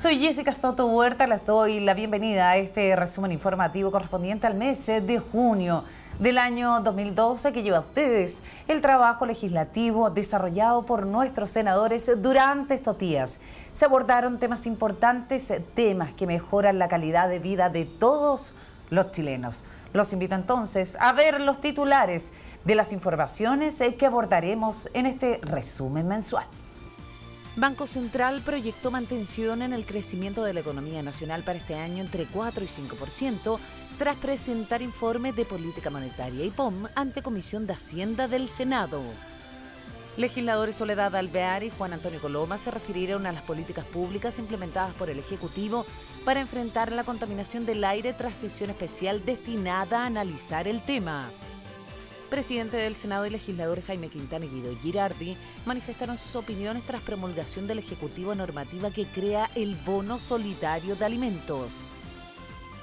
Soy Jessica Soto Huerta, les doy la bienvenida a este resumen informativo correspondiente al mes de junio del año 2012 que lleva a ustedes el trabajo legislativo desarrollado por nuestros senadores durante estos días. Se abordaron temas importantes, temas que mejoran la calidad de vida de todos los chilenos. Los invito entonces a ver los titulares de las informaciones que abordaremos en este resumen mensual. Banco Central proyectó mantención en el crecimiento de la economía nacional para este año entre 4 y 5%, tras presentar informe de política monetaria y POM ante Comisión de Hacienda del Senado. Legisladores Soledad Alvear y Juan Antonio Coloma se refirieron a las políticas públicas implementadas por el Ejecutivo para enfrentar la contaminación del aire tras sesión especial destinada a analizar el tema presidente del Senado y legislador Jaime Quintana y Guido Girardi manifestaron sus opiniones tras promulgación del Ejecutivo normativa que crea el bono solidario de alimentos.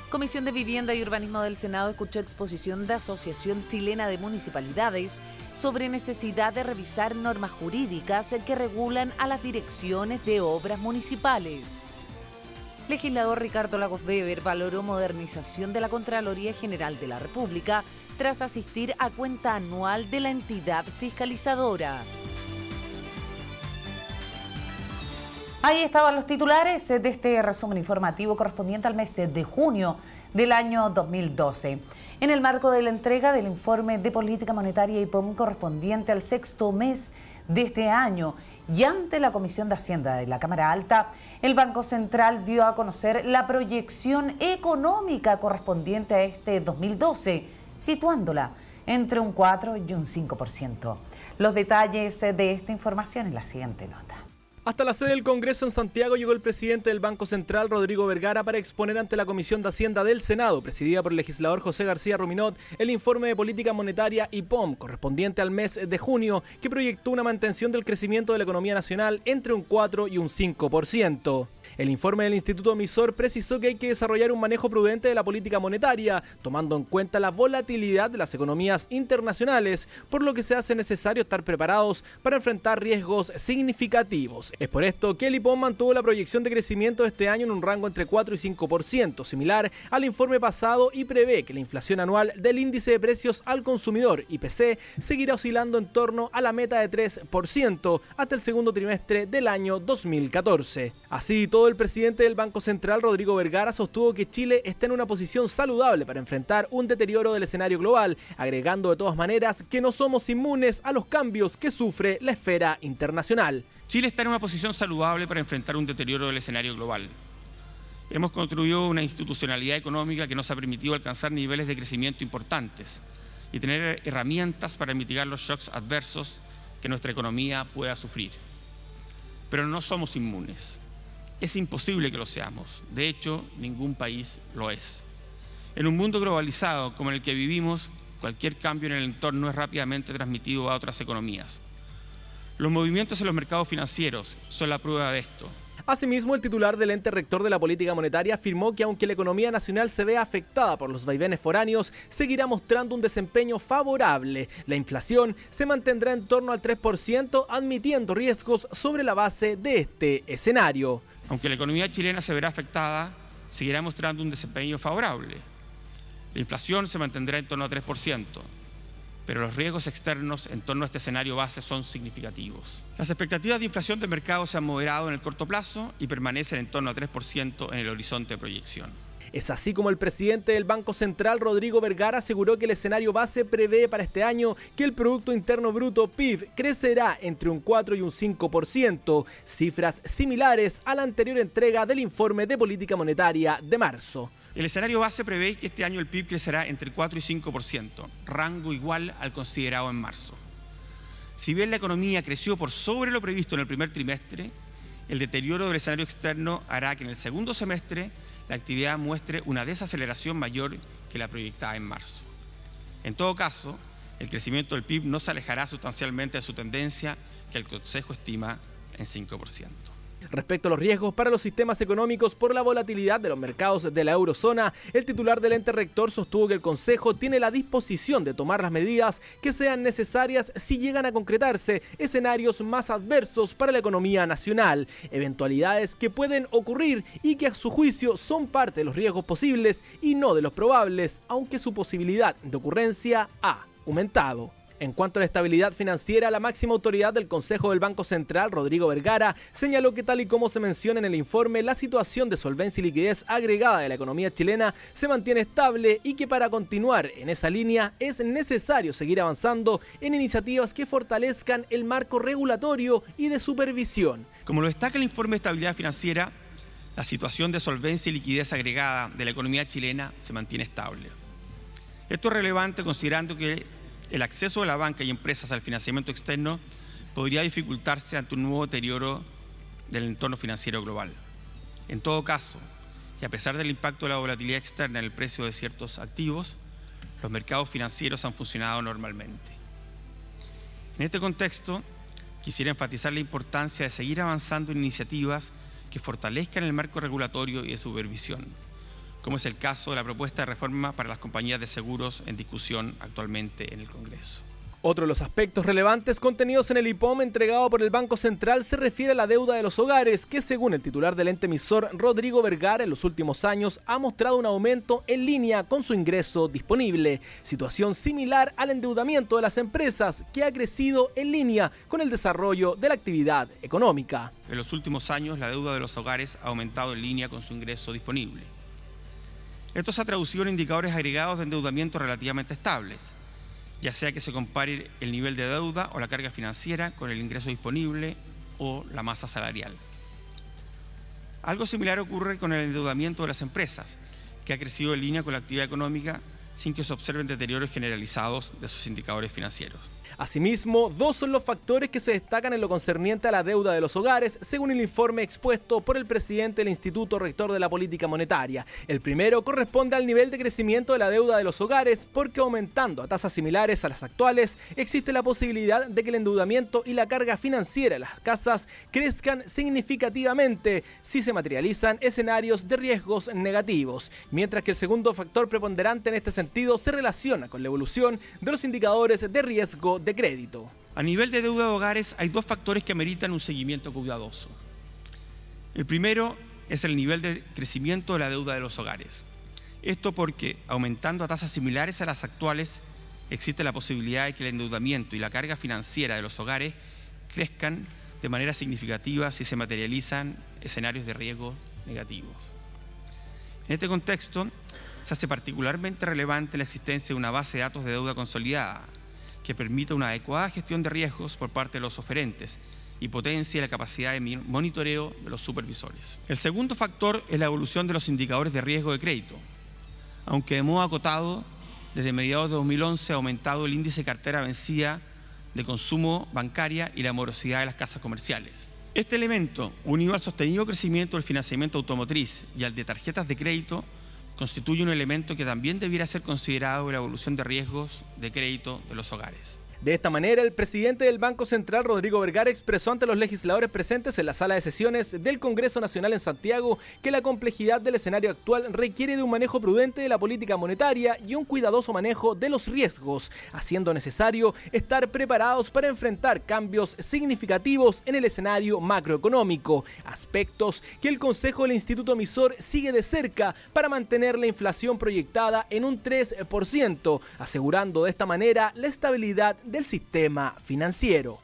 Comisión de Vivienda y Urbanismo del Senado escuchó exposición de Asociación Chilena de Municipalidades sobre necesidad de revisar normas jurídicas que regulan a las direcciones de obras municipales. Legislador Ricardo Lagos Weber valoró modernización de la Contraloría General de la República tras asistir a cuenta anual de la entidad fiscalizadora. Ahí estaban los titulares de este resumen informativo correspondiente al mes de junio del año 2012. En el marco de la entrega del informe de política monetaria y POM correspondiente al sexto mes de este año y ante la Comisión de Hacienda de la Cámara Alta, el Banco Central dio a conocer la proyección económica correspondiente a este 2012 situándola entre un 4 y un 5%. Los detalles de esta información en la siguiente nota. Hasta la sede del Congreso en Santiago llegó el presidente del Banco Central, Rodrigo Vergara, para exponer ante la Comisión de Hacienda del Senado, presidida por el legislador José García Ruminot, el informe de política monetaria y POM correspondiente al mes de junio, que proyectó una mantención del crecimiento de la economía nacional entre un 4 y un 5%. El informe del Instituto Emisor precisó que hay que desarrollar un manejo prudente de la política monetaria, tomando en cuenta la volatilidad de las economías internacionales, por lo que se hace necesario estar preparados para enfrentar riesgos significativos. Es por esto que el IPOM mantuvo la proyección de crecimiento este año en un rango entre 4 y 5%, similar al informe pasado y prevé que la inflación anual del índice de precios al consumidor IPC seguirá oscilando en torno a la meta de 3% hasta el segundo trimestre del año 2014. Así, todo el presidente del Banco Central, Rodrigo Vergara, sostuvo que Chile está en una posición saludable para enfrentar un deterioro del escenario global, agregando de todas maneras que no somos inmunes a los cambios que sufre la esfera internacional. Chile está en una posición saludable para enfrentar un deterioro del escenario global. Hemos construido una institucionalidad económica que nos ha permitido alcanzar niveles de crecimiento importantes y tener herramientas para mitigar los shocks adversos que nuestra economía pueda sufrir. Pero no somos inmunes. Es imposible que lo seamos. De hecho, ningún país lo es. En un mundo globalizado como el que vivimos, cualquier cambio en el entorno es rápidamente transmitido a otras economías. Los movimientos en los mercados financieros son la prueba de esto. Asimismo, el titular del ente rector de la política monetaria afirmó que aunque la economía nacional se vea afectada por los vaivenes foráneos, seguirá mostrando un desempeño favorable. La inflación se mantendrá en torno al 3%, admitiendo riesgos sobre la base de este escenario. Aunque la economía chilena se verá afectada, seguirá mostrando un desempeño favorable. La inflación se mantendrá en torno a 3%, pero los riesgos externos en torno a este escenario base son significativos. Las expectativas de inflación del mercado se han moderado en el corto plazo y permanecen en torno a 3% en el horizonte de proyección. Es así como el presidente del Banco Central, Rodrigo Vergara, aseguró que el escenario base prevé para este año que el Producto Interno Bruto PIB crecerá entre un 4 y un 5%, cifras similares a la anterior entrega del informe de política monetaria de marzo. El escenario base prevé que este año el PIB crecerá entre 4 y 5%, rango igual al considerado en marzo. Si bien la economía creció por sobre lo previsto en el primer trimestre, el deterioro del escenario externo hará que en el segundo semestre la actividad muestre una desaceleración mayor que la proyectada en marzo. En todo caso, el crecimiento del PIB no se alejará sustancialmente de su tendencia que el Consejo estima en 5%. Respecto a los riesgos para los sistemas económicos por la volatilidad de los mercados de la eurozona, el titular del ente rector sostuvo que el Consejo tiene la disposición de tomar las medidas que sean necesarias si llegan a concretarse escenarios más adversos para la economía nacional, eventualidades que pueden ocurrir y que a su juicio son parte de los riesgos posibles y no de los probables, aunque su posibilidad de ocurrencia ha aumentado. En cuanto a la estabilidad financiera, la máxima autoridad del Consejo del Banco Central, Rodrigo Vergara, señaló que tal y como se menciona en el informe, la situación de solvencia y liquidez agregada de la economía chilena se mantiene estable y que para continuar en esa línea es necesario seguir avanzando en iniciativas que fortalezcan el marco regulatorio y de supervisión. Como lo destaca el informe de estabilidad financiera, la situación de solvencia y liquidez agregada de la economía chilena se mantiene estable. Esto es relevante considerando que el acceso de la banca y empresas al financiamiento externo podría dificultarse ante un nuevo deterioro del entorno financiero global. En todo caso, y a pesar del impacto de la volatilidad externa en el precio de ciertos activos, los mercados financieros han funcionado normalmente. En este contexto, quisiera enfatizar la importancia de seguir avanzando en iniciativas que fortalezcan el marco regulatorio y de supervisión como es el caso de la propuesta de reforma para las compañías de seguros en discusión actualmente en el Congreso. Otro de los aspectos relevantes contenidos en el IPOM entregado por el Banco Central se refiere a la deuda de los hogares, que según el titular del ente emisor Rodrigo Vergara en los últimos años ha mostrado un aumento en línea con su ingreso disponible, situación similar al endeudamiento de las empresas, que ha crecido en línea con el desarrollo de la actividad económica. En los últimos años la deuda de los hogares ha aumentado en línea con su ingreso disponible. Esto se ha traducido en indicadores agregados de endeudamiento relativamente estables, ya sea que se compare el nivel de deuda o la carga financiera con el ingreso disponible o la masa salarial. Algo similar ocurre con el endeudamiento de las empresas, que ha crecido en línea con la actividad económica sin que se observen deterioros generalizados de sus indicadores financieros. Asimismo, dos son los factores que se destacan en lo concerniente a la deuda de los hogares, según el informe expuesto por el presidente del Instituto Rector de la Política Monetaria. El primero corresponde al nivel de crecimiento de la deuda de los hogares, porque aumentando a tasas similares a las actuales, existe la posibilidad de que el endeudamiento y la carga financiera de las casas crezcan significativamente si se materializan escenarios de riesgos negativos, mientras que el segundo factor preponderante en este sentido se relaciona con la evolución de los indicadores de riesgo de crédito. A nivel de deuda de hogares hay dos factores que ameritan un seguimiento cuidadoso. El primero es el nivel de crecimiento de la deuda de los hogares. Esto porque, aumentando a tasas similares a las actuales, existe la posibilidad de que el endeudamiento y la carga financiera de los hogares crezcan de manera significativa si se materializan escenarios de riesgo negativos. En este contexto, se hace particularmente relevante la existencia de una base de datos de deuda consolidada, que permita una adecuada gestión de riesgos por parte de los oferentes y potencie la capacidad de monitoreo de los supervisores. El segundo factor es la evolución de los indicadores de riesgo de crédito. Aunque de modo acotado, desde mediados de 2011 ha aumentado el índice cartera vencida de consumo bancaria y la morosidad de las casas comerciales. Este elemento, unido al sostenido crecimiento del financiamiento automotriz y al de tarjetas de crédito, constituye un elemento que también debiera ser considerado en la evolución de riesgos de crédito de los hogares. De esta manera, el presidente del Banco Central, Rodrigo Vergara, expresó ante los legisladores presentes en la sala de sesiones del Congreso Nacional en Santiago que la complejidad del escenario actual requiere de un manejo prudente de la política monetaria y un cuidadoso manejo de los riesgos, haciendo necesario estar preparados para enfrentar cambios significativos en el escenario macroeconómico, aspectos que el Consejo del Instituto Emisor sigue de cerca para mantener la inflación proyectada en un 3%, asegurando de esta manera la estabilidad del sistema financiero.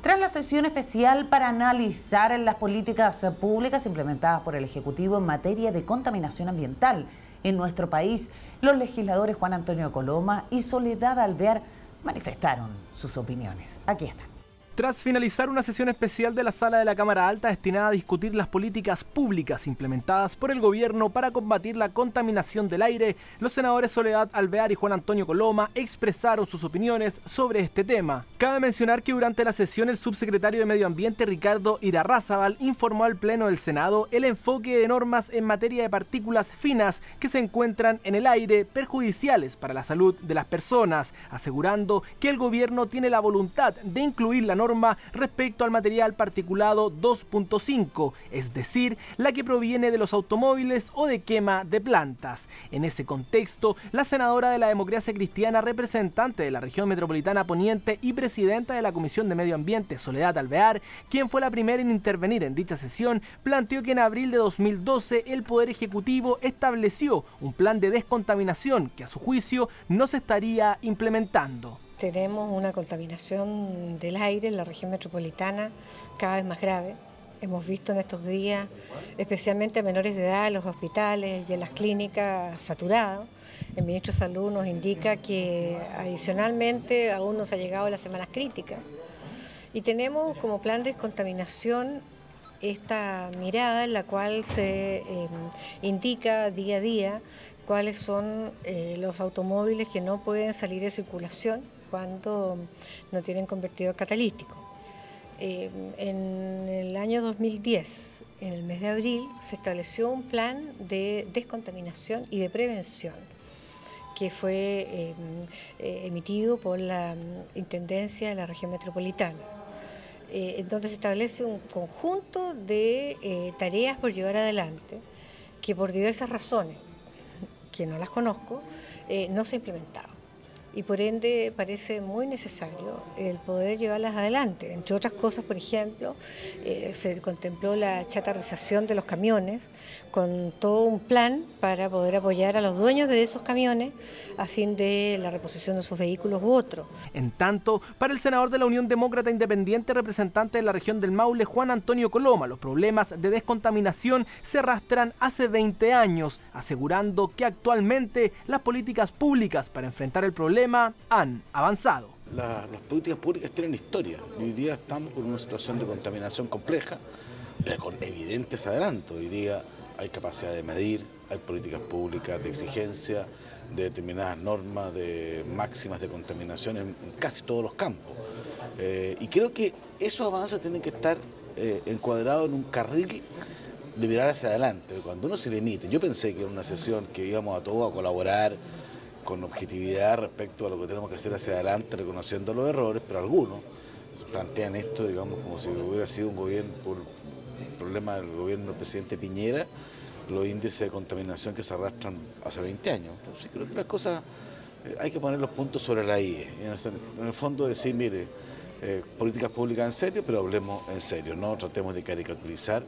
Tras la sesión especial para analizar las políticas públicas implementadas por el Ejecutivo en materia de contaminación ambiental en nuestro país, los legisladores Juan Antonio Coloma y Soledad Alvear manifestaron sus opiniones. Aquí están. Tras finalizar una sesión especial de la Sala de la Cámara Alta destinada a discutir las políticas públicas implementadas por el gobierno para combatir la contaminación del aire, los senadores Soledad Alvear y Juan Antonio Coloma expresaron sus opiniones sobre este tema. Cabe mencionar que durante la sesión el subsecretario de Medio Ambiente Ricardo Irarrázaval informó al Pleno del Senado el enfoque de normas en materia de partículas finas que se encuentran en el aire perjudiciales para la salud de las personas, asegurando que el gobierno tiene la voluntad de incluir la norma respecto al material particulado 2.5, es decir, la que proviene de los automóviles o de quema de plantas. En ese contexto, la senadora de la democracia cristiana, representante de la región metropolitana poniente y presidenta de la Comisión de Medio Ambiente, Soledad Alvear, quien fue la primera en intervenir en dicha sesión, planteó que en abril de 2012 el Poder Ejecutivo estableció un plan de descontaminación que a su juicio no se estaría implementando. Tenemos una contaminación del aire en la región metropolitana cada vez más grave. Hemos visto en estos días, especialmente a menores de edad, en los hospitales y en las clínicas saturados. El ministro de Salud nos indica que adicionalmente aún no se ha llegado las semanas críticas. Y tenemos como plan de descontaminación esta mirada en la cual se em, indica día a día cuáles son eh, los automóviles que no pueden salir de circulación cuando no tienen convertidor catalítico. Em, en el año 2010, en el mes de abril, se estableció un plan de descontaminación y de prevención que fue em, eh, emitido por la Intendencia de la región metropolitana eh, donde se establece un conjunto de eh, tareas por llevar adelante que por diversas razones, que no las conozco, eh, no se ha implementado y por ende parece muy necesario el poder llevarlas adelante. Entre otras cosas, por ejemplo, eh, se contempló la chatarrización de los camiones con todo un plan para poder apoyar a los dueños de esos camiones a fin de la reposición de sus vehículos u otros. En tanto, para el senador de la Unión Demócrata Independiente, representante de la región del Maule, Juan Antonio Coloma, los problemas de descontaminación se arrastran hace 20 años, asegurando que actualmente las políticas públicas para enfrentar el problema han avanzado. las políticas públicas tienen historia y hoy día estamos con una situación de contaminación compleja, pero con evidentes adelantos. Hoy día hay capacidad de medir, hay políticas públicas de exigencia, de determinadas normas de máximas de contaminación en, casi todos los campos. Eh, y creo que esos avances tienen que estar eh, encuadrados en un carril de mirar hacia adelante. Cuando uno se limite, yo pensé que era una sesión que íbamos a todos a colaborar, con objetividad respecto a lo que tenemos que hacer hacia adelante, reconociendo los errores, pero algunos plantean esto, digamos, como si hubiera sido un gobierno, por problema del gobierno del presidente Piñera, los índices de contaminación que se arrastran hace 20 años. Entonces, creo que las cosas eh, hay que poner los puntos sobre la I. En el, fondo decir, mire, eh, políticas públicas en serio, pero hablemos en serio, no tratemos de caricaturizar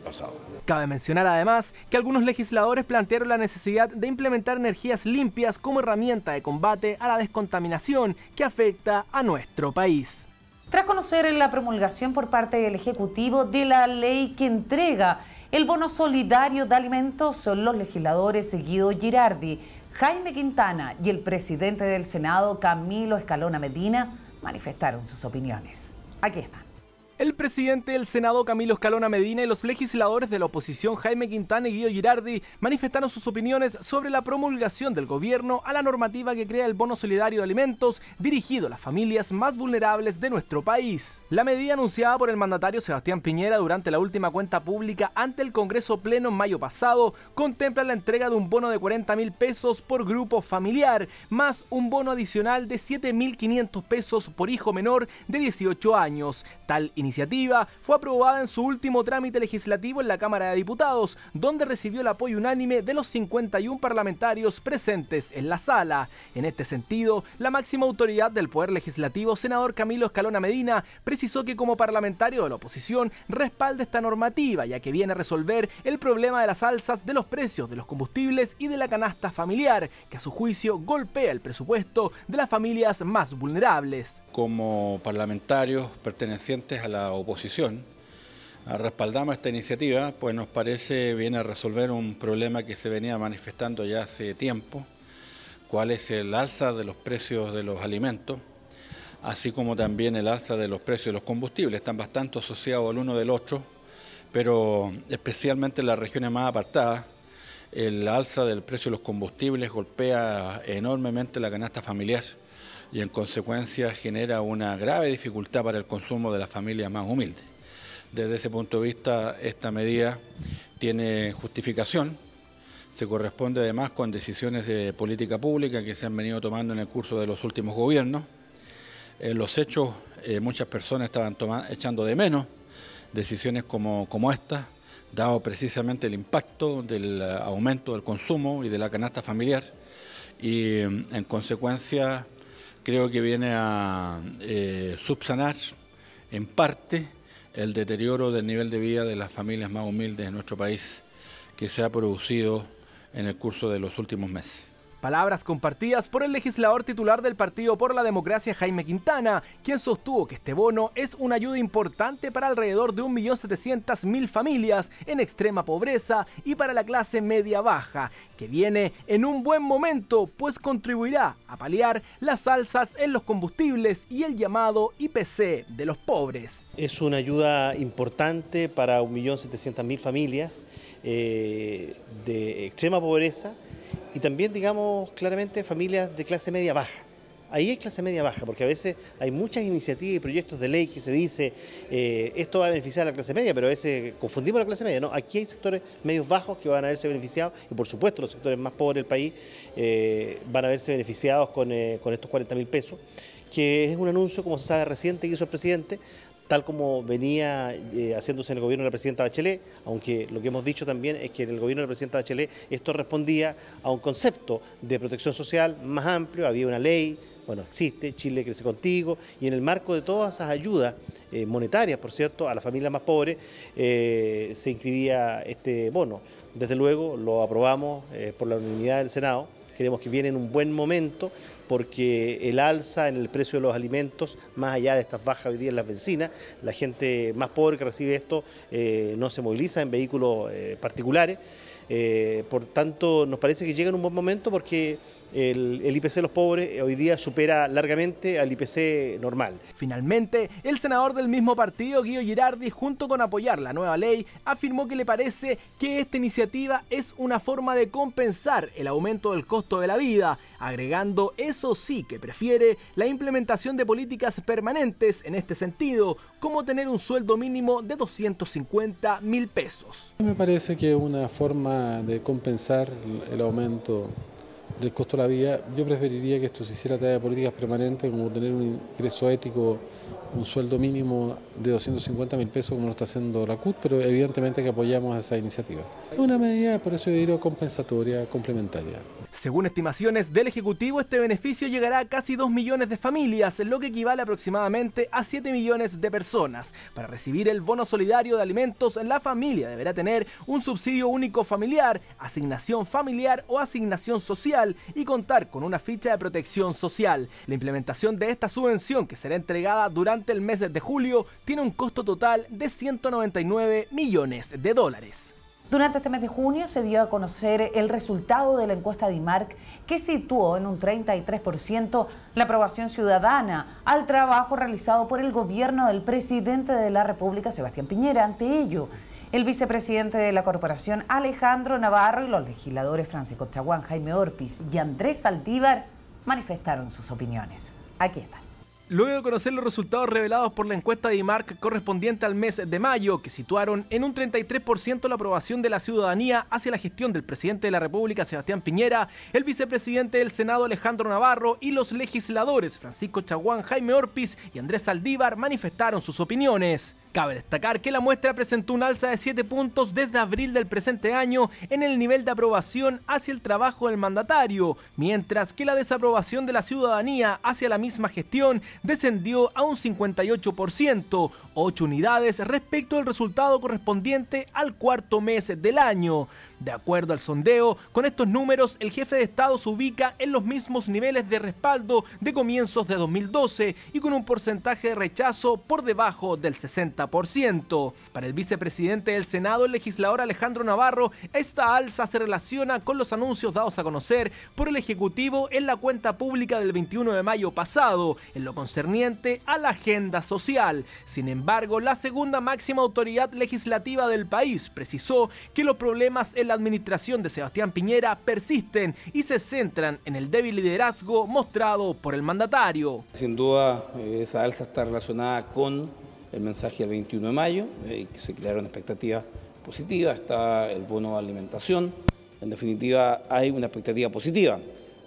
pasado. Cabe mencionar además que algunos legisladores plantearon la necesidad de implementar energías limpias como herramienta de combate a la descontaminación que afecta a nuestro país. Tras conocer la promulgación por parte del Ejecutivo de la ley que entrega el bono solidario de alimentos, los legisladores Guido Girardi, Jaime Quintana y el presidente del Senado, Camilo Escalona Medina, manifestaron sus opiniones. Aquí están. El presidente del Senado Camilo Escalona Medina y los legisladores de la oposición Jaime Quintana y Guido Girardi manifestaron sus opiniones sobre la promulgación del gobierno a la normativa que crea el bono solidario de alimentos dirigido a las familias más vulnerables de nuestro país. La medida anunciada por el mandatario Sebastián Piñera durante la última cuenta pública ante el Congreso Pleno en mayo pasado contempla la entrega de un bono de 40 mil pesos por grupo familiar, más un bono adicional de 7.500 pesos por hijo menor de 18 años. Tal iniciativa fue aprobada en su último trámite legislativo en la Cámara de Diputados, donde recibió el apoyo unánime de los 51 parlamentarios presentes en la sala. En este sentido, la máxima autoridad del Poder Legislativo, senador Camilo Escalona Medina, precisó que como parlamentario de la oposición respalda esta normativa, ya que viene a resolver el problema de las alzas de los precios de los combustibles y de la canasta familiar, que a su juicio golpea el presupuesto de las familias más vulnerables. Como parlamentarios pertenecientes a la oposición, respaldamos esta iniciativa, pues nos parece viene a resolver un problema que se venía manifestando ya hace tiempo, cuál es el alza de los precios de los alimentos, así como también el alza de los precios de los combustibles. Están bastante asociados al uno del otro, pero especialmente en las regiones más apartadas, el alza del precio de los combustibles golpea enormemente la canasta familiar y en consecuencia genera una grave dificultad para el consumo de las familias más humildes. Desde ese punto de vista, esta medida tiene justificación, se corresponde además con decisiones de política pública que se han venido tomando en el curso de los últimos gobiernos En los hechos, eh, muchas personas estaban echando de menos decisiones como, como esta, dado precisamente el impacto del aumento del consumo y de la canasta familiar. Y en consecuencia, creo que viene a eh, subsanar en parte el deterioro del nivel de vida de las familias más humildes en nuestro país que se ha producido en el curso de los últimos meses. Palabras compartidas por el legislador titular del Partido por la Democracia, Jaime Quintana, quien sostuvo que este bono es una ayuda importante para alrededor de 1.700.000 familias en extrema pobreza y para la clase media-baja, que viene en un buen momento, pues contribuirá a paliar las alzas en los combustibles y el llamado IPC de los pobres. Es una ayuda importante para 1.700.000 familias eh, de extrema pobreza y también, digamos, claramente familias de clase media baja. Ahí hay clase media baja, porque a veces hay muchas iniciativas y proyectos de ley que se dice eh, esto va a beneficiar a la clase media, pero a veces confundimos la clase media. No, aquí hay sectores medios bajos que van a verse beneficiados y por supuesto los sectores más pobres del país eh, van a verse beneficiados con, eh, con estos 40 mil pesos, que es un anuncio, como se sabe, reciente que hizo el presidente tal como venía eh, haciéndose en el gobierno de la presidenta Bachelet, aunque lo que hemos dicho también es que en el gobierno de la presidenta Bachelet esto respondía a un concepto de protección social más amplio, había una ley, bueno, existe, Chile crece contigo, y en el marco de todas esas ayudas eh, monetarias, por cierto, a las familias más pobres, eh, se inscribía este bono. Desde luego lo aprobamos por la unanimidad del Senado, creemos que viene en un buen momento, porque el alza en el precio de los alimentos, más allá de estas bajas hoy día en las bencinas, la gente más pobre que recibe esto eh, no se moviliza en vehículos eh, particulares. Eh, por tanto, nos parece que llega en un buen momento porque el, IPC de los pobres hoy día supera largamente al IPC normal. Finalmente, el senador del mismo partido, Guido Girardi, junto con apoyar la nueva ley, afirmó que le parece que esta iniciativa es una forma de compensar el aumento del costo de la vida, agregando eso sí que prefiere la implementación de políticas permanentes en este sentido, como tener un sueldo mínimo de 250 mil pesos. Me parece que es una forma de compensar el aumento del costo de la vida, yo preferiría que esto se hiciera a través de políticas permanentes, como tener un ingreso ético, un sueldo mínimo de 250 mil pesos, como lo está haciendo la CUT, pero evidentemente que apoyamos esa iniciativa. Es una medida, por eso yo digo, compensatoria, complementaria. Según estimaciones del Ejecutivo, este beneficio llegará a casi 2 millones de familias, lo que equivale aproximadamente a 7 millones de personas. Para recibir el bono solidario de alimentos, la familia deberá tener un subsidio único familiar, asignación familiar o asignación social y contar con una ficha de protección social. La implementación de esta subvención, que será entregada durante el mes de julio, tiene un costo total de 199 millones de dólares. Durante este mes de junio se dio a conocer el resultado de la encuesta de IMARC que situó en un 33% la aprobación ciudadana al trabajo realizado por el gobierno del presidente de la República, Sebastián Piñera. Ante ello, el vicepresidente de la corporación, Alejandro Navarro, y los legisladores Francisco Chaguán, Jaime Orpiz y Andrés Saldívar manifestaron sus opiniones. Aquí están. Luego de conocer los resultados revelados por la encuesta de IMARC correspondiente al mes de mayo, que situaron en un 33% la aprobación de la ciudadanía hacia la gestión del presidente de la República, Sebastián Piñera, el vicepresidente del Senado, Alejandro Navarro, y los legisladores Francisco Chaguán, Jaime Orpiz y Andrés Saldívar manifestaron sus opiniones. Cabe destacar que la muestra presentó un alza de 7 puntos desde abril del presente año en el nivel de aprobación hacia el trabajo del mandatario, mientras que la desaprobación de la ciudadanía hacia la misma gestión descendió a un 58%, 8 unidades respecto al resultado correspondiente al cuarto mes del año. De acuerdo al sondeo, con estos números el jefe de Estado se ubica en los mismos niveles de respaldo de comienzos de 2012 y con un porcentaje de rechazo por debajo del 60%. Para el vicepresidente del Senado, el legislador Alejandro Navarro, esta alza se relaciona con los anuncios dados a conocer por el Ejecutivo en la cuenta pública del 21 de mayo pasado, en lo concerniente a la agenda social. Sin embargo, la segunda máxima autoridad legislativa del país precisó que los problemas en la administración de Sebastián Piñera persisten y se centran en el débil liderazgo mostrado por el mandatario. Sin duda, eh, esa alza está relacionada con el mensaje del 21 de mayo, eh, que se crearon expectativas positivas, está el bono de alimentación, en definitiva hay una expectativa positiva.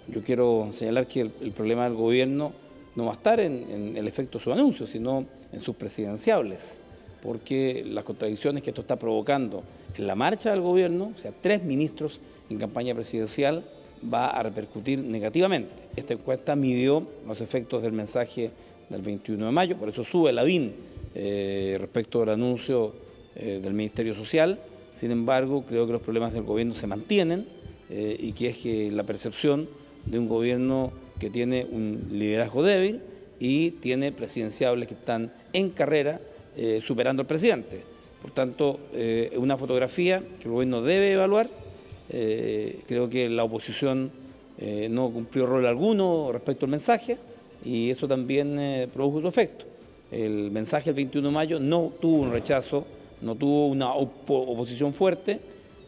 Yo quiero señalar que el, problema del gobierno no va a estar en, el efecto de su anuncio, sino en sus presidenciables, porque las contradicciones que esto está provocando en la marcha del gobierno, o sea, tres ministros en campaña presidencial, va a repercutir negativamente. Esta encuesta midió los efectos del mensaje del 21 de mayo, por eso sube la BIN eh, respecto al anuncio eh, del Ministerio Social. Sin embargo, creo que los problemas del gobierno se mantienen eh, y que es que la percepción de un gobierno que tiene un liderazgo débil y tiene presidenciables que están en carrera superando al presidente. Por tanto, es una fotografía que el gobierno debe evaluar. creo que la oposición no cumplió rol alguno respecto al mensaje y eso también produjo su efecto. El mensaje del 21 de mayo no tuvo un rechazo, no tuvo una oposición fuerte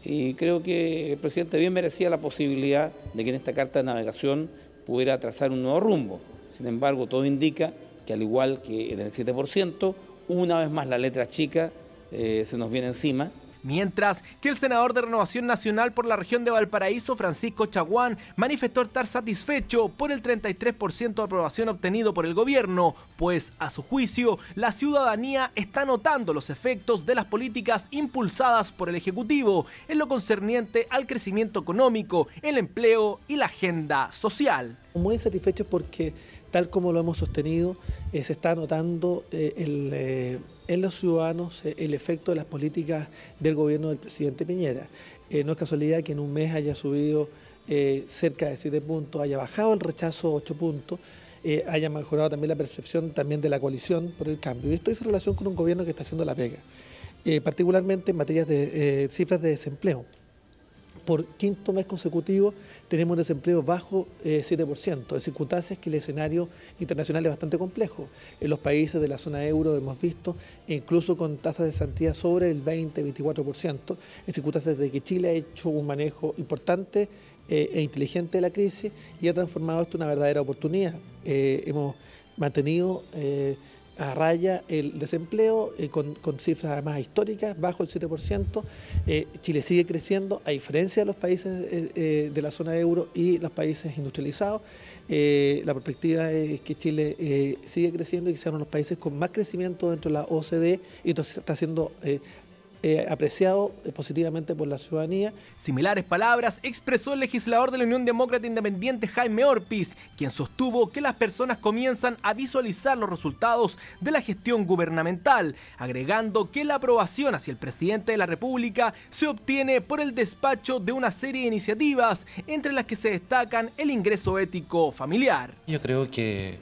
y creo que el presidente bien merecía la posibilidad de que en esta carta de navegación pudiera trazar un nuevo rumbo. Sin embargo, todo indica que al igual que en el 7%, una vez más la letra chica eh, se nos viene encima Mientras que el senador de Renovación Nacional por la región de Valparaíso, Francisco Chaguán, manifestó estar satisfecho por el 33% de aprobación obtenido por el gobierno, pues a su juicio la ciudadanía está notando los efectos de las políticas impulsadas por el Ejecutivo en lo concerniente al crecimiento económico, el empleo y la agenda social. Muy satisfecho porque tal como lo hemos sostenido, eh, se está notando eh, eh, en los ciudadanos el efecto de las políticas del gobierno del presidente Piñera. no es casualidad que en un mes haya subido cerca de 7 puntos, haya bajado el rechazo 8 puntos, haya mejorado también la percepción también de la coalición por el cambio. Y esto es en relación con un gobierno que está haciendo la pega, particularmente en materia de cifras de desempleo por quinto mes consecutivo tenemos un desempleo bajo 7%, eh, en circunstancias que el escenario internacional es bastante complejo. En los países de la zona euro hemos visto, incluso con tasas de santidad sobre el 20-24%, en circunstancias de que Chile ha hecho un manejo importante eh, e inteligente de la crisis y ha transformado esto en una verdadera oportunidad. Eh, hemos mantenido a raya el desempleo eh, con, cifras además históricas, bajo el 7%. Eh, Chile sigue creciendo, a diferencia de los países eh, de la zona euro y los países industrializados. la perspectiva es que Chile sigue creciendo y que sea los países con más crecimiento dentro de la OCDE y entonces está siendo eh, apreciado eh, positivamente por la ciudadanía. Similares palabras expresó el legislador de la Unión Demócrata Independiente Jaime Orpiz, quien sostuvo que las personas comienzan a visualizar los resultados de la gestión gubernamental, agregando que la aprobación hacia el presidente de la República se obtiene por el despacho de una serie de iniciativas, entre las que se destacan el ingreso ético familiar. Yo creo que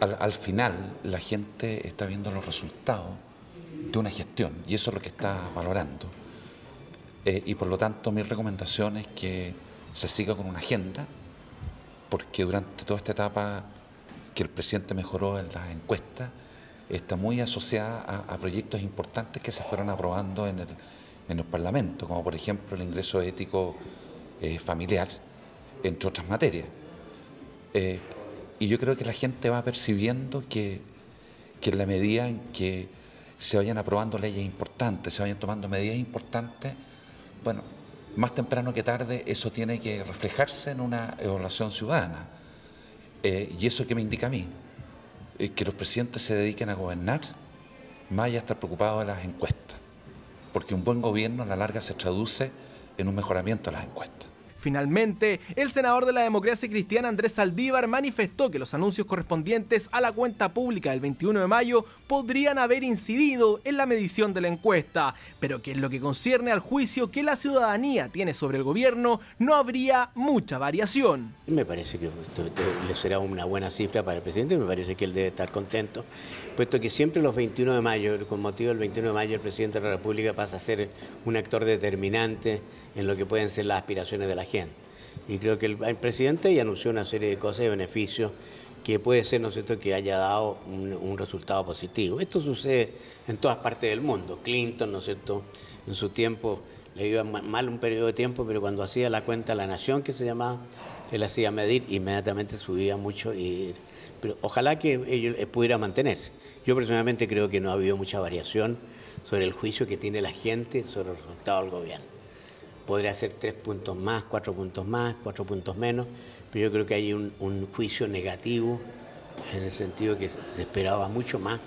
al, al final la gente está viendo los resultados de una gestión y eso es lo que está valorando. Eh, y por lo tanto mi recomendación es que se siga con una agenda, porque durante toda esta etapa que el presidente mejoró en las encuestas, está muy asociada a, proyectos importantes que se fueron aprobando en el, en el Parlamento, como por ejemplo el ingreso ético eh, familiar, entre otras materias. Eh, y yo creo que la gente va percibiendo que, que en la medida en que se vayan aprobando leyes importantes, se vayan tomando medidas importantes, bueno, más temprano que tarde eso tiene que reflejarse en una evaluación ciudadana. Eh, y eso que me indica a mí, eh, que los presidentes se dediquen a gobernar, más allá de estar preocupados de las encuestas, porque un buen gobierno a la larga se traduce en un mejoramiento de las encuestas. Finalmente, el senador de la democracia cristiana Andrés Saldívar manifestó que los anuncios correspondientes a la cuenta pública del 21 de mayo podrían haber incidido en la medición de la encuesta, pero que en lo que concierne al juicio que la ciudadanía tiene sobre el gobierno no habría mucha variación. Me parece que le será una buena cifra para el presidente, me parece que él debe estar contento, puesto que siempre los 21 de mayo, con motivo del 21 de mayo, el presidente de la República pasa a ser un actor determinante en lo que pueden ser las aspiraciones de la gente. Y creo que el, presidente ya anunció una serie de cosas y beneficios que puede ser, ¿no es cierto?, que haya dado un, resultado positivo. Esto sucede en todas partes del mundo. Clinton, ¿no es cierto?, en su tiempo le iba mal un periodo de tiempo, pero cuando hacía la cuenta La Nación, que se llamaba, él hacía medir, inmediatamente subía mucho. Y, pero ojalá que ello eh, pudiera mantenerse. Yo personalmente creo que no ha habido mucha variación sobre el juicio que tiene la gente sobre el resultado del gobierno. podría ser tres puntos más, cuatro puntos más, cuatro puntos menos, pero yo creo que hay un, un juicio negativo en el sentido que se esperaba mucho más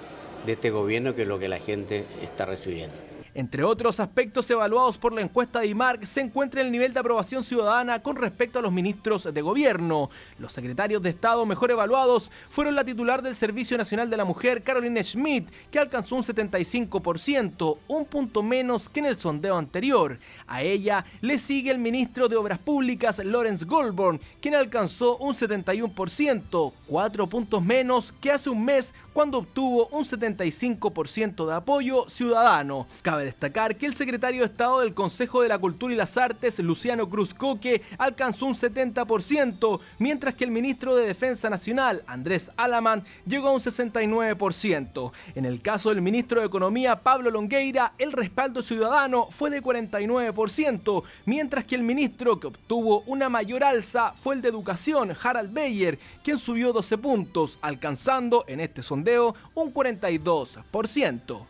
de este gobierno que lo que la gente está recibiendo. Entre otros aspectos evaluados por la encuesta de IMARC se encuentra el nivel de aprobación ciudadana con respecto a los ministros de gobierno. Los secretarios de Estado mejor evaluados fueron la titular del Servicio Nacional de la Mujer, Caroline Schmidt, que alcanzó un 75%, un punto menos que en el sondeo anterior. A ella le sigue el ministro de Obras Públicas, Lawrence Goldborn, quien alcanzó un 71%, cuatro puntos menos que hace un mes cuando obtuvo un 75% de apoyo ciudadano. Cabe destacar que el secretario de Estado del Consejo de la Cultura y las Artes, Luciano Cruz Coque, alcanzó un 70%, mientras que el ministro de Defensa Nacional, Andrés Alamán, llegó a un 69%. En el caso del ministro de Economía, Pablo Longueira, el respaldo ciudadano fue de 49%, mientras que el ministro que obtuvo una mayor alza fue el de Educación, Harald Beyer, quien subió 12 puntos, alcanzando en este sondeo un 42%.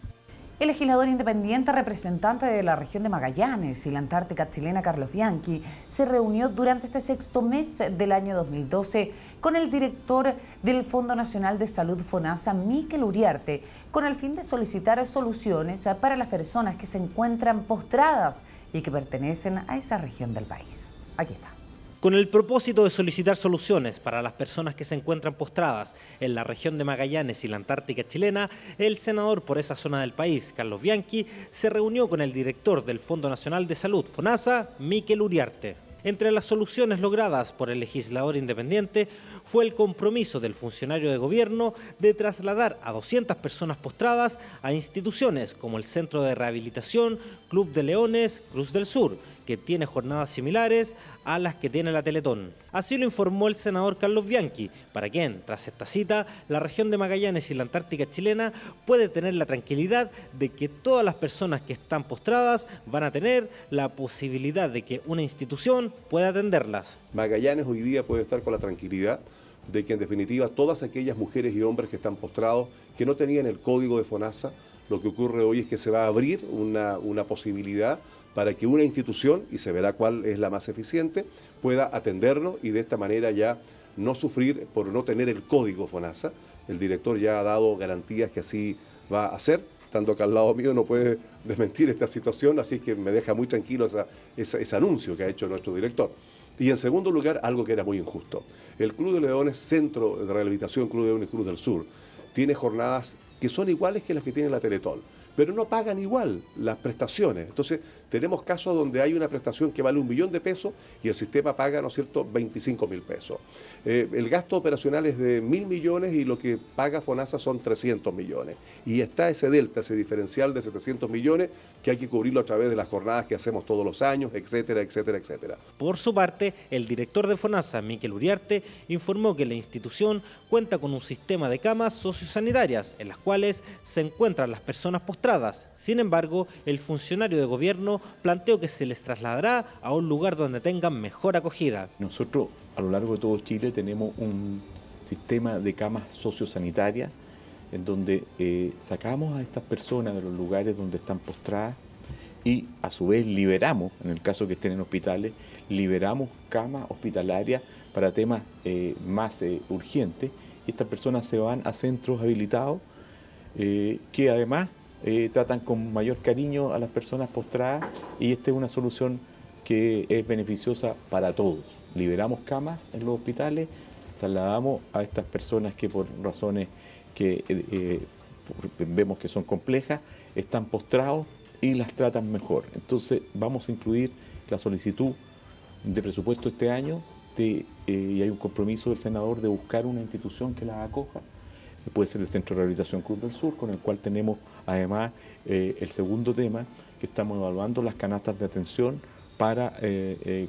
El legislador independiente representante de la región de Magallanes y la Antártica chilena Carlos Bianchi se reunió durante este sexto mes del año 2012 con el director del Fondo Nacional de Salud FONASA, Miquel Uriarte, con el fin de solicitar soluciones para las personas que se encuentran postradas y que pertenecen a esa región del país. Aquí está con el propósito de solicitar soluciones para las personas que se encuentran postradas en la región de Magallanes y la Antártica chilena, el senador por esa zona del país, Carlos Bianchi, se reunió con el director del Fondo Nacional de Salud, FONASA, Miquel Uriarte. Entre las soluciones logradas por el legislador independiente fue el compromiso del funcionario de gobierno de trasladar a 200 personas postradas a instituciones como el Centro de Rehabilitación Club de Leones Cruz del Sur, que tiene jornadas similares a las que tiene la Teletón. Así lo informó el senador Carlos Bianchi, para quien, tras esta cita, la región de Magallanes y la Antártica chilena puede tener la tranquilidad de que todas las personas que están postradas van a tener la posibilidad de que una institución pueda atenderlas. Magallanes hoy día puede estar con la tranquilidad de que en definitiva todas aquellas mujeres y hombres que están postrados, que no tenían el código de FONASA, lo que ocurre hoy es que se va a abrir una, una posibilidad para que una institución, y se verá cuál es la más eficiente, pueda atenderlo y de esta manera ya no sufrir por no tener el código FONASA. El director ya ha dado garantías que así va a ser. Estando acá al lado mío no puede desmentir esta situación, así que me deja muy tranquilo ese anuncio que ha hecho nuestro director. Y en segundo lugar, algo que era muy injusto. El Club de Leones, Centro de Rehabilitación Club de Leones Cruz del Sur, tiene jornadas que son iguales que las que tiene la Teletol pero no pagan igual las prestaciones. Entonces, tenemos casos donde hay una prestación que vale un millón de pesos y el sistema paga, ¿no es cierto?, 25 mil pesos. Eh, el gasto operacional es de mil millones y lo que paga FONASA son 300 millones. Y está ese delta, ese diferencial de 700 millones que hay que cubrirlo a través de las jornadas que hacemos todos los años, etcétera, etcétera, etcétera. Por su parte, el director de FONASA, Miquel Uriarte, informó que la institución cuenta con un sistema de camas sociosanitarias en las cuales se encuentran las personas Sin embargo, el funcionario de gobierno planteó que se les trasladará a un lugar donde tengan mejor acogida. Nosotros a lo largo de todo Chile tenemos un sistema de camas sociosanitarias en donde eh, sacamos a estas personas de los lugares donde están postradas y a su vez liberamos, en el caso que estén en hospitales, liberamos camas hospitalarias para temas eh, más eh, urgentes y estas personas se van a centros habilitados que además tratan con mayor cariño a las personas postradas y esta es una solución que es beneficiosa para todos. Liberamos camas en los hospitales, trasladamos a estas personas que por razones que eh, eh, vemos que son complejas, están postrados y las tratan mejor. Entonces vamos a incluir la solicitud de presupuesto este año eh, y hay un compromiso del senador de buscar una institución que las acoja. Puede ser el Centro de Rehabilitación Cruz del Sur, con el cual tenemos además el segundo tema, que estamos evaluando las canastas de atención para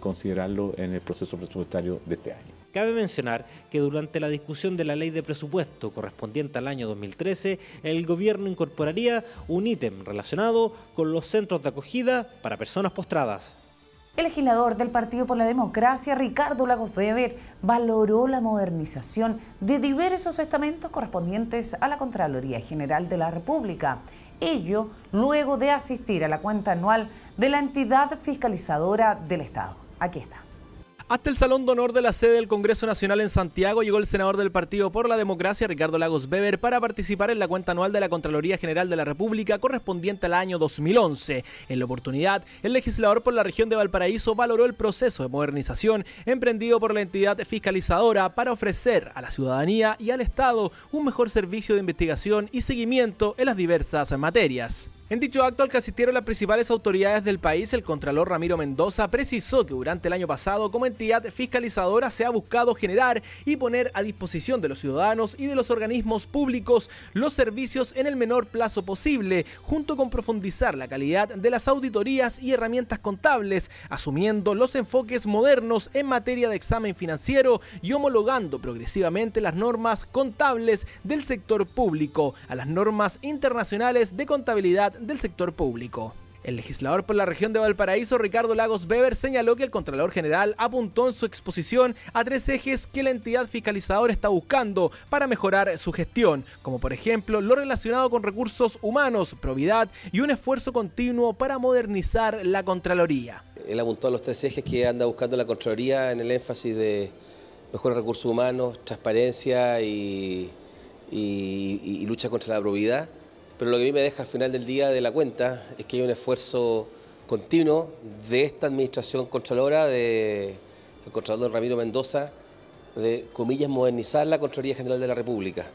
considerarlo en el proceso presupuestario de este año. Cabe mencionar que durante la discusión de la ley de presupuesto correspondiente al año 2013, el gobierno incorporaría un ítem relacionado con los centros de acogida para personas postradas. El legislador del Partido por la Democracia, Ricardo Lagos Weber, valoró la modernización de diversos estamentos correspondientes a la Contraloría General de la República. Ello luego de asistir a la cuenta anual de la entidad fiscalizadora del Estado. Aquí está. Hasta el Salón de Honor de la sede del Congreso Nacional en Santiago llegó el senador del Partido por la Democracia, Ricardo Lagos Weber, para participar en la cuenta anual de la Contraloría General de la República correspondiente al año 2011. En la oportunidad, el legislador por la región de Valparaíso valoró el proceso de modernización emprendido por la entidad fiscalizadora para ofrecer a la ciudadanía y al Estado un mejor servicio de investigación y seguimiento en las diversas materias. En dicho acto al que asistieron las principales autoridades del país, el Contralor Ramiro Mendoza precisó que durante el año pasado como entidad fiscalizadora se ha buscado generar y poner a disposición de los ciudadanos y de los organismos públicos los servicios en el menor plazo posible, junto con profundizar la calidad de las auditorías y herramientas contables, asumiendo los enfoques modernos en materia de examen financiero y homologando progresivamente las normas contables del sector público a las normas internacionales de contabilidad del sector público. El legislador por la región de Valparaíso, Ricardo Lagos Weber, señaló que el Contralor General apuntó en su exposición a tres ejes que la entidad fiscalizadora está buscando para mejorar su gestión, como por ejemplo lo relacionado con recursos humanos, probidad y un esfuerzo continuo para modernizar la Contraloría. Él apuntó a los tres ejes que anda buscando la Contraloría en el énfasis de mejores recursos humanos, transparencia y, y, y lucha contra la probidad pero lo que a mí me deja al final del día de la cuenta es que hay un esfuerzo continuo de esta administración contralora, de Contralor Ramiro Mendoza, de, comillas, modernizar la Contraloría General de la República.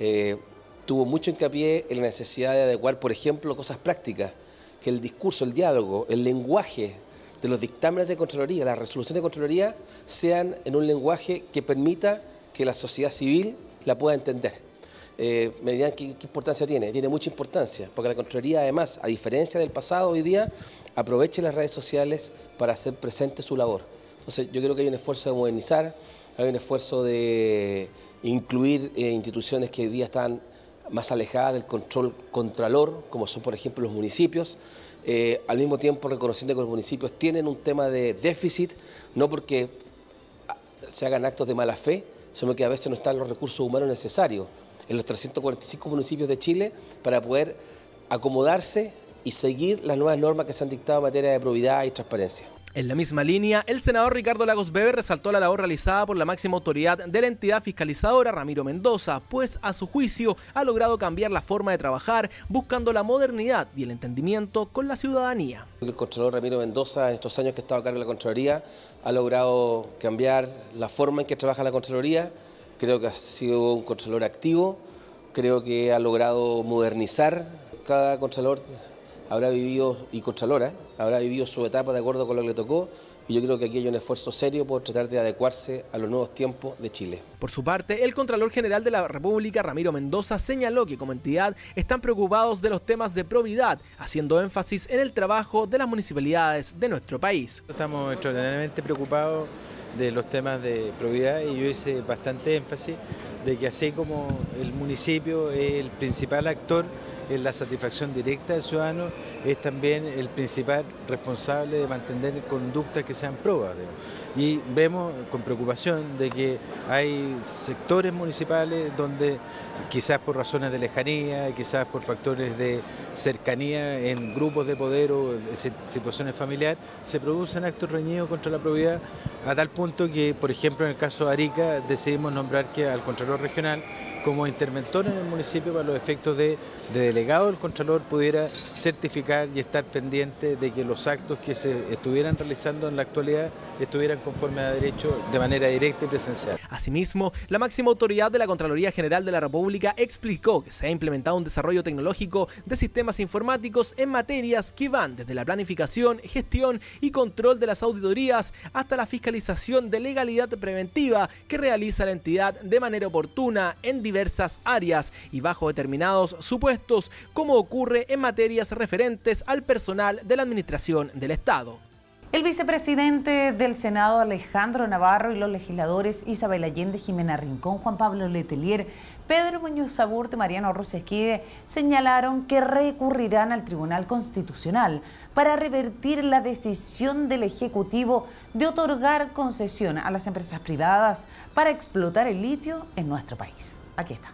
Eh, tuvo mucho hincapié en la necesidad de adecuar, por ejemplo, cosas prácticas, que el discurso, el diálogo, el lenguaje de los dictámenes de Contraloría, las resoluciones de Contraloría, sean en un lenguaje que permita que la sociedad civil la pueda entender eh, me dirán ¿qué, importancia tiene. Tiene mucha importancia, porque la Contraloría además, a diferencia del pasado hoy día, aprovecha las redes sociales para hacer presente su labor. Entonces yo creo que hay un esfuerzo de modernizar, hay un esfuerzo de incluir eh, instituciones que hoy día están más alejadas del control contralor, como son por ejemplo los municipios, eh, al mismo tiempo reconociendo que los municipios tienen un tema de déficit, no porque se hagan actos de mala fe, sino que a veces no están los recursos humanos necesarios en los 345 municipios de Chile para poder acomodarse y seguir las nuevas normas que se han dictado en materia de probidad y transparencia. En la misma línea, el senador Ricardo Lagos Weber resaltó la labor realizada por la máxima autoridad de la entidad fiscalizadora, Ramiro Mendoza, pues a su juicio ha logrado cambiar la forma de trabajar buscando la modernidad y el entendimiento con la ciudadanía. El Contralor Ramiro Mendoza, en estos años que ha estado a cargo de la Contraloría, ha logrado cambiar la forma en que trabaja la Contraloría, Creo que ha sido un Contralor activo, creo que ha logrado modernizar. Cada Contralor habrá vivido, y Contralora, habrá vivido su etapa de acuerdo con lo que le tocó y yo creo que aquí hay un esfuerzo serio por tratar de adecuarse a los nuevos tiempos de Chile. Por su parte, el Contralor General de la República, Ramiro Mendoza, señaló que como entidad están preocupados de los temas de probidad, haciendo énfasis en el trabajo de las municipalidades de nuestro país. Estamos extraordinariamente preocupados de los temas de probidad y yo hice bastante énfasis de que así como el municipio es el principal actor en la satisfacción directa del ciudadano, es también el principal responsable de mantener conductas que sean probas. Y vemos con preocupación de que hay sectores municipales donde quizás por razones de lejanía, quizás por factores de cercanía en grupos de poder o situaciones familiares, se producen actos reñidos contra la probidad a tal punto que, por ejemplo, en el caso de Arica decidimos nombrar que al Contralor Regional como interventor en el municipio para los efectos de, delegado del Contralor pudiera certificar y estar pendiente de que los actos que se estuvieran realizando en la actualidad estuvieran conforme a derecho de manera directa y presencial. Asimismo, la máxima autoridad de la Contraloría General de la República explicó que se ha implementado un desarrollo tecnológico de sistemas informáticos en materias que van desde la planificación, gestión y control de las auditorías hasta la fiscalización de legalidad preventiva que realiza la entidad de manera oportuna en diversos diversas áreas y bajo determinados supuestos, como ocurre en materias referentes al personal de la Administración del Estado. El vicepresidente del Senado Alejandro Navarro y los legisladores Isabel Allende, Jimena Rincón, Juan Pablo Letelier, Pedro Muñoz Aburte, Mariano Rusesquide señalaron que recurrirán al Tribunal Constitucional para revertir la decisión del Ejecutivo de otorgar concesión a las empresas privadas para explotar el litio en nuestro país. Aquí está.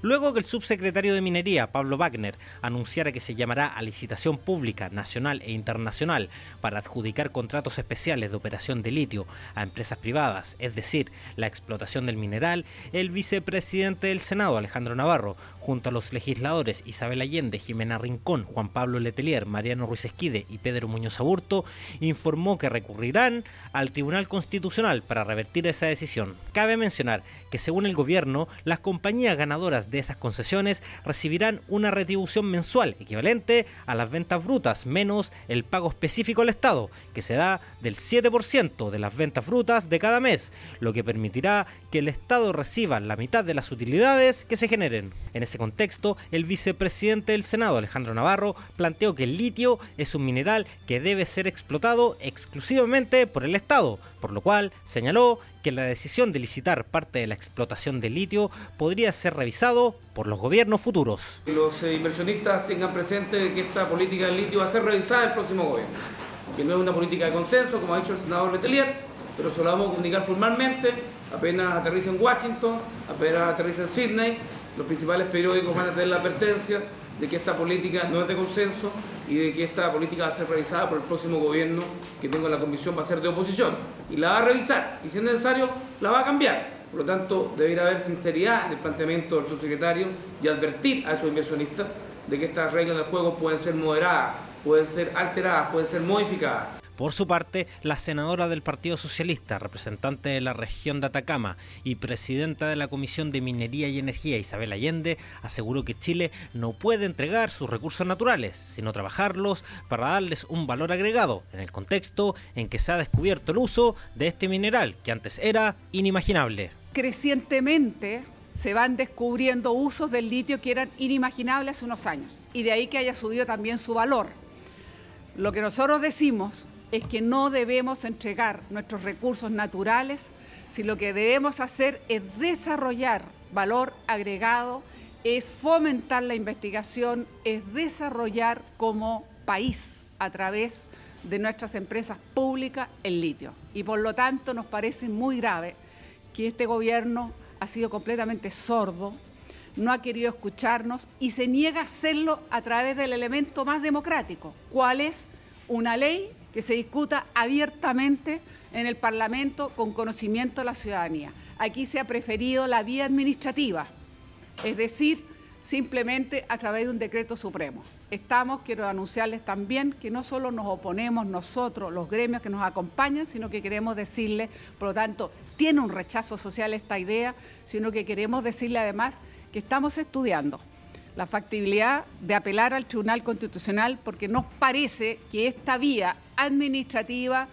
luego que el subsecretario de Minería, Pablo Wagner, anunciara que se llamará a licitación pública nacional e internacional para adjudicar contratos especiales de operación de litio a empresas privadas, es decir, la explotación del mineral, el vicepresidente del Senado, Alejandro Navarro, junto a los legisladores Isabel Allende, Jimena Rincón, Juan Pablo Letelier, Mariano Ruiz Esquide y Pedro Muñoz Aburto, informó que recurrirán al Tribunal Constitucional para revertir esa decisión. Cabe mencionar que según el gobierno, las compañías ganadoras de esas concesiones recibirán una retribución mensual equivalente a las ventas brutas menos el pago específico al Estado, que se da del 7% de las ventas brutas de cada mes, lo que permitirá que el Estado reciba la mitad de las utilidades que se generen. En ese contexto, el vicepresidente del Senado, Alejandro Navarro, planteó que el litio es un mineral que debe ser explotado exclusivamente por el Estado, por lo cual señaló que la decisión de licitar parte de la explotación del litio podría ser revisado por los gobiernos futuros. Los eh, inversionistas tengan presente que esta política del litio va a ser revisada el próximo gobierno, que no es una política de consenso, como ha dicho el senador Letelier, pero se lo vamos a comunicar formalmente, apenas aterriza en Washington, apenas aterriza en Sydney, los principales periódicos van a tener la advertencia de que esta política no es de consenso y de que esta política va a ser revisada por el próximo gobierno que tengo la comisión va a ser de oposición y la va a revisar y si es necesario la va a cambiar. Por lo tanto, debería haber sinceridad en el planteamiento del subsecretario y advertir a esos inversionistas de que estas reglas del juego pueden ser moderadas, pueden ser alteradas, pueden ser modificadas. Por su parte, la senadora del Partido Socialista, representante de la región de Atacama y presidenta de la Comisión de Minería y Energía, Isabel Allende, aseguró que Chile no puede entregar sus recursos naturales, sino trabajarlos para darles un valor agregado en el contexto en que se ha descubierto el uso de este mineral que antes era inimaginable. Crecientemente se van descubriendo usos del litio que eran inimaginables hace unos años y de ahí que haya subido también su valor. Lo que nosotros decimos es que no debemos entregar nuestros recursos naturales si lo que debemos hacer es desarrollar valor agregado, es fomentar la investigación, es desarrollar como país a través de nuestras empresas públicas el litio. Y por lo tanto nos parece muy grave que este gobierno ha sido completamente sordo, no ha querido escucharnos y se niega a hacerlo a través del elemento más democrático, cuál es una ley que se discuta abiertamente en el Parlamento con conocimiento de la ciudadanía. Aquí se ha preferido la vía administrativa, es decir, simplemente a través de un decreto supremo. Estamos, quiero anunciarles también que no solo nos oponemos nosotros, los gremios que nos acompañan, sino que queremos decirle, por lo tanto, tiene un rechazo social esta idea, sino que queremos decirle además que estamos estudiando la factibilidad de apelar al Tribunal Constitucional porque nos parece que esta vía administrativa,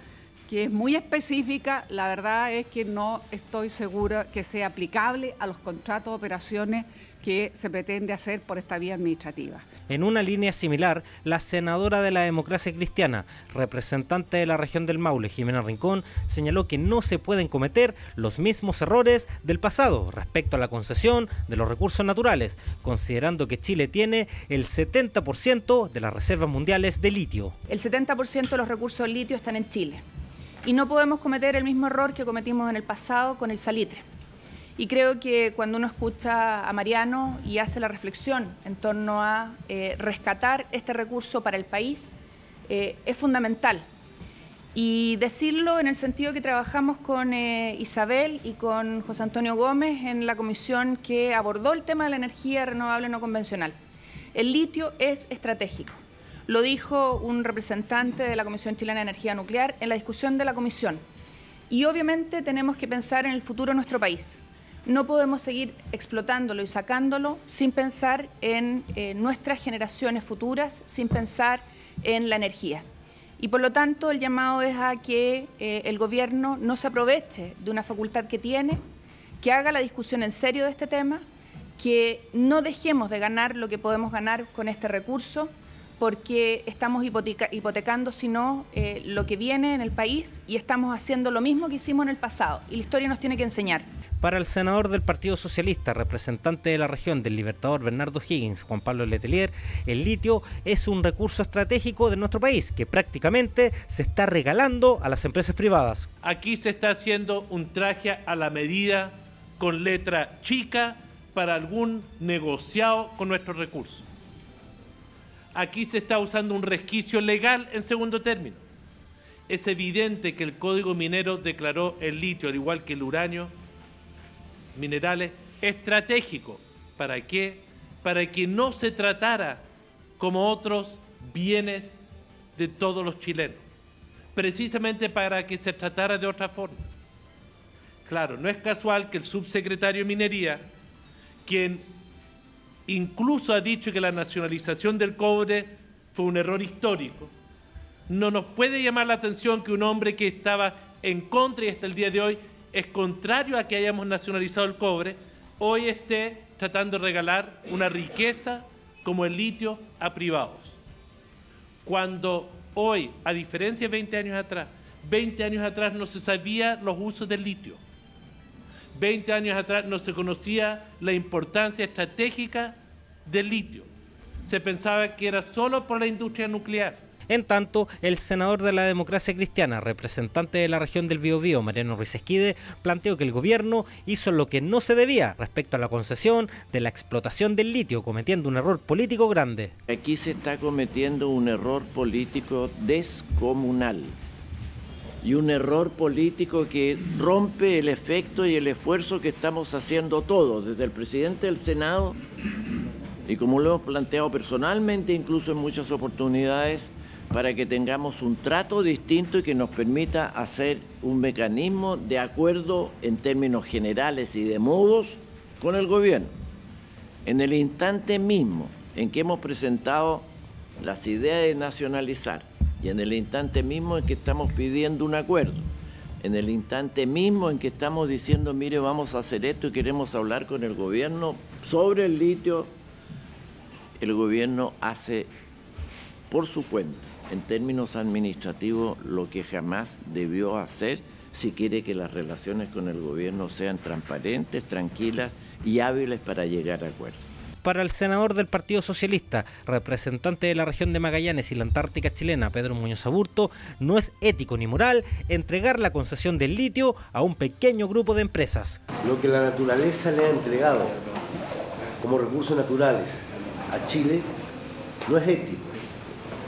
que es muy específica, la verdad es que no estoy segura que sea aplicable a los contratos de operaciones que se pretende hacer por esta vía administrativa. En una línea similar, la senadora de la democracia cristiana, representante de la región del Maule, Jimena Rincón, señaló que no se pueden cometer los mismos errores del pasado respecto a la concesión de los recursos naturales, considerando que Chile tiene el 70% de las reservas mundiales de litio. El 70% de los recursos de litio están en Chile. Y no podemos cometer el mismo error que cometimos en el pasado con el salitre y creo que cuando uno escucha a Mariano y hace la reflexión en torno a eh, rescatar este recurso para el país, eh, es fundamental. Y decirlo en el sentido que trabajamos con eh, Isabel y con José Antonio Gómez en la comisión que abordó el tema de la energía renovable no convencional. El litio es estratégico. Lo dijo un representante de la Comisión Chilena de Energía Nuclear en la discusión de la comisión. Y obviamente tenemos que pensar en el futuro de nuestro país no podemos seguir explotándolo y sacándolo sin pensar en eh, nuestras generaciones futuras, sin pensar en la energía. Y por lo tanto el llamado es a que eh, el Gobierno no se aproveche de una facultad que tiene, que haga la discusión en serio de este tema, que no dejemos de ganar lo que podemos ganar con este recurso, porque estamos hipotecando, sino eh, lo que viene en el país y estamos haciendo lo mismo que hicimos en el pasado. Y la historia nos tiene que enseñar. Para el senador del Partido Socialista, representante de la región del Libertador Bernardo Higgins, Juan Pablo Letelier, el litio es un recurso estratégico de nuestro país que prácticamente se está regalando a las empresas privadas. Aquí se está haciendo un traje a la medida con letra chica para algún negociado con nuestros recursos. Aquí se está usando un resquicio legal en segundo término. Es evidente que el Código Minero declaró el litio, al igual que el uranio, minerales, estratégico. ¿Para qué? Para que no se tratara como otros bienes de todos los chilenos, precisamente para que se tratara de otra forma. Claro, no es casual que el subsecretario de Minería, quien incluso ha dicho que la nacionalización del cobre fue un error histórico, no nos puede llamar la atención que un hombre que estaba en contra y hasta el día de hoy es contrario a que hayamos nacionalizado el cobre, hoy esté tratando de regalar una riqueza como el litio a privados. Cuando hoy, a diferencia de 20 años atrás, 20 años atrás no se sabía los usos del litio. 20 años atrás no se conocía la importancia estratégica del litio. Se pensaba que era solo por la industria nuclear. En tanto, el senador de la democracia cristiana, representante de la región del Biobío, Mariano Ruiz Esquide, planteó que el gobierno hizo lo que no se debía respecto a la concesión de la explotación del litio, cometiendo un error político grande. Aquí se está cometiendo un error político descomunal y un error político que rompe el efecto y el esfuerzo que estamos haciendo todos, desde el presidente del Senado y como lo hemos planteado personalmente, incluso en muchas oportunidades, para que tengamos un trato distinto y que nos permita hacer un mecanismo de acuerdo en términos generales y de modos con el gobierno. En el instante mismo en que hemos presentado las ideas de nacionalizar y en el instante mismo en que estamos pidiendo un acuerdo, en el instante mismo en que estamos diciendo, mire, vamos a hacer esto y queremos hablar con el gobierno sobre el litio, el gobierno hace por su cuenta en términos administrativos lo que jamás debió hacer si quiere que las relaciones con el gobierno sean transparentes, tranquilas y hábiles para llegar a acuerdos. Para el senador del Partido Socialista, representante de la región de Magallanes y la Antártica chilena, Pedro Muñoz Aburto, no es ético ni moral entregar la concesión del litio a un pequeño grupo de empresas. Lo que la naturaleza le ha entregado como recursos naturales a Chile no es ético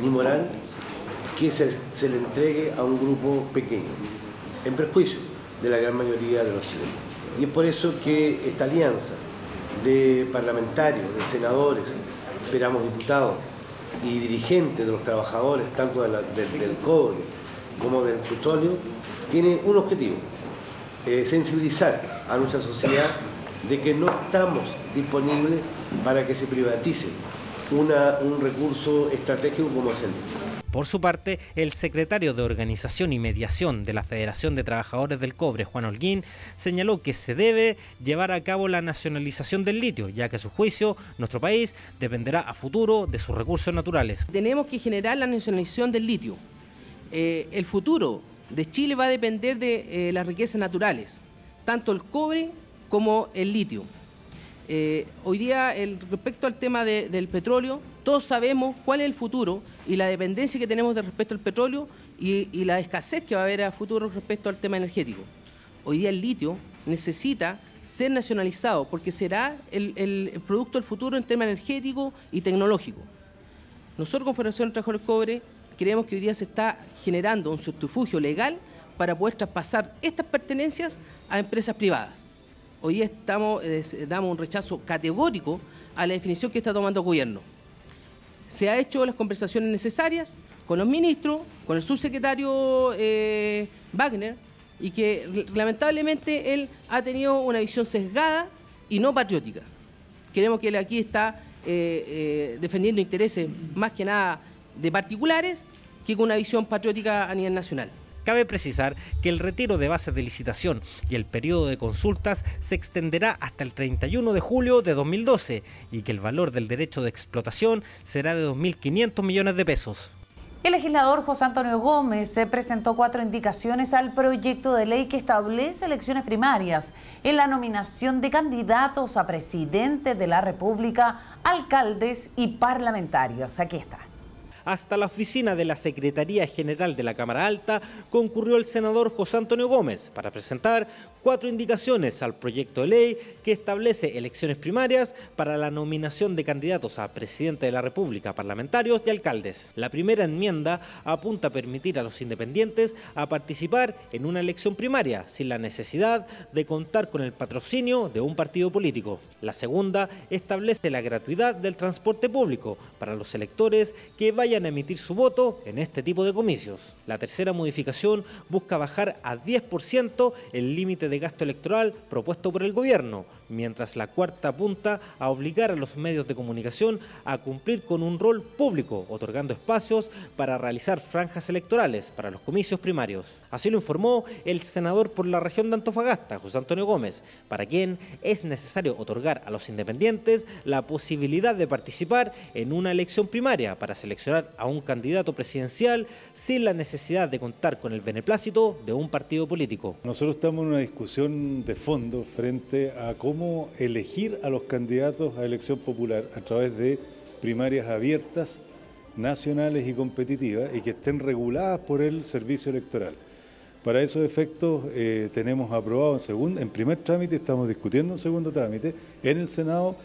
ni moral que se, le entregue a un grupo pequeño, en perjuicio de la gran mayoría de los chilenos. Y es por eso que esta alianza de parlamentarios, de senadores, esperamos diputados y dirigentes de los trabajadores, tanto del cobre como del petróleo, tiene un objetivo, eh, sensibilizar a nuestra sociedad de que no estamos disponibles para que se privatice un recurso estratégico como es el por su parte, el secretario de Organización y Mediación de la Federación de Trabajadores del Cobre, Juan Holguín, señaló que se debe llevar a cabo la nacionalización del litio, ya que a su juicio nuestro país dependerá a futuro de sus recursos naturales. Tenemos que generar la nacionalización del litio. Eh, el futuro de Chile va a depender de eh, las riquezas naturales, tanto el cobre como el litio. Eh, hoy día, respecto al tema del petróleo, todos sabemos cuál es el futuro y la dependencia que tenemos de respecto al petróleo y, la escasez que va a haber a futuro respecto al tema energético. Hoy día el litio necesita ser nacionalizado porque será el, producto del futuro en tema energético y tecnológico. Nosotros con Federación de Trabajadores Cobre creemos que hoy día se está generando un subterfugio legal para poder traspasar estas pertenencias a empresas privadas hoy estamos, eh, damos un rechazo categórico a la definición que está tomando el gobierno. Se han hecho las conversaciones necesarias con los ministros, con el subsecretario eh, Wagner, y que lamentablemente él ha tenido una visión sesgada y no patriótica. Queremos que él aquí está eh, defendiendo intereses más que nada de particulares que con una visión patriótica a nivel nacional. Cabe precisar que el retiro de bases de licitación y el periodo de consultas se extenderá hasta el 31 de julio de 2012 y que el valor del derecho de explotación será de 2.500 millones de pesos. El legislador José Antonio Gómez se presentó cuatro indicaciones al proyecto de ley que establece elecciones primarias en la nominación de candidatos a presidente de la República, alcaldes y parlamentarios. Aquí está. Hasta la oficina de la Secretaría General de la Cámara Alta concurrió el senador José Antonio Gómez para presentar cuatro indicaciones al proyecto de ley que establece elecciones primarias para la nominación de candidatos a presidente de la República, parlamentarios y alcaldes. La primera enmienda apunta a permitir a los independientes a participar en una elección primaria sin la necesidad de contar con el patrocinio de un partido político. La segunda establece la gratuidad del transporte público para los electores que vayan a emitir su voto en este tipo de comicios. La tercera modificación busca bajar a 10% el límite de gasto electoral propuesto por el gobierno, mientras la cuarta apunta a obligar a los medios de comunicación a cumplir con un rol público, otorgando espacios para realizar franjas electorales para los comicios primarios. Así lo informó el senador por la región de Antofagasta, José Antonio Gómez, para quien es necesario otorgar a los independientes la posibilidad de participar en una elección primaria para seleccionar a un candidato presidencial sin la necesidad de contar con el beneplácito de un partido político. Nosotros estamos en una discusión de fondo frente a cómo elegir a los candidatos a elección popular a través de primarias abiertas, nacionales y competitivas y que estén reguladas por el servicio electoral. Para esos efectos eh, tenemos aprobado en, segundo, en primer trámite, estamos discutiendo en segundo trámite en el Senado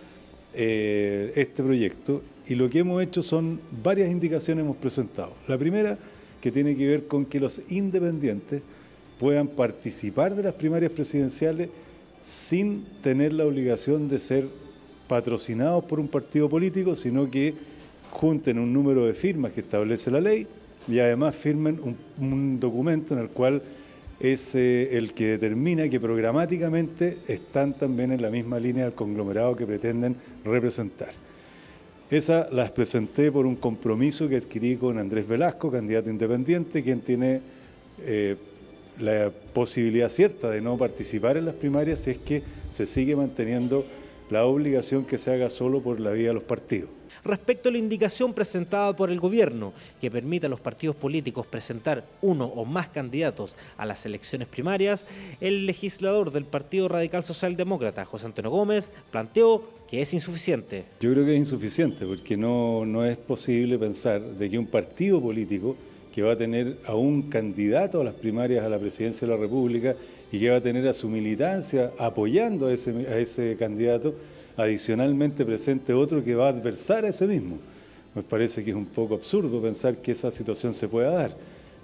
eh, este proyecto y lo que hemos hecho son varias indicaciones hemos presentado. La primera que tiene que ver con que los independientes puedan participar de las primarias presidenciales sin tener la obligación de ser patrocinados por un partido político, sino que junten un número de firmas que establece la ley y además firmen un, documento en el cual es eh, el que determina que programáticamente están también en la misma línea del conglomerado que pretenden representar. Esa las presenté por un compromiso que adquirí con Andrés Velasco, candidato independiente, quien tiene eh, la posibilidad cierta de no participar en las primarias si es que se sigue manteniendo la obligación que se haga solo por la vía de los partidos. Respecto a la indicación presentada por el gobierno que permite a los partidos políticos presentar uno o más candidatos a las elecciones primarias, el legislador del Partido Radical Socialdemócrata, José Antonio Gómez, planteó que es insuficiente. Yo creo que es insuficiente porque no, no es posible pensar de que un partido político que va a tener a un candidato a las primarias a la presidencia de la República y que va a tener a su militancia apoyando a ese, a ese candidato, adicionalmente presente otro que va a adversar a ese mismo. Me parece que es un poco absurdo pensar que esa situación se pueda dar.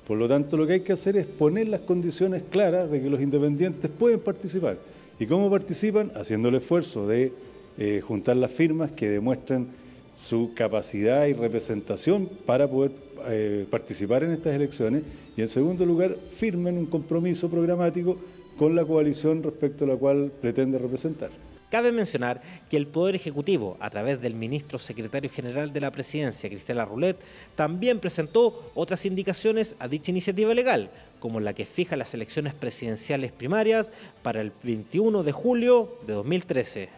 Por lo tanto, lo que hay que hacer es poner las condiciones claras de que los independientes pueden participar. ¿Y cómo participan? Haciendo el esfuerzo de eh, juntar las firmas que demuestren su capacidad y representación para poder eh, participar en estas elecciones y en segundo lugar firmen un compromiso programático con la coalición respecto a la cual pretende representar. Cabe mencionar que el Poder Ejecutivo, a través del ministro secretario general de la Presidencia, Cristela Roulet, también presentó otras indicaciones a dicha iniciativa legal, como la que fija las elecciones presidenciales primarias para el 21 de julio de 2013.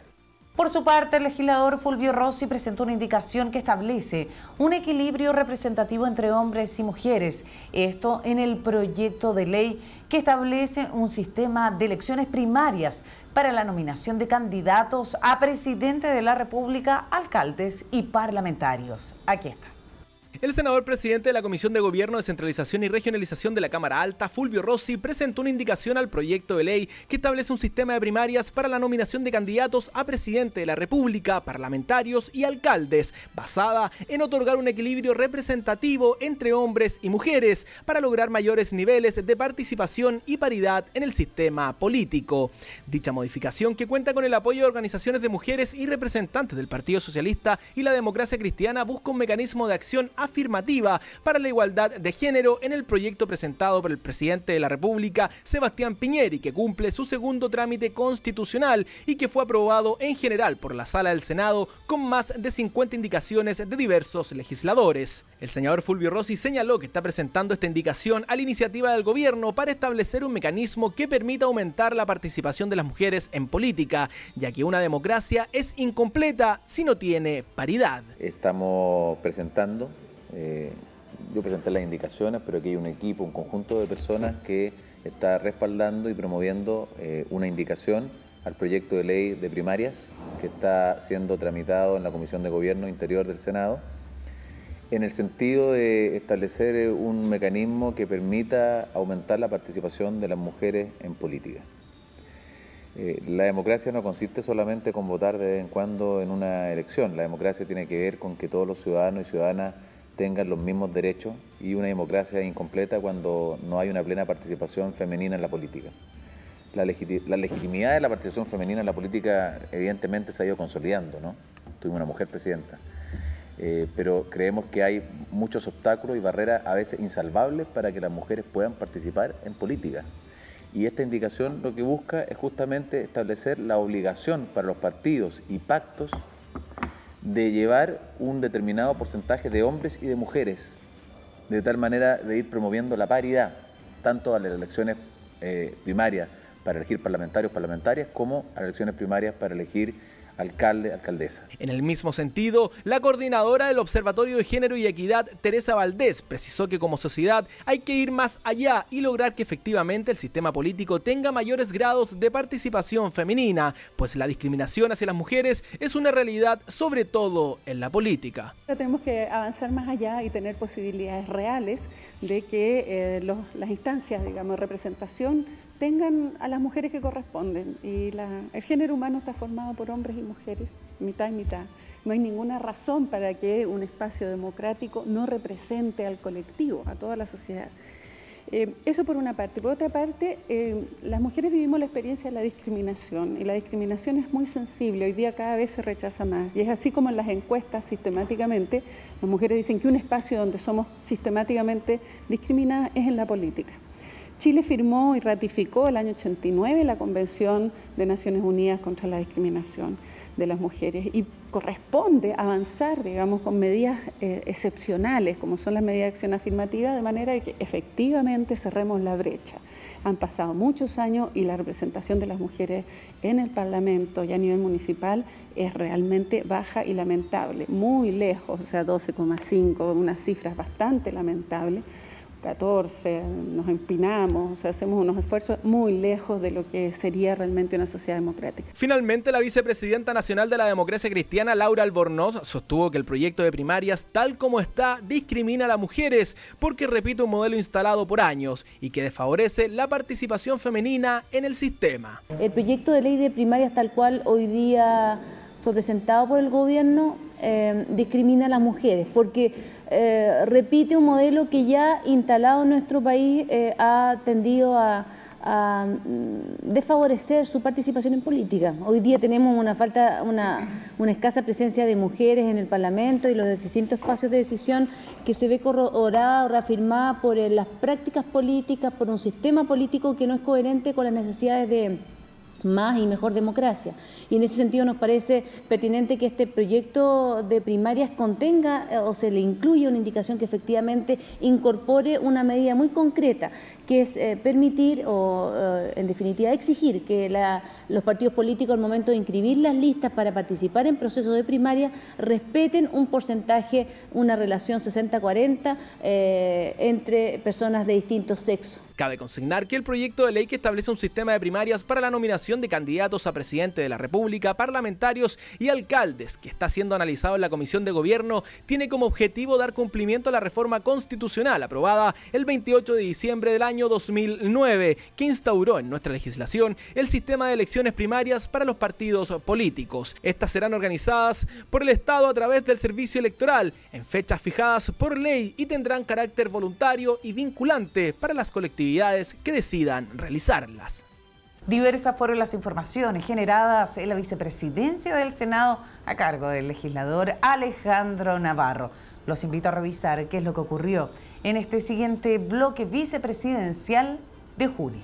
Por su parte, el legislador Fulvio Rossi presentó una indicación que establece un equilibrio representativo entre hombres y mujeres. Esto en el proyecto de ley que establece un sistema de elecciones primarias para la nominación de candidatos a presidente de la República, alcaldes y parlamentarios. Aquí está. El senador presidente de la Comisión de Gobierno, Descentralización y Regionalización de la Cámara Alta, Fulvio Rossi, presentó una indicación al proyecto de ley que establece un sistema de primarias para la nominación de candidatos a presidente de la República, parlamentarios y alcaldes, basada en otorgar un equilibrio representativo entre hombres y mujeres para lograr mayores niveles de participación y paridad en el sistema político. Dicha modificación, que cuenta con el apoyo de organizaciones de mujeres y representantes del Partido Socialista y la democracia cristiana, busca un mecanismo de acción afirmativa para la igualdad de género en el proyecto presentado por el presidente de la República, Sebastián Piñeri, que cumple su segundo trámite constitucional y que fue aprobado en general por la Sala del Senado con más de 50 indicaciones de diversos legisladores. El senador Fulvio Rossi señaló que está presentando esta indicación a la iniciativa del gobierno para establecer un mecanismo que permita aumentar la participación de las mujeres en política, ya que una democracia es incompleta si no tiene paridad. Estamos presentando eh, yo presenté las indicaciones, pero aquí hay un equipo, un conjunto de personas que está respaldando y promoviendo eh, una indicación al proyecto de ley de primarias que está siendo tramitado en la Comisión de Gobierno Interior del Senado en el sentido de establecer eh, un mecanismo que permita aumentar la participación de las mujeres en política. La democracia no consiste solamente con votar de vez en cuando en una elección, la democracia tiene que ver con que todos los ciudadanos y ciudadanas tengan los mismos derechos y una democracia incompleta cuando no hay una plena participación femenina en la política. La, legitimidad de la participación femenina en la política evidentemente se ha ido consolidando, ¿no? Tuvimos una mujer presidenta. Eh, pero creemos que hay muchos obstáculos y barreras a veces insalvables para que las mujeres puedan participar en política. Y esta indicación lo que busca es justamente establecer la obligación para los partidos y pactos de llevar un determinado porcentaje de hombres y de mujeres, de tal manera de ir promoviendo la paridad, tanto a las elecciones eh, primarias para elegir parlamentarios, parlamentarias, como a las elecciones primarias para elegir alcalde, alcaldesa. En el mismo sentido, la coordinadora del Observatorio de Género y Equidad, Teresa Valdés, precisó que como sociedad hay que ir más allá y lograr que efectivamente el sistema político tenga mayores grados de participación femenina, pues la discriminación hacia las mujeres es una realidad sobre todo en la política. Tenemos que avanzar más allá y tener posibilidades reales de que eh, las instancias, digamos, de representación tengan a las mujeres que corresponden. Y el género humano está formado por hombres y mujeres, mitad y mitad. No hay ninguna razón para que un espacio democrático no represente al colectivo, a toda la sociedad. Eh, eso por una parte. Por otra parte, eh, las mujeres vivimos la experiencia de la discriminación y la discriminación es muy sensible. Hoy día cada vez se rechaza más. Y es así como en las encuestas sistemáticamente las mujeres dicen que un espacio donde somos sistemáticamente discriminadas es en la política. Chile firmó y ratificó el año 89 la Convención de Naciones Unidas contra la Discriminación de las Mujeres y corresponde avanzar, digamos, con medidas eh, excepcionales, como son las medidas de acción afirmativa, de manera que efectivamente cerremos la brecha. Han pasado muchos años y la representación de las mujeres en el Parlamento y a nivel municipal es realmente baja y lamentable, muy lejos, o sea, 12,5, unas cifras bastante lamentables 14, nos empinamos, hacemos unos esfuerzos muy lejos de lo que sería realmente una sociedad democrática. Finalmente, la vicepresidenta nacional de la democracia cristiana, Laura Albornoz, sostuvo que el proyecto de primarias, tal como está, discrimina a las mujeres porque repite un modelo instalado por años y que desfavorece la participación femenina en el sistema. El proyecto de ley de primarias tal cual hoy día fue presentado por el gobierno eh, discrimina a las mujeres, porque eh, repite un modelo que ya instalado en nuestro país eh, ha tendido a, mm, desfavorecer su participación en política. Hoy día tenemos una falta, una, una, escasa presencia de mujeres en el Parlamento y los distintos espacios de decisión que se ve corroborada o reafirmada por las prácticas políticas, por un sistema político que no es coherente con las necesidades de más y mejor democracia. Y en ese sentido nos parece pertinente que este proyecto de primarias contenga eh, o se le incluya una indicación que efectivamente incorpore una medida muy concreta, que es eh, permitir o, eh, en definitiva, exigir que los partidos políticos al momento de inscribir las listas para participar en procesos de primaria respeten un porcentaje, una relación 60-40 entre personas de distintos sexos. Cabe consignar que el proyecto de ley que establece un sistema de primarias para la nominación de candidatos a presidente de la República, parlamentarios y alcaldes, que está siendo analizado en la Comisión de Gobierno, tiene como objetivo dar cumplimiento a la reforma constitucional aprobada el 28 de diciembre del año 2009, que instauró en nuestra legislación el sistema de elecciones primarias para los partidos políticos. Estas serán organizadas por el Estado a través del servicio electoral en fechas fijadas por ley y tendrán carácter voluntario y vinculante para las colectividades que decidan realizarlas. Diversas fueron las informaciones generadas en la vicepresidencia del Senado a cargo del legislador Alejandro Navarro. Los invito a revisar qué es lo que ocurrió en este siguiente bloque vicepresidencial de junio.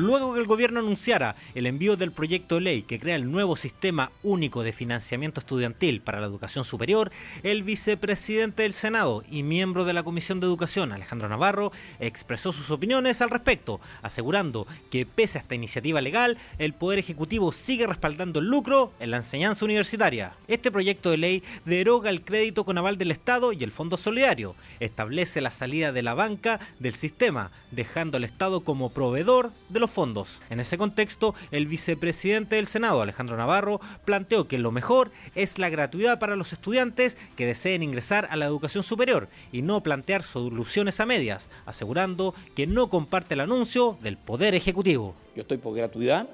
Luego que el gobierno anunciara el envío del proyecto de ley que crea el nuevo sistema único de financiamiento estudiantil para la educación superior, el vicepresidente del Senado y miembro de la Comisión de Educación, Alejandro Navarro, expresó sus opiniones al respecto, asegurando que pese a esta iniciativa legal, el Poder Ejecutivo sigue respaldando el lucro en la enseñanza universitaria. Este proyecto de ley deroga el crédito con aval del Estado y el Fondo Solidario, establece la salida de la banca del sistema, dejando al Estado como proveedor de los fondos. En ese contexto, el vicepresidente del Senado, Alejandro Navarro, planteó que lo mejor es la gratuidad para los estudiantes que deseen ingresar a la educación superior y no plantear soluciones a medias, asegurando que no comparte el anuncio del Poder Ejecutivo. Yo estoy por gratuidad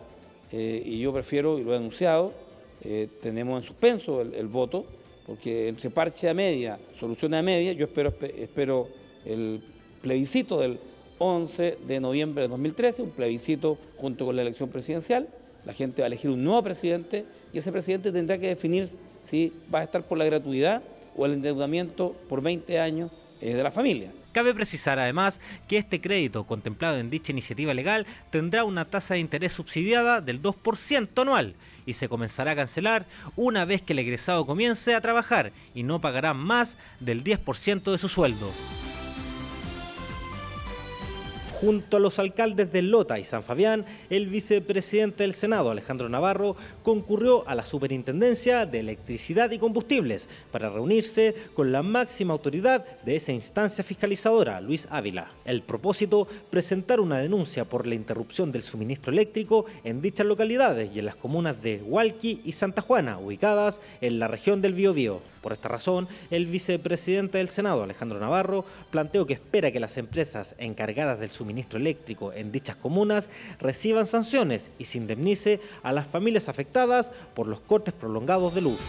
eh, y yo prefiero, y lo he anunciado, eh, tenemos en suspenso el, voto, porque se parche a media, soluciona a media, yo espero, espero el plebiscito del 11 de noviembre de 2013, un plebiscito junto con la elección presidencial. La gente va a elegir un nuevo presidente y ese presidente tendrá que definir si va a estar por la gratuidad o el endeudamiento por 20 años eh, de la familia. Cabe precisar además que este crédito contemplado en dicha iniciativa legal tendrá una tasa de interés subsidiada del 2% anual y se comenzará a cancelar una vez que el egresado comience a trabajar y no pagará más del 10% de su sueldo junto a los alcaldes de Lota y San Fabián, el vicepresidente del Senado, Alejandro Navarro, concurrió a la Superintendencia de Electricidad y Combustibles para reunirse con la máxima autoridad de esa instancia fiscalizadora, Luis Ávila. El propósito, presentar una denuncia por la interrupción del suministro eléctrico en dichas localidades y en las comunas de Hualqui y Santa Juana, ubicadas en la región del Biobío. Por esta razón, el vicepresidente del Senado, Alejandro Navarro, planteó que espera que las empresas encargadas del suministro eléctrico en dichas comunas reciban sanciones y se indemnice a las familias afectadas por los cortes prolongados de luz.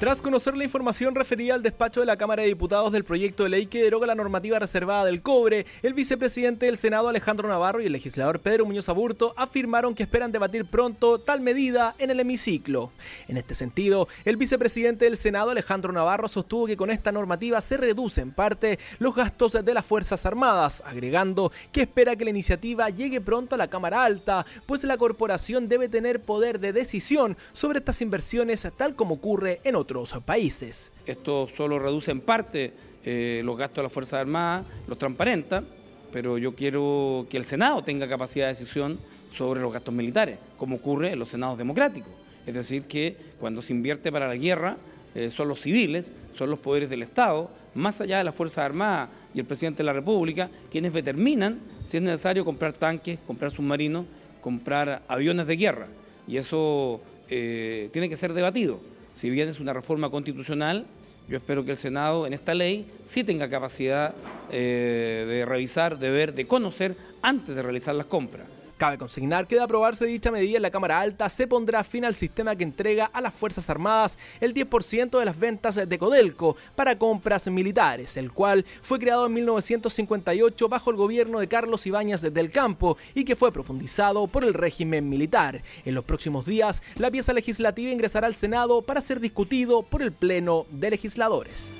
Tras conocer la información referida al despacho de la Cámara de Diputados del proyecto de ley que deroga la normativa reservada del cobre, el vicepresidente del Senado Alejandro Navarro y el legislador Pedro Muñoz Aburto afirmaron que esperan debatir pronto tal medida en el hemiciclo. En este sentido, el vicepresidente del Senado Alejandro Navarro sostuvo que con esta normativa se reduce en parte los gastos de las Fuerzas Armadas, agregando que espera que la iniciativa llegue pronto a la Cámara Alta, pues la corporación debe tener poder de decisión sobre estas inversiones tal como ocurre en otros países. Esto solo reduce en parte eh, los gastos de las Fuerzas Armadas, los transparenta, pero yo quiero que el Senado tenga capacidad de decisión sobre los gastos militares, como ocurre en los senados democráticos. Es decir, que cuando se invierte para la guerra, eh, son los civiles, son los poderes del Estado, más allá de las Fuerzas Armadas y el presidente de la República, quienes determinan si es necesario comprar tanques, comprar submarinos, comprar aviones de guerra. Y eso eh, tiene que ser debatido si bien es una reforma constitucional, yo espero que el Senado en esta ley sí tenga capacidad eh, de revisar, de ver, de conocer antes de realizar las compras. Cabe consignar que de aprobarse dicha medida en la Cámara Alta se pondrá fin al sistema que entrega a las Fuerzas Armadas el 10% de las ventas de Codelco para compras militares, el cual fue creado en 1958 bajo el gobierno de Carlos Ibáñez del Campo y que fue profundizado por el régimen militar. En los próximos días, la pieza legislativa ingresará al Senado para ser discutido por el Pleno de Legisladores.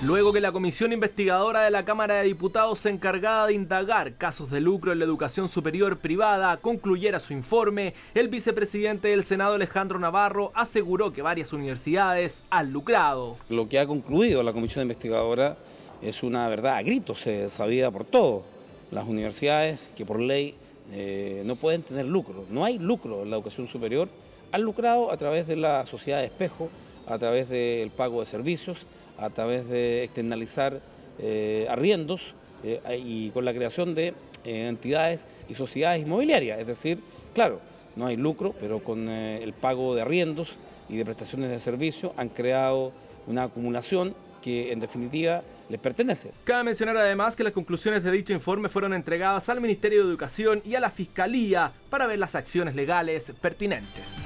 Luego que la comisión investigadora de la Cámara de Diputados encargada de indagar casos de lucro en la educación superior privada concluyera su informe, el vicepresidente del Senado Alejandro Navarro aseguró que varias universidades han lucrado. Lo que ha concluido la comisión investigadora es una verdad a gritos, se sabía por todo. Las universidades que por ley eh, no pueden tener lucro, no hay lucro en la educación superior, han lucrado a través de la sociedad de espejo, a través del pago de servicios, a través de externalizar eh, arriendos eh, y con la creación de eh, entidades y sociedades inmobiliarias. Es decir, claro, no hay lucro, pero con el pago de arriendos y de prestaciones de servicio han creado una acumulación que en definitiva les pertenece. Cabe mencionar además que las conclusiones de dicho informe fueron entregadas al Ministerio de Educación y a la Fiscalía para ver las acciones legales pertinentes.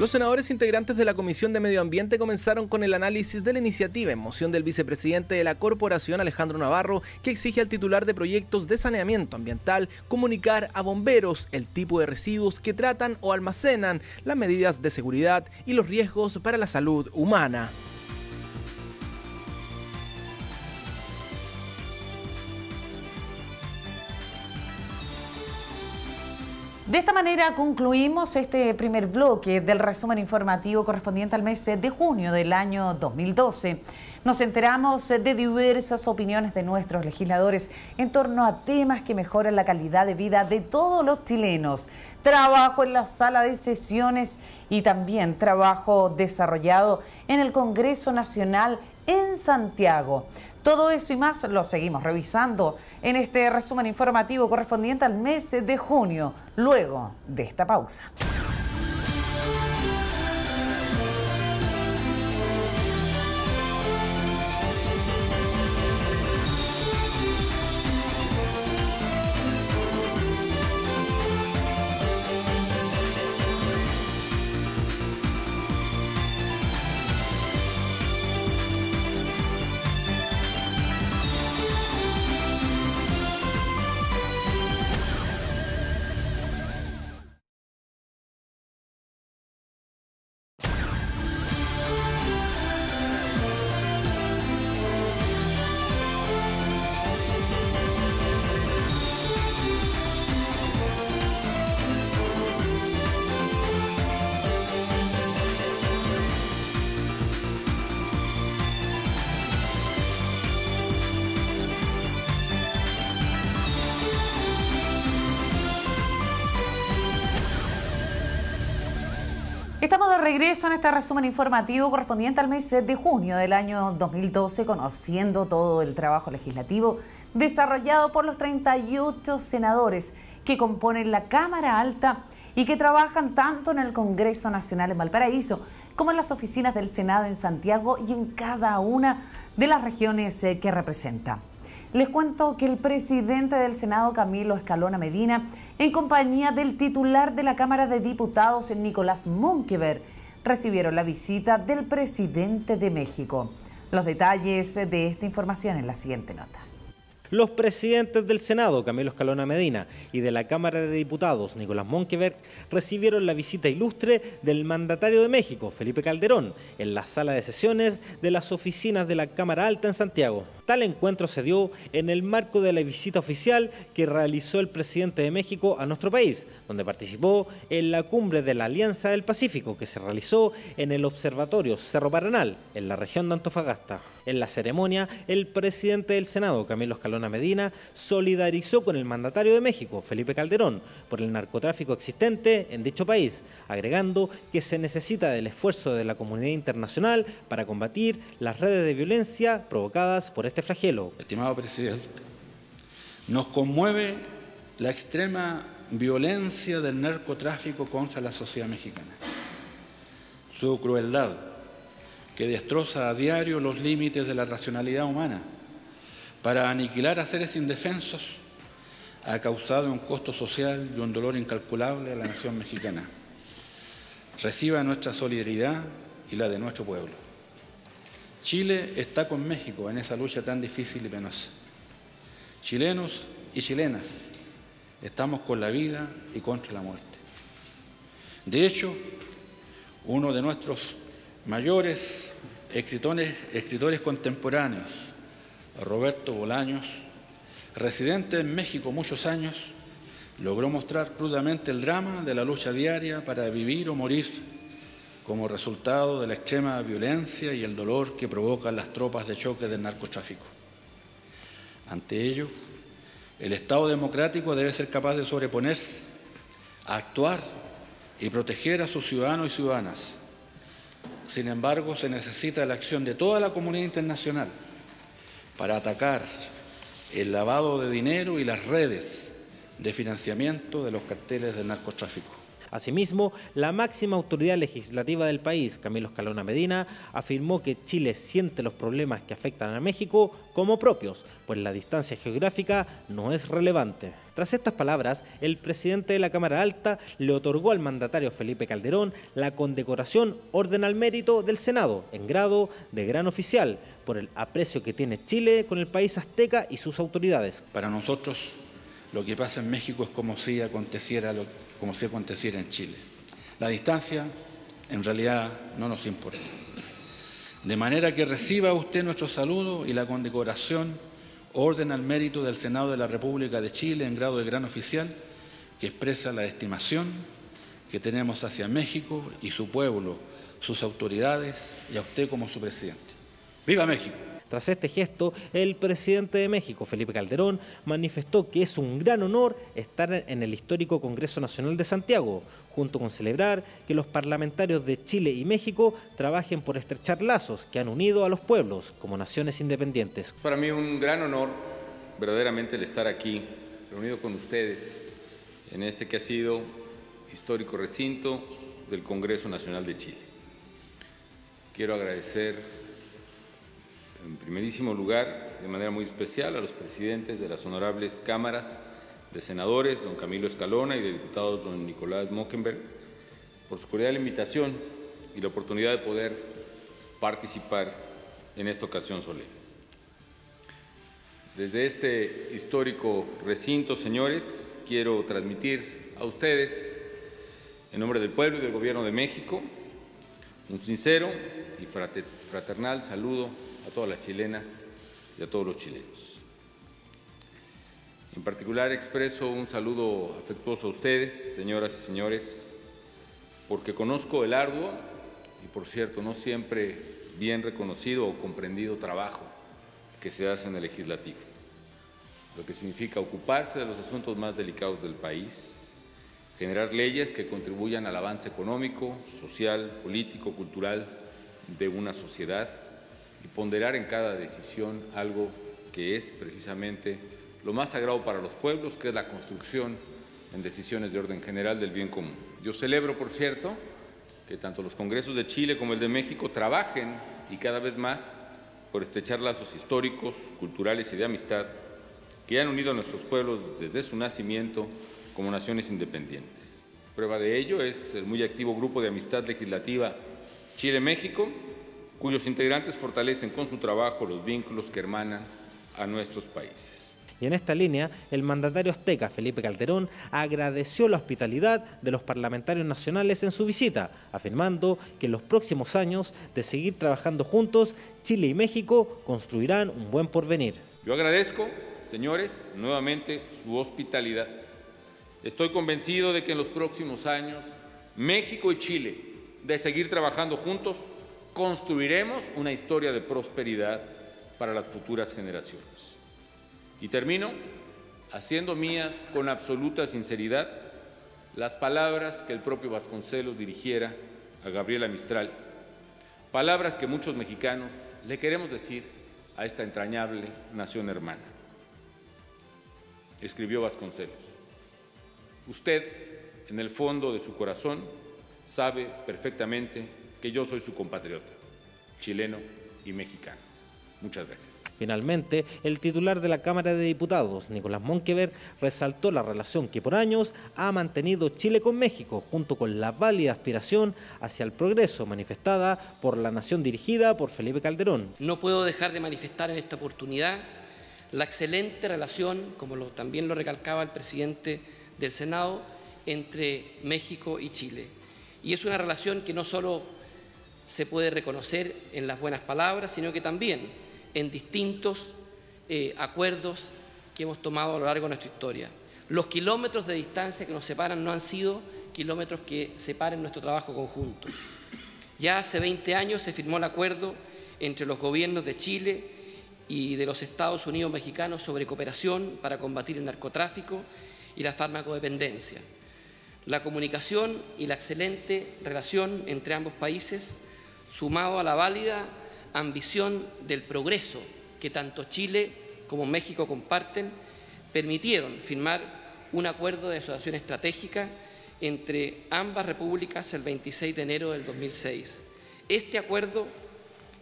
Los senadores integrantes de la Comisión de Medio Ambiente comenzaron con el análisis de la iniciativa en moción del vicepresidente de la corporación, Alejandro Navarro, que exige al titular de proyectos de saneamiento ambiental comunicar a bomberos el tipo de residuos que tratan o almacenan, las medidas de seguridad y los riesgos para la salud humana. De esta manera concluimos este primer bloque del resumen informativo correspondiente al mes de junio del año 2012. Nos enteramos de diversas opiniones de nuestros legisladores en torno a temas que mejoran la calidad de vida de todos los chilenos. Trabajo en la sala de sesiones y también trabajo desarrollado en el Congreso Nacional en Santiago. Todo eso y más lo seguimos revisando en este resumen informativo correspondiente al mes de junio, luego de esta pausa. Estamos de regreso en este resumen informativo correspondiente al mes de junio del año 2012, conociendo todo el trabajo legislativo desarrollado por los 38 senadores que componen la Cámara Alta y que trabajan tanto en el Congreso Nacional en Valparaíso como en las oficinas del Senado en Santiago y en cada una de las regiones eh, que representa. Les cuento que el presidente del Senado, Camilo Escalona Medina, en compañía del titular de la Cámara de Diputados, Nicolás Monkever, recibieron la visita del presidente de México. Los detalles de esta información en la siguiente nota. Los presidentes del Senado, Camilo Escalona Medina, y de la Cámara de Diputados, Nicolás Monkeberg, recibieron la visita ilustre del mandatario de México, Felipe Calderón, en la sala de sesiones de las oficinas de la Cámara Alta en Santiago. Tal encuentro se dio en el marco de la visita oficial que realizó el presidente de México a nuestro país, donde participó en la cumbre de la Alianza del Pacífico que se realizó en el Observatorio Cerro Paranal, en la región de Antofagasta. En la ceremonia, el presidente del Senado, Camilo Escalona Medina, solidarizó con el mandatario de México, Felipe Calderón, por el narcotráfico existente en dicho país, agregando que se necesita del esfuerzo de la comunidad internacional para combatir las redes de violencia provocadas por este flagelo. Estimado presidente, nos conmueve la extrema violencia del narcotráfico contra la sociedad mexicana. Su crueldad que destroza a diario los límites de la racionalidad humana para aniquilar a seres indefensos, ha causado un costo social y un dolor incalculable a la nación mexicana. Reciba nuestra solidaridad y la de nuestro pueblo. Chile está con México en esa lucha tan difícil y penosa. Chilenos y chilenas, estamos con la vida y contra la muerte. De hecho, uno de nuestros mayores escritores, escritores contemporáneos, Roberto Bolaños, residente en México muchos años, logró mostrar crudamente el drama de la lucha diaria para vivir o morir como resultado de la extrema violencia y el dolor que provocan las tropas de choque del narcotráfico. Ante ello, el Estado democrático debe ser capaz de sobreponerse, actuar y proteger a sus ciudadanos y ciudadanas sin embargo, se necesita la acción de toda la comunidad internacional para atacar el lavado de dinero y las redes de financiamiento de los carteles del narcotráfico. Asimismo, la máxima autoridad legislativa del país, Camilo Escalona Medina, afirmó que Chile siente los problemas que afectan a México como propios, pues la distancia geográfica no es relevante. Tras estas palabras, el presidente de la Cámara Alta le otorgó al mandatario Felipe Calderón la condecoración Orden al Mérito del Senado en grado de gran oficial por el aprecio que tiene Chile con el país azteca y sus autoridades. Para nosotros, lo que pasa en México es como si aconteciera como si aconteciera en Chile. La distancia en realidad no nos importa. De manera que reciba usted nuestro saludo y la condecoración Orden al Mérito del Senado de la República de Chile en grado de gran oficial, que expresa la estimación que tenemos hacia México y su pueblo, sus autoridades y a usted como su presidente. ¡Viva México! Tras este gesto, el presidente de México, Felipe Calderón, manifestó que es un gran honor estar en el histórico Congreso Nacional de Santiago, junto con celebrar que los parlamentarios de Chile y México trabajen por estrechar lazos que han unido a los pueblos como naciones independientes. Para mí un gran honor verdaderamente el estar aquí, reunido con ustedes, en este que ha sido histórico recinto del Congreso Nacional de Chile. Quiero agradecer en primerísimo lugar, de manera muy especial, a los presidentes de las honorables cámaras de senadores, don Camilo Escalona, y de diputados, don Nicolás Mockenberg, por su cordial invitación y la oportunidad de poder participar en esta ocasión solemne. Desde este histórico recinto, señores, quiero transmitir a ustedes, en nombre del pueblo y del Gobierno de México, un sincero y fraternal saludo a todas las chilenas y a todos los chilenos. En particular expreso un saludo afectuoso a ustedes, señoras y señores, porque conozco el arduo y, por cierto, no siempre bien reconocido o comprendido trabajo que se hace en el legislativo, lo que significa ocuparse de los asuntos más delicados del país, generar leyes que contribuyan al avance económico, social, político, cultural de una sociedad y ponderar en cada decisión algo que es precisamente lo más sagrado para los pueblos, que es la construcción en decisiones de orden general del bien común. Yo celebro, por cierto, que tanto los congresos de Chile como el de México trabajen y cada vez más por estrechar lazos históricos, culturales y de amistad que han unido a nuestros pueblos desde su nacimiento como naciones independientes. Prueba de ello es el muy activo grupo de amistad legislativa Chile-México, cuyos integrantes fortalecen con su trabajo los vínculos que hermanan a nuestros países. Y en esta línea, el mandatario azteca Felipe Calderón agradeció la hospitalidad de los parlamentarios nacionales en su visita, afirmando que en los próximos años de seguir trabajando juntos, Chile y México construirán un buen porvenir. Yo agradezco, señores, nuevamente su hospitalidad. Estoy convencido de que en los próximos años México y Chile, de seguir trabajando juntos, construiremos una historia de prosperidad para las futuras generaciones. Y termino haciendo mías con absoluta sinceridad las palabras que el propio Vasconcelos dirigiera a Gabriela Mistral, palabras que muchos mexicanos le queremos decir a esta entrañable nación hermana. Escribió Vasconcelos, usted en el fondo de su corazón sabe perfectamente que yo soy su compatriota, chileno y mexicano. Muchas gracias. Finalmente, el titular de la Cámara de Diputados, Nicolás Monkever, resaltó la relación que por años ha mantenido Chile con México, junto con la válida aspiración hacia el progreso manifestada por la nación dirigida por Felipe Calderón. No puedo dejar de manifestar en esta oportunidad la excelente relación, como también lo recalcaba el presidente del Senado, entre México y Chile. Y es una relación que no solo se puede reconocer en las buenas palabras, sino que también en distintos eh, acuerdos que hemos tomado a lo largo de nuestra historia. Los kilómetros de distancia que nos separan no han sido kilómetros que separen nuestro trabajo conjunto. Ya hace 20 años se firmó el acuerdo entre los gobiernos de Chile y de los Estados Unidos mexicanos sobre cooperación para combatir el narcotráfico y la farmacodependencia. La comunicación y la excelente relación entre ambos países sumado a la válida ambición del progreso que tanto Chile como México comparten, permitieron firmar un acuerdo de asociación estratégica entre ambas repúblicas el 26 de enero del 2006. Este acuerdo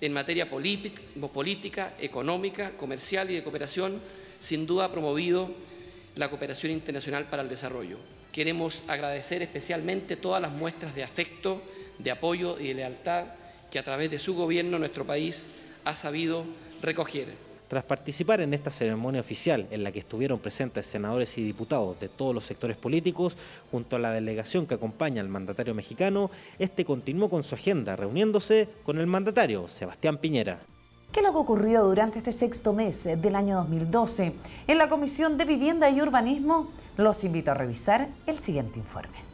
en materia política, económica, comercial y de cooperación sin duda ha promovido la cooperación internacional para el desarrollo. Queremos agradecer especialmente todas las muestras de afecto, de apoyo y de lealtad que a través de su gobierno nuestro país ha sabido recoger. Tras participar en esta ceremonia oficial en la que estuvieron presentes senadores y diputados de todos los sectores políticos, junto a la delegación que acompaña al mandatario mexicano, este continuó con su agenda reuniéndose con el mandatario Sebastián Piñera. ¿Qué es lo que ocurrió durante este sexto mes del año 2012? En la Comisión de Vivienda y Urbanismo los invito a revisar el siguiente informe.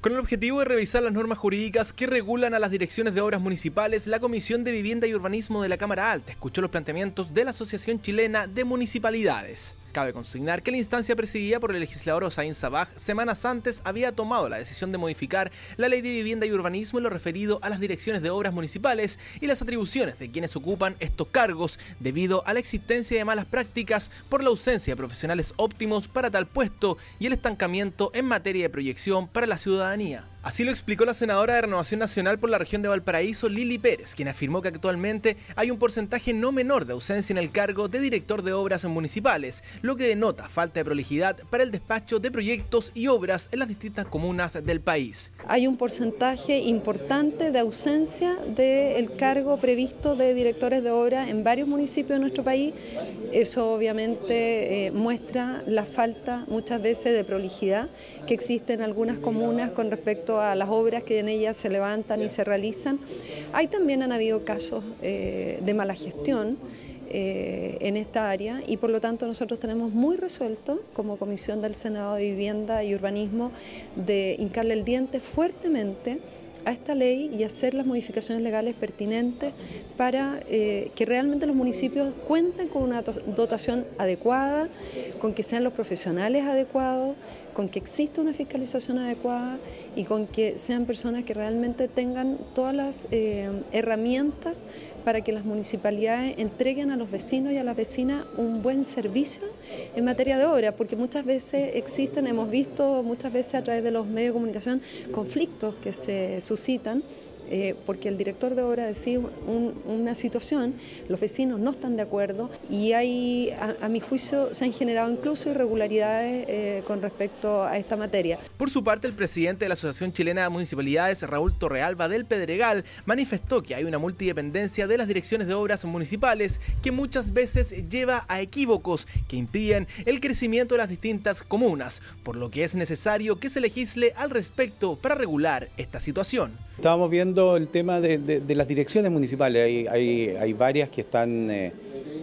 Con el objetivo de revisar las normas jurídicas que regulan a las direcciones de obras municipales, la Comisión de Vivienda y Urbanismo de la Cámara Alta escuchó los planteamientos de la Asociación Chilena de Municipalidades. Cabe consignar que la instancia presidida por el legislador Osain Sabaj semanas antes había tomado la decisión de modificar la ley de vivienda y urbanismo en lo referido a las direcciones de obras municipales y las atribuciones de quienes ocupan estos cargos debido a la existencia de malas prácticas por la ausencia de profesionales óptimos para tal puesto y el estancamiento en materia de proyección para la ciudadanía. Así lo explicó la senadora de Renovación Nacional por la región de Valparaíso, Lili Pérez, quien afirmó que actualmente hay un porcentaje no menor de ausencia en el cargo de director de obras municipales, lo que denota falta de prolijidad para el despacho de proyectos y obras en las distintas comunas del país. Hay un porcentaje importante de ausencia del cargo previsto de directores de obra en varios municipios de nuestro país. Eso obviamente eh, muestra la falta muchas veces de prolijidad que existe en algunas comunas con respecto a las obras que en ellas se levantan y se realizan. Hay también han habido casos eh, de mala gestión. Eh, en esta área y por lo tanto nosotros tenemos muy resuelto como Comisión del Senado de Vivienda y Urbanismo de hincarle el diente fuertemente a esta ley y hacer las modificaciones legales pertinentes para eh, que realmente los municipios cuenten con una dotación adecuada, con que sean los profesionales adecuados, con que exista una fiscalización adecuada y con que sean personas que realmente tengan todas las eh, herramientas para que las municipalidades entreguen a los vecinos y a las vecinas un buen servicio en materia de obra, porque muchas veces existen, hemos visto muchas veces a través de los medios de comunicación conflictos que se suscitan eh, porque el director de obra decide una situación, los vecinos no están de acuerdo y hay, a, mi juicio, se han generado incluso irregularidades eh, con respecto a esta materia. Por su parte, el presidente de la Asociación Chilena de Municipalidades, Raúl Torrealba del Pedregal, manifestó que hay una multidependencia de las direcciones de obras municipales que muchas veces lleva a equívocos que impiden el crecimiento de las distintas comunas, por lo que es necesario que se legisle al respecto para regular esta situación. Estábamos viendo el tema de, las direcciones municipales. Hay, varias que están eh,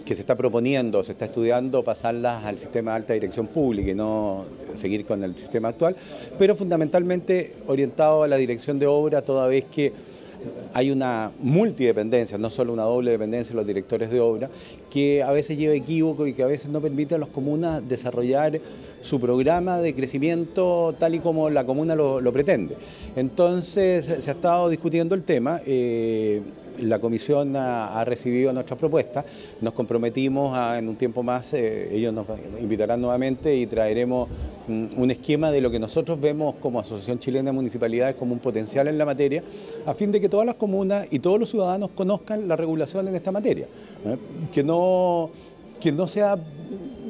que se está proponiendo, se está estudiando pasarlas al sistema de alta dirección pública y no seguir con el sistema actual, pero fundamentalmente orientado a la dirección de obra, toda vez que hay una multidependencia, no solo una doble dependencia de los directores de obra, que a veces lleva equívoco y que a veces no permite a las comunas desarrollar su programa de crecimiento tal y como la comuna lo, pretende. Entonces se ha estado discutiendo el tema. Eh, la comisión ha, recibido nuestras propuestas, nos comprometimos a, en un tiempo más, eh, ellos nos invitarán nuevamente y traeremos mm, un esquema de lo que nosotros vemos como Asociación Chilena de Municipalidades como un potencial en la materia, a fin de que todas las comunas y todos los ciudadanos conozcan la regulación en esta materia, ¿eh? que, no, que no sea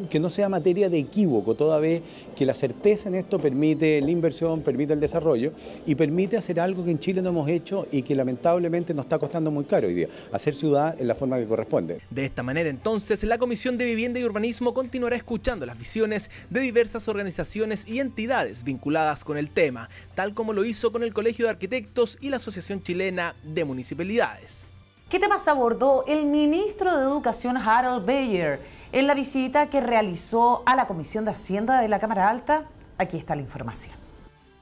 que no sea materia de equívoco, toda vez que la certeza en esto permite la inversión, permite el desarrollo y permite hacer algo que en Chile no hemos hecho y que lamentablemente nos está costando muy caro hoy día, hacer ciudad en la forma que corresponde. De esta manera entonces, la Comisión de Vivienda y Urbanismo continuará escuchando las visiones de diversas organizaciones y entidades vinculadas con el tema, tal como lo hizo con el Colegio de Arquitectos y la Asociación Chilena de Municipalidades. ¿Qué temas abordó el ministro de Educación Harold Bayer en la visita que realizó a la Comisión de Hacienda de la Cámara Alta? Aquí está la información.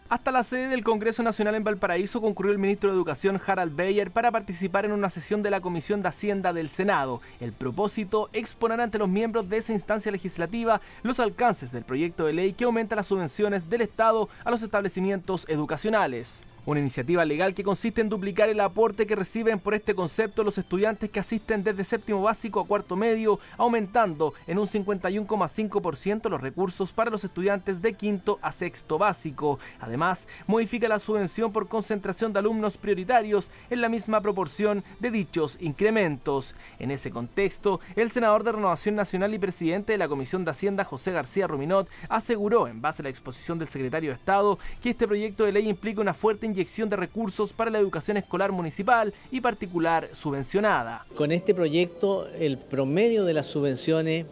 Hasta la sede del Congreso Nacional en Valparaíso concurrió el ministro de Educación Harald Bayer para participar en una sesión de la Comisión de Hacienda del Senado. El propósito, exponer ante los miembros de esa instancia legislativa los alcances del proyecto de ley que aumenta las subvenciones del Estado a los establecimientos educacionales. Una iniciativa legal que consiste en duplicar el aporte que reciben por este concepto los estudiantes que asisten desde séptimo básico a cuarto medio, aumentando en un 51,5% los recursos para los estudiantes de quinto a sexto básico. Además, modifica la subvención por concentración de alumnos prioritarios en la misma proporción de dichos incrementos. En ese contexto, el senador de Renovación Nacional y presidente de la Comisión de Hacienda, José García Ruminot, aseguró, en base a la exposición del secretario de Estado, que este proyecto de ley implica una fuerte inyección de recursos para la educación escolar municipal y particular subvencionada. Con este proyecto el promedio de las subvenciones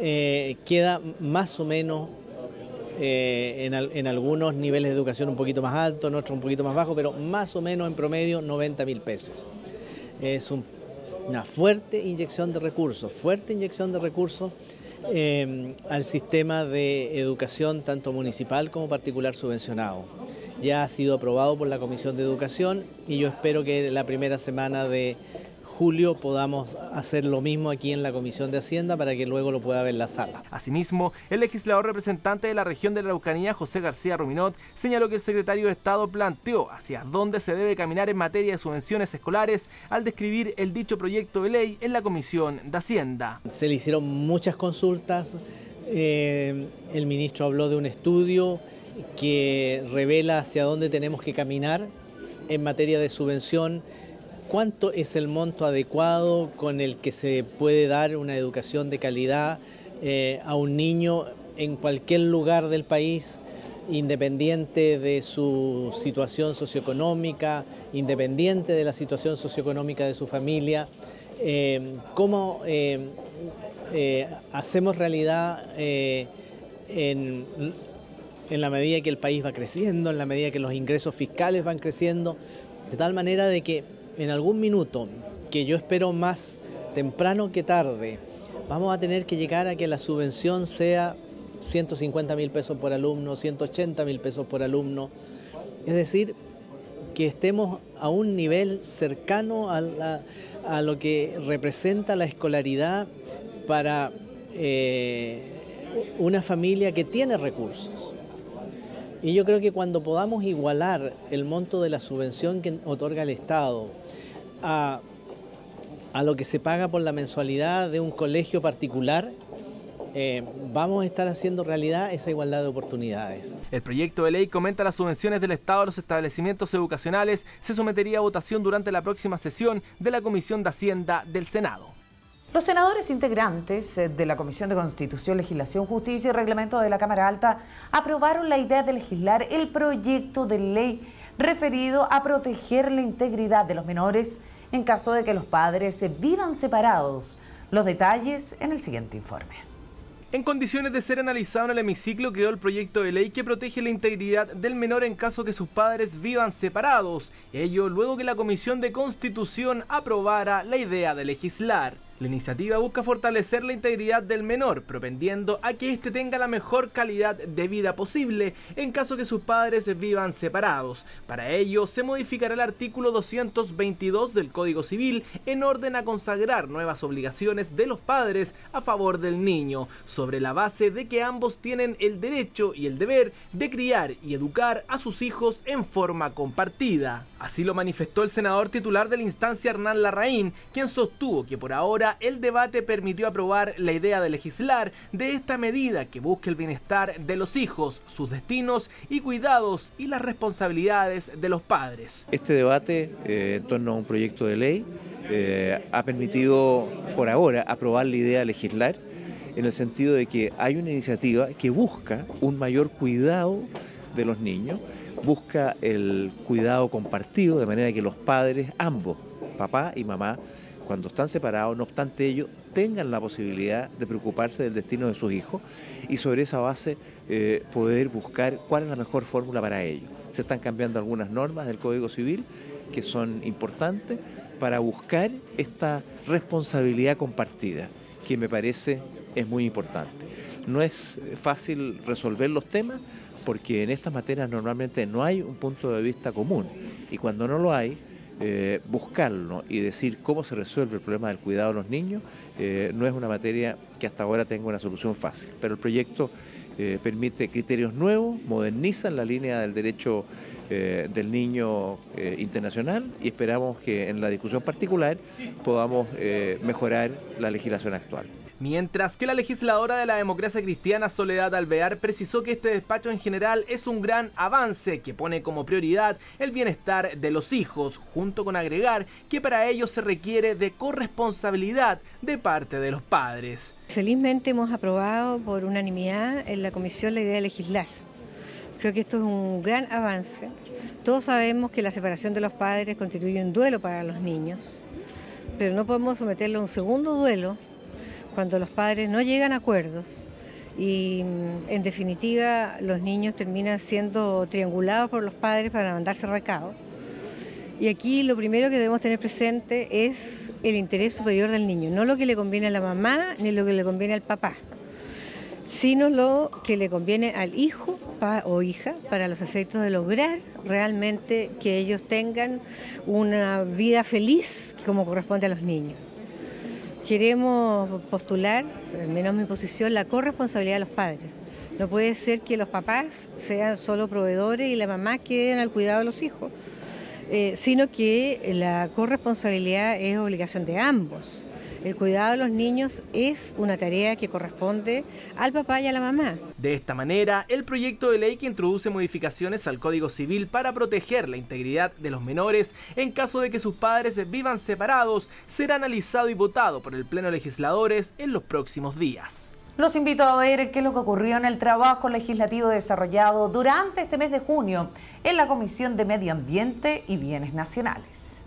eh, queda más o menos eh, en, algunos niveles de educación un poquito más alto, en otros un poquito más bajo, pero más o menos en promedio 90 mil pesos. Es una fuerte inyección de recursos, fuerte inyección de recursos eh, al sistema de educación tanto municipal como particular subvencionado. Ya ha sido aprobado por la Comisión de Educación y yo espero que la primera semana de julio podamos hacer lo mismo aquí en la Comisión de Hacienda para que luego lo pueda ver la sala. Asimismo, el legislador representante de la región de la Araucanía, José García Ruminot, señaló que el secretario de Estado planteó hacia dónde se debe caminar en materia de subvenciones escolares al describir el dicho proyecto de ley en la Comisión de Hacienda. Se le hicieron muchas consultas, eh, el ministro habló de un estudio que revela hacia dónde tenemos que caminar en materia de subvención cuánto es el monto adecuado con el que se puede dar una educación de calidad eh, a un niño en cualquier lugar del país, independiente de su situación socioeconómica, independiente de la situación socioeconómica de su familia. Eh, ¿Cómo eh, hacemos realidad en, en la medida que el país va creciendo, en la medida que los ingresos fiscales van creciendo, de tal manera de que en algún minuto, que yo espero más temprano que tarde, vamos a tener que llegar a que la subvención sea 150 mil pesos por alumno, 180 mil pesos por alumno. Es decir, que estemos a un nivel cercano a, lo que representa la escolaridad para eh, una familia que tiene recursos. Y yo creo que cuando podamos igualar el monto de la subvención que otorga el Estado a, lo que se paga por la mensualidad de un colegio particular, eh, vamos a estar haciendo realidad esa igualdad de oportunidades. El proyecto de ley comenta las subvenciones del Estado a los establecimientos educacionales. Se sometería a votación durante la próxima sesión de la Comisión de Hacienda del Senado. Los senadores integrantes eh, de la Comisión de Constitución, Legislación, Justicia y Reglamento de la Cámara Alta aprobaron la idea de legislar el proyecto de ley referido a proteger la integridad de los menores en caso de que los padres vivan separados. Los detalles en el siguiente informe. En condiciones de ser analizado en el hemiciclo quedó el proyecto de ley que protege la integridad del menor en caso que sus padres vivan separados. Ello luego que la Comisión de Constitución aprobara la idea de legislar. La iniciativa busca fortalecer la integridad del menor, propendiendo a que éste tenga la mejor calidad de vida posible en caso que sus padres vivan separados. Para ello, se modificará el artículo 222 del Código Civil en orden a consagrar nuevas obligaciones de los padres a favor del niño, sobre la base de que ambos tienen el derecho y el deber de criar y educar a sus hijos en forma compartida. Así lo manifestó el senador titular de la instancia Hernán Larraín, quien sostuvo que por ahora el debate permitió aprobar la idea de legislar de esta medida que busque el bienestar de los hijos, sus destinos y cuidados y las responsabilidades de los padres. Este debate eh, en torno a un proyecto de ley eh, ha permitido por ahora aprobar la idea de legislar en el sentido de que hay una iniciativa que busca un mayor cuidado de los niños, busca el cuidado compartido de manera que los padres, ambos, papá y mamá, cuando están separados, no obstante ello, tengan la posibilidad de preocuparse del destino de sus hijos y sobre esa base eh, poder buscar cuál es la mejor fórmula para ello. Se están cambiando algunas normas del Código Civil que son importantes para buscar esta responsabilidad compartida, que me parece es muy importante. No es fácil resolver los temas porque en estas materias normalmente no hay un punto de vista común y cuando no lo hay, eh, buscarlo y decir cómo se resuelve el problema del cuidado de los niños eh, no es una materia que hasta ahora tenga una solución fácil. Pero el proyecto eh, permite criterios nuevos, moderniza la línea del derecho del niño internacional y esperamos que en la discusión particular podamos mejorar la legislación actual. Mientras que la legisladora de la democracia cristiana Soledad Alvear precisó que este despacho en general es un gran avance que pone como prioridad el bienestar de los hijos, junto con agregar que para ello se requiere de corresponsabilidad de parte de los padres. Felizmente hemos aprobado por unanimidad en la comisión la idea de legislar. Creo que esto es un gran avance. Todos sabemos que la separación de los padres constituye un duelo para los niños, pero no podemos someterlo a un segundo duelo cuando los padres no llegan a acuerdos y mm, en definitiva los niños terminan siendo triangulados por los padres para mandarse recado. Y aquí lo primero que debemos tener presente es el interés superior del niño, no lo que le conviene a la mamá ni lo que le conviene al papá. sino lo que le conviene al hijo o hija para los efectos de lograr realmente que ellos tengan una vida feliz como corresponde a los niños. Queremos postular, al menos mi posición, la corresponsabilidad de los padres. No puede ser que los papás sean solo proveedores y la mamá queden al cuidado de los hijos, eh, sino que la corresponsabilidad es obligación de ambos. El cuidado de los niños es una tarea que corresponde al papá y a la mamá. De esta manera, el proyecto de ley que introduce modificaciones al Código Civil para proteger la integridad de los menores en caso de que sus padres vivan separados será analizado y votado por el Pleno de Legisladores en los próximos días. Los invito a ver qué es lo que ocurrió en el trabajo legislativo desarrollado durante este mes de junio en la Comisión de Medio Ambiente y Bienes Nacionales.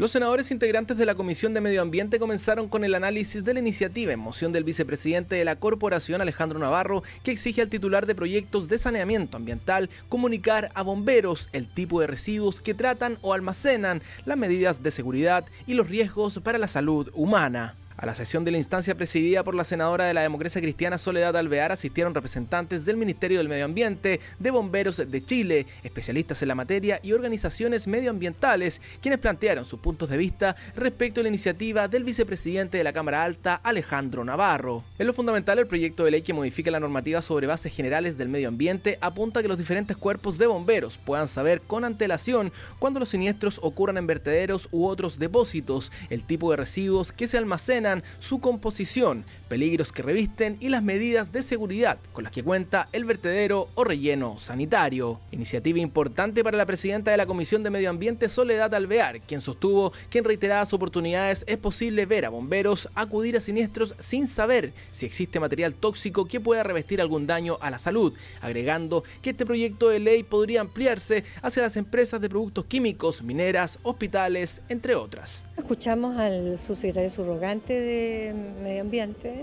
Los senadores integrantes de la Comisión de Medio Ambiente comenzaron con el análisis de la iniciativa en moción del vicepresidente de la Corporación, Alejandro Navarro, que exige al titular de proyectos de saneamiento ambiental comunicar a bomberos el tipo de residuos que tratan o almacenan, las medidas de seguridad y los riesgos para la salud humana. A la sesión de la instancia presidida por la senadora de la democracia cristiana Soledad Alvear asistieron representantes del Ministerio del Medio Ambiente, de Bomberos de Chile, especialistas en la materia y organizaciones medioambientales, quienes plantearon sus puntos de vista respecto a la iniciativa del vicepresidente de la Cámara Alta, Alejandro Navarro. En lo fundamental, el proyecto de ley que modifica la normativa sobre bases generales del medio ambiente apunta a que los diferentes cuerpos de bomberos puedan saber con antelación cuando los siniestros ocurran en vertederos u otros depósitos, el tipo de residuos que se almacenan su composición, peligros que revisten y las medidas de seguridad con las que cuenta el vertedero o relleno sanitario. Iniciativa importante para la presidenta de la Comisión de Medio Ambiente, Soledad Alvear, quien sostuvo que en reiteradas oportunidades es posible ver a bomberos acudir a siniestros sin saber si existe material tóxico que pueda revestir algún daño a la salud, agregando que este proyecto de ley podría ampliarse hacia las empresas de productos químicos, mineras, hospitales, entre otras. Escuchamos al subsecretario subrogante de Medio Ambiente,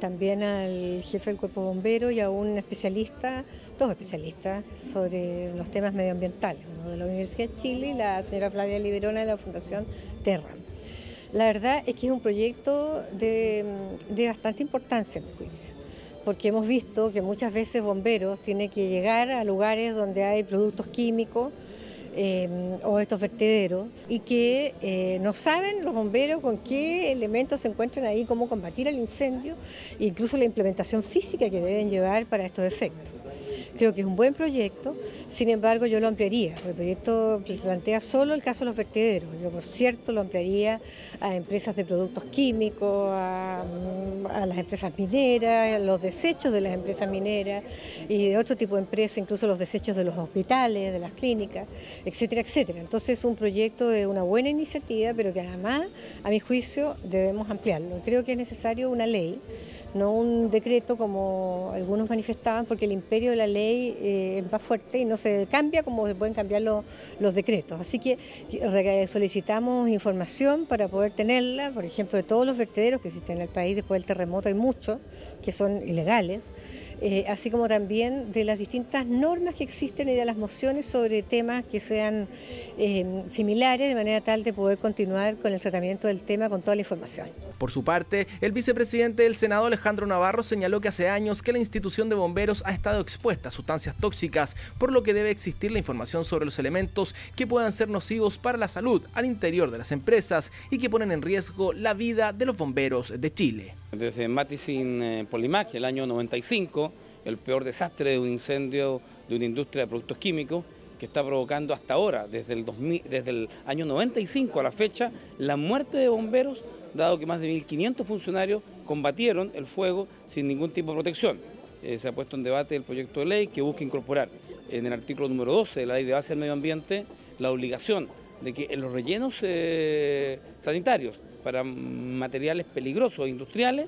también al jefe del cuerpo bombero y a un especialista, dos especialistas sobre los temas medioambientales, uno de la Universidad de Chile y la señora Flavia Liberona de la Fundación Terra. La verdad es que es un proyecto de, de bastante importancia en mi juicio porque hemos visto que muchas veces bomberos tienen que llegar a lugares donde hay productos químicos Em, o estos vertederos y que eh, no saben los bomberos con qué elementos se encuentran ahí, cómo combatir el incendio, incluso la implementación física que deben llevar para estos efectos. Creo que es un buen proyecto, sin embargo yo lo ampliaría. El proyecto plantea solo el caso de los vertederos. Yo, por cierto, lo ampliaría a empresas de productos químicos, a, las empresas mineras, los desechos de las empresas mineras y de otro tipo de empresas, incluso los desechos de los hospitales, de las clínicas, etcétera, etcétera. Entonces es un proyecto de una buena iniciativa, pero que además, a mi juicio, debemos ampliarlo. Creo que es necesario una ley no un decreto como algunos manifestaban, porque el imperio de la ley eh, es más fuerte y no se cambia como se pueden cambiar los decretos. Así que solicitamos información para poder tenerla, por ejemplo, de todos los vertederos que existen en el país después del terremoto, hay muchos que son ilegales. Eh, así como también de las distintas normas que existen y de las mociones sobre temas que sean eh, similares, de manera tal de poder continuar con el tratamiento del tema con toda la información. Por su parte, el vicepresidente del Senado, Alejandro Navarro, señaló que hace años que la institución de bomberos ha estado expuesta a sustancias tóxicas, por lo que debe existir la información sobre los elementos que puedan ser nocivos para la salud al interior de las empresas y que ponen en riesgo la vida de los bomberos de Chile. Desde Maticin eh, Polimac, el año 95, el peor desastre de un incendio de una industria de productos químicos que está provocando hasta ahora, desde el, año 95 a la fecha, la muerte de bomberos, dado que más de 1.500 funcionarios combatieron el fuego sin ningún tipo de protección. Eh, se ha puesto en debate el proyecto de ley que busca incorporar en el artículo número 12 de la Ley de Base del Medio Ambiente la obligación de que en los rellenos eh, sanitarios para materiales peligrosos industriales,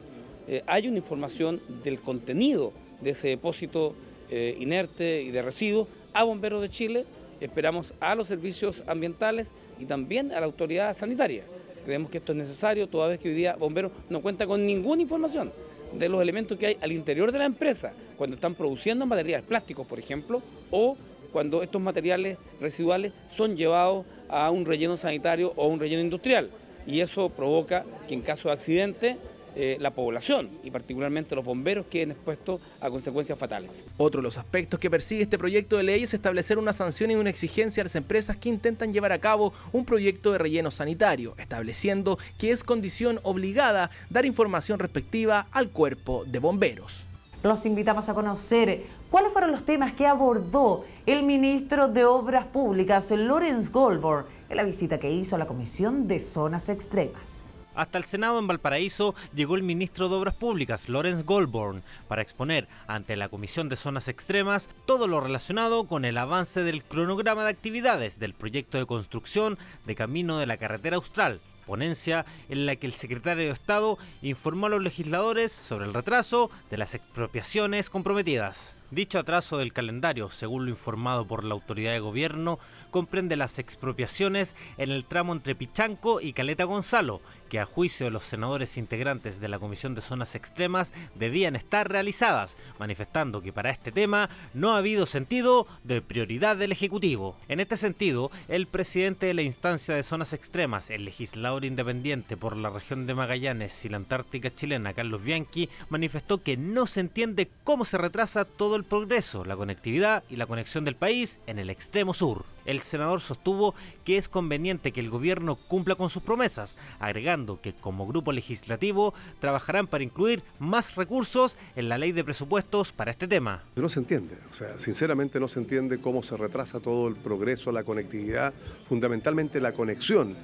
eh, hay una información del contenido de ese depósito eh, inerte y de residuos a Bomberos de Chile, esperamos a los servicios ambientales y también a la autoridad sanitaria. Creemos que esto es necesario toda vez que hoy día Bomberos no cuenta con ninguna información de los elementos que hay al interior de la empresa cuando están produciendo materiales plásticos, por ejemplo, o cuando estos materiales residuales son llevados a un relleno sanitario o un relleno industrial y eso provoca que en caso de accidente eh, la población y particularmente los bomberos queden expuestos a consecuencias fatales. Otro de los aspectos que persigue este proyecto de ley es establecer una sanción y una exigencia a las empresas que intentan llevar a cabo un proyecto de relleno sanitario, estableciendo que es condición obligada dar información respectiva al cuerpo de bomberos. Los invitamos a conocer cuáles fueron los temas que abordó el ministro de Obras Públicas, Lawrence Goldberg, la visita que hizo a la Comisión de Zonas Extremas. Hasta el Senado en Valparaíso llegó el ministro de Obras Públicas, Lawrence Goldborn, para exponer ante la Comisión de Zonas Extremas todo lo relacionado con el avance del cronograma de actividades del proyecto de construcción de camino de la carretera austral ponencia en la que el secretario de Estado informó a los legisladores sobre el retraso de las expropiaciones comprometidas. Dicho atraso del calendario, según lo informado por la autoridad de gobierno, comprende las expropiaciones en el tramo entre Pichanco y Caleta Gonzalo, que a juicio de los senadores integrantes de la Comisión de Zonas Extremas debían estar realizadas, manifestando que para este tema no ha habido sentido de prioridad del Ejecutivo. En este sentido, el presidente de la instancia de Zonas Extremas, el legislador independiente por la región de Magallanes y la Antártica chilena, Carlos Bianchi, manifestó que no se entiende cómo se retrasa todo el progreso, la conectividad y la conexión del país en el extremo sur. El senador sostuvo que es conveniente que el gobierno cumpla con sus promesas, agregando que como grupo legislativo trabajarán para incluir más recursos en la ley de presupuestos para este tema. No se entiende, o sea, sinceramente no se entiende cómo se retrasa todo el progreso, la conectividad, fundamentalmente la conexión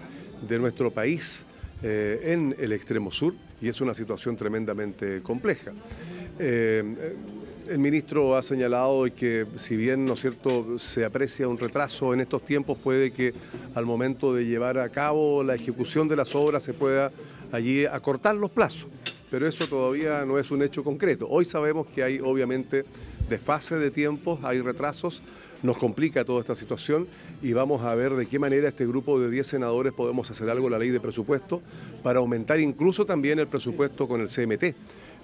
de nuestro país eh, en el extremo sur y es una situación tremendamente compleja. Eh, el ministro ha señalado que si bien, ¿no es cierto?, se aprecia un retraso en estos tiempos, puede que al momento de llevar a cabo la ejecución de las obras se pueda allí acortar los plazos, pero eso todavía no es un hecho concreto. Hoy sabemos que hay obviamente desfase de tiempos, hay retrasos, nos complica toda esta situación y vamos a ver de qué manera este grupo de 10 senadores podemos hacer algo en la ley de presupuesto para aumentar incluso también el presupuesto con el CMT.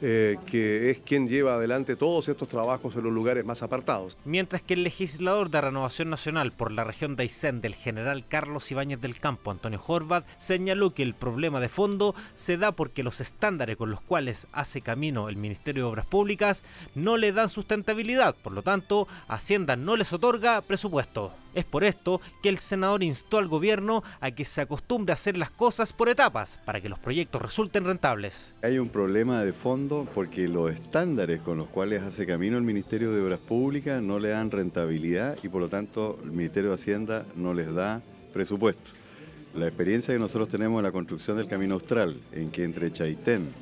Eh, que es quien lleva adelante todos estos trabajos en los lugares más apartados. Mientras que el legislador de Renovación Nacional por la región de Aysén del general Carlos Ibáñez del Campo, Antonio Horvat, señaló que el problema de fondo se da porque los estándares con los cuales hace camino el Ministerio de Obras Públicas no le dan sustentabilidad, por lo tanto, Hacienda no les otorga presupuesto. Es por esto que el senador instó al gobierno a que se acostumbre a hacer las cosas por etapas para que los proyectos resulten rentables. Hay un problema de fondo porque los estándares con los cuales hace camino el Ministerio de Obras Públicas no le dan rentabilidad y por lo tanto el Ministerio de Hacienda no les da presupuesto. La experiencia que nosotros tenemos en la construcción del Camino Austral, en que entre Chaitén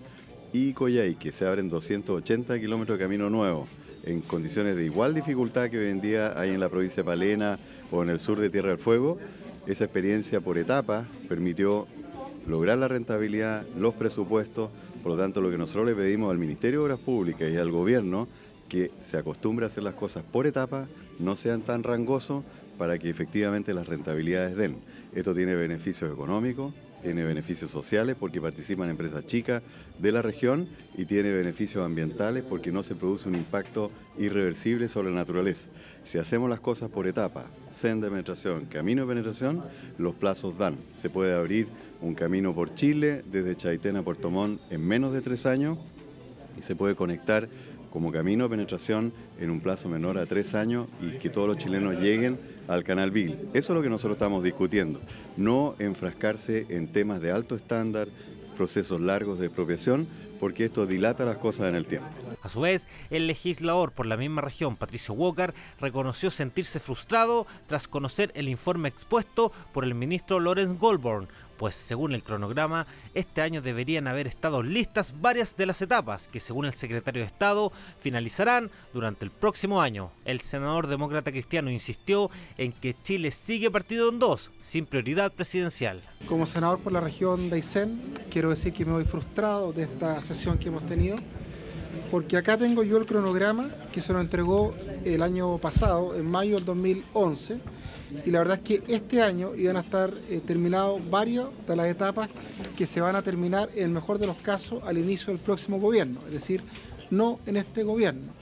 y que se abren 280 kilómetros de camino nuevo, en condiciones de igual dificultad que hoy en día hay en la provincia de Palena o en el sur de Tierra del Fuego, esa experiencia por etapa permitió lograr la rentabilidad, los presupuestos, por lo tanto lo que nosotros le pedimos al Ministerio de Obras Públicas y al Gobierno, que se acostumbre a hacer las cosas por etapa, no sean tan rangosos para que efectivamente las rentabilidades den. Esto tiene beneficios económicos, tiene beneficios sociales porque participan empresas chicas de la región y tiene beneficios ambientales porque no se produce un impacto irreversible sobre la naturaleza. Si hacemos las cosas por etapa, senda de penetración, camino de penetración, los plazos dan. Se puede abrir un camino por Chile desde Chaitén a Puerto Montt en menos de tres años y se puede conectar como camino de penetración en un plazo menor a tres años y que todos los chilenos lleguen al canal Bill. Eso es lo que nosotros estamos discutiendo, no enfrascarse en temas de alto estándar, procesos largos de expropiación, porque esto dilata las cosas en el tiempo. A su vez, el legislador por la misma región, Patricio Walker, reconoció sentirse frustrado tras conocer el informe expuesto por el ministro Lawrence Goldborn, pues según el cronograma, este año deberían haber estado listas varias de las etapas que según el secretario de Estado finalizarán durante el próximo año. El senador demócrata cristiano insistió en que Chile sigue partido en dos, sin prioridad presidencial. Como senador por la región de Aysén, quiero decir que me voy frustrado de esta sesión que hemos tenido, porque acá tengo yo el cronograma que se lo entregó el año pasado, en mayo del 2011 y la verdad es que este año iban a estar eh, terminados varias de las etapas que se van a terminar en el mejor de los casos al inicio del próximo gobierno, es decir, no en este gobierno.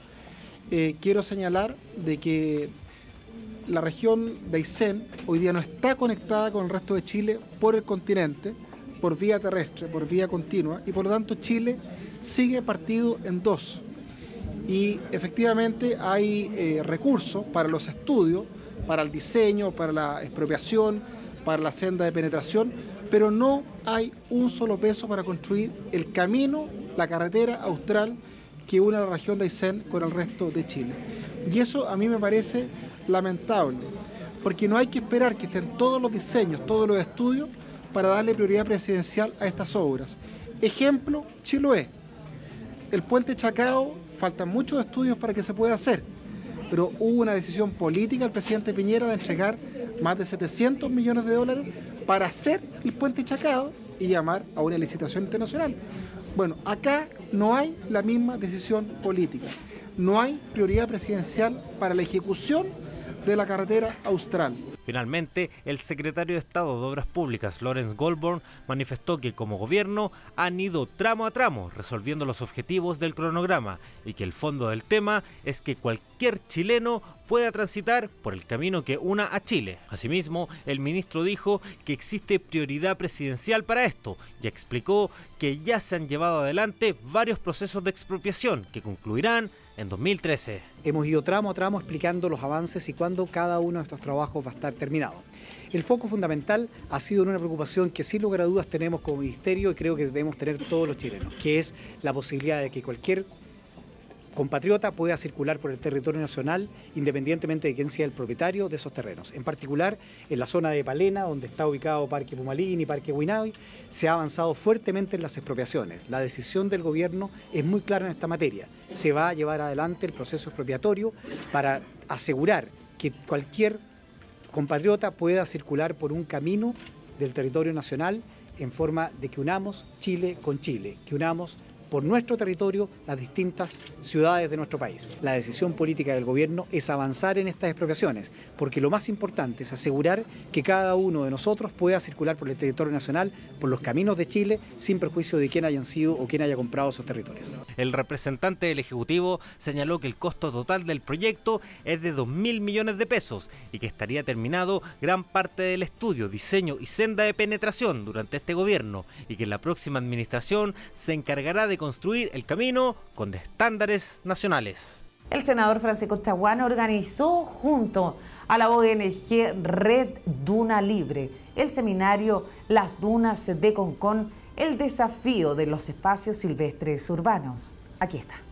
Eh, quiero señalar de que la región de Aysén hoy día no está conectada con el resto de Chile por el continente, por vía terrestre, por vía continua, y por lo tanto Chile sigue partido en dos. Y efectivamente hay eh, recursos para los estudios, para el diseño, para la expropiación, para la senda de penetración, pero no hay un solo peso para construir el camino, la carretera austral que une la región de Aysén con el resto de Chile. Y eso a mí me parece lamentable, porque no hay que esperar que estén todos los diseños, todos los estudios para darle prioridad presidencial a estas obras. Ejemplo, Chiloé. El puente Chacao, faltan muchos estudios para que se pueda hacer, pero hubo una decisión política del presidente Piñera de entregar más de 700 millones de dólares para hacer el puente Chacao y llamar a una licitación internacional. Bueno, acá no hay la misma decisión política, no hay prioridad presidencial para la ejecución de la carretera austral. Finalmente, el secretario de Estado de Obras Públicas, Lawrence Goldborn, manifestó que como gobierno han ido tramo a tramo resolviendo los objetivos del cronograma y que el fondo del tema es que cualquier chileno pueda transitar por el camino que una a Chile. Asimismo, el ministro dijo que existe prioridad presidencial para esto y explicó que ya se han llevado adelante varios procesos de expropiación que concluirán en 2013. Hemos ido tramo a tramo explicando los avances y cuándo cada uno de estos trabajos va a estar terminado. El foco fundamental ha sido una preocupación que sin lugar a dudas tenemos como ministerio y creo que debemos tener todos los chilenos, que es la posibilidad de que cualquier compatriota pueda circular por el territorio nacional independientemente de quién sea el propietario de esos terrenos. En particular, en la zona de Palena, donde está ubicado Parque Pumalín y Parque Huinaui, se ha avanzado fuertemente en las expropiaciones. La decisión del gobierno es muy clara en esta materia. Se va a llevar adelante el proceso expropiatorio para asegurar que cualquier compatriota pueda circular por un camino del territorio nacional en forma de que unamos Chile con Chile, que unamos por nuestro territorio las distintas ciudades de nuestro país. La decisión política del gobierno es avanzar en estas expropiaciones, porque lo más importante es asegurar que cada uno de nosotros pueda circular por el territorio nacional, por los caminos de Chile, sin perjuicio de quién hayan sido o quién haya comprado esos territorios. El representante del Ejecutivo señaló que el costo total del proyecto es de 2.000 millones de pesos y que estaría terminado gran parte del estudio, diseño y senda de penetración durante este gobierno y que la próxima administración se encargará de construir el camino con estándares nacionales. El senador Francisco Chaguán organizó junto a la ONG Red Duna Libre el seminario Las Dunas de Concón, el desafío de los espacios silvestres urbanos. Aquí está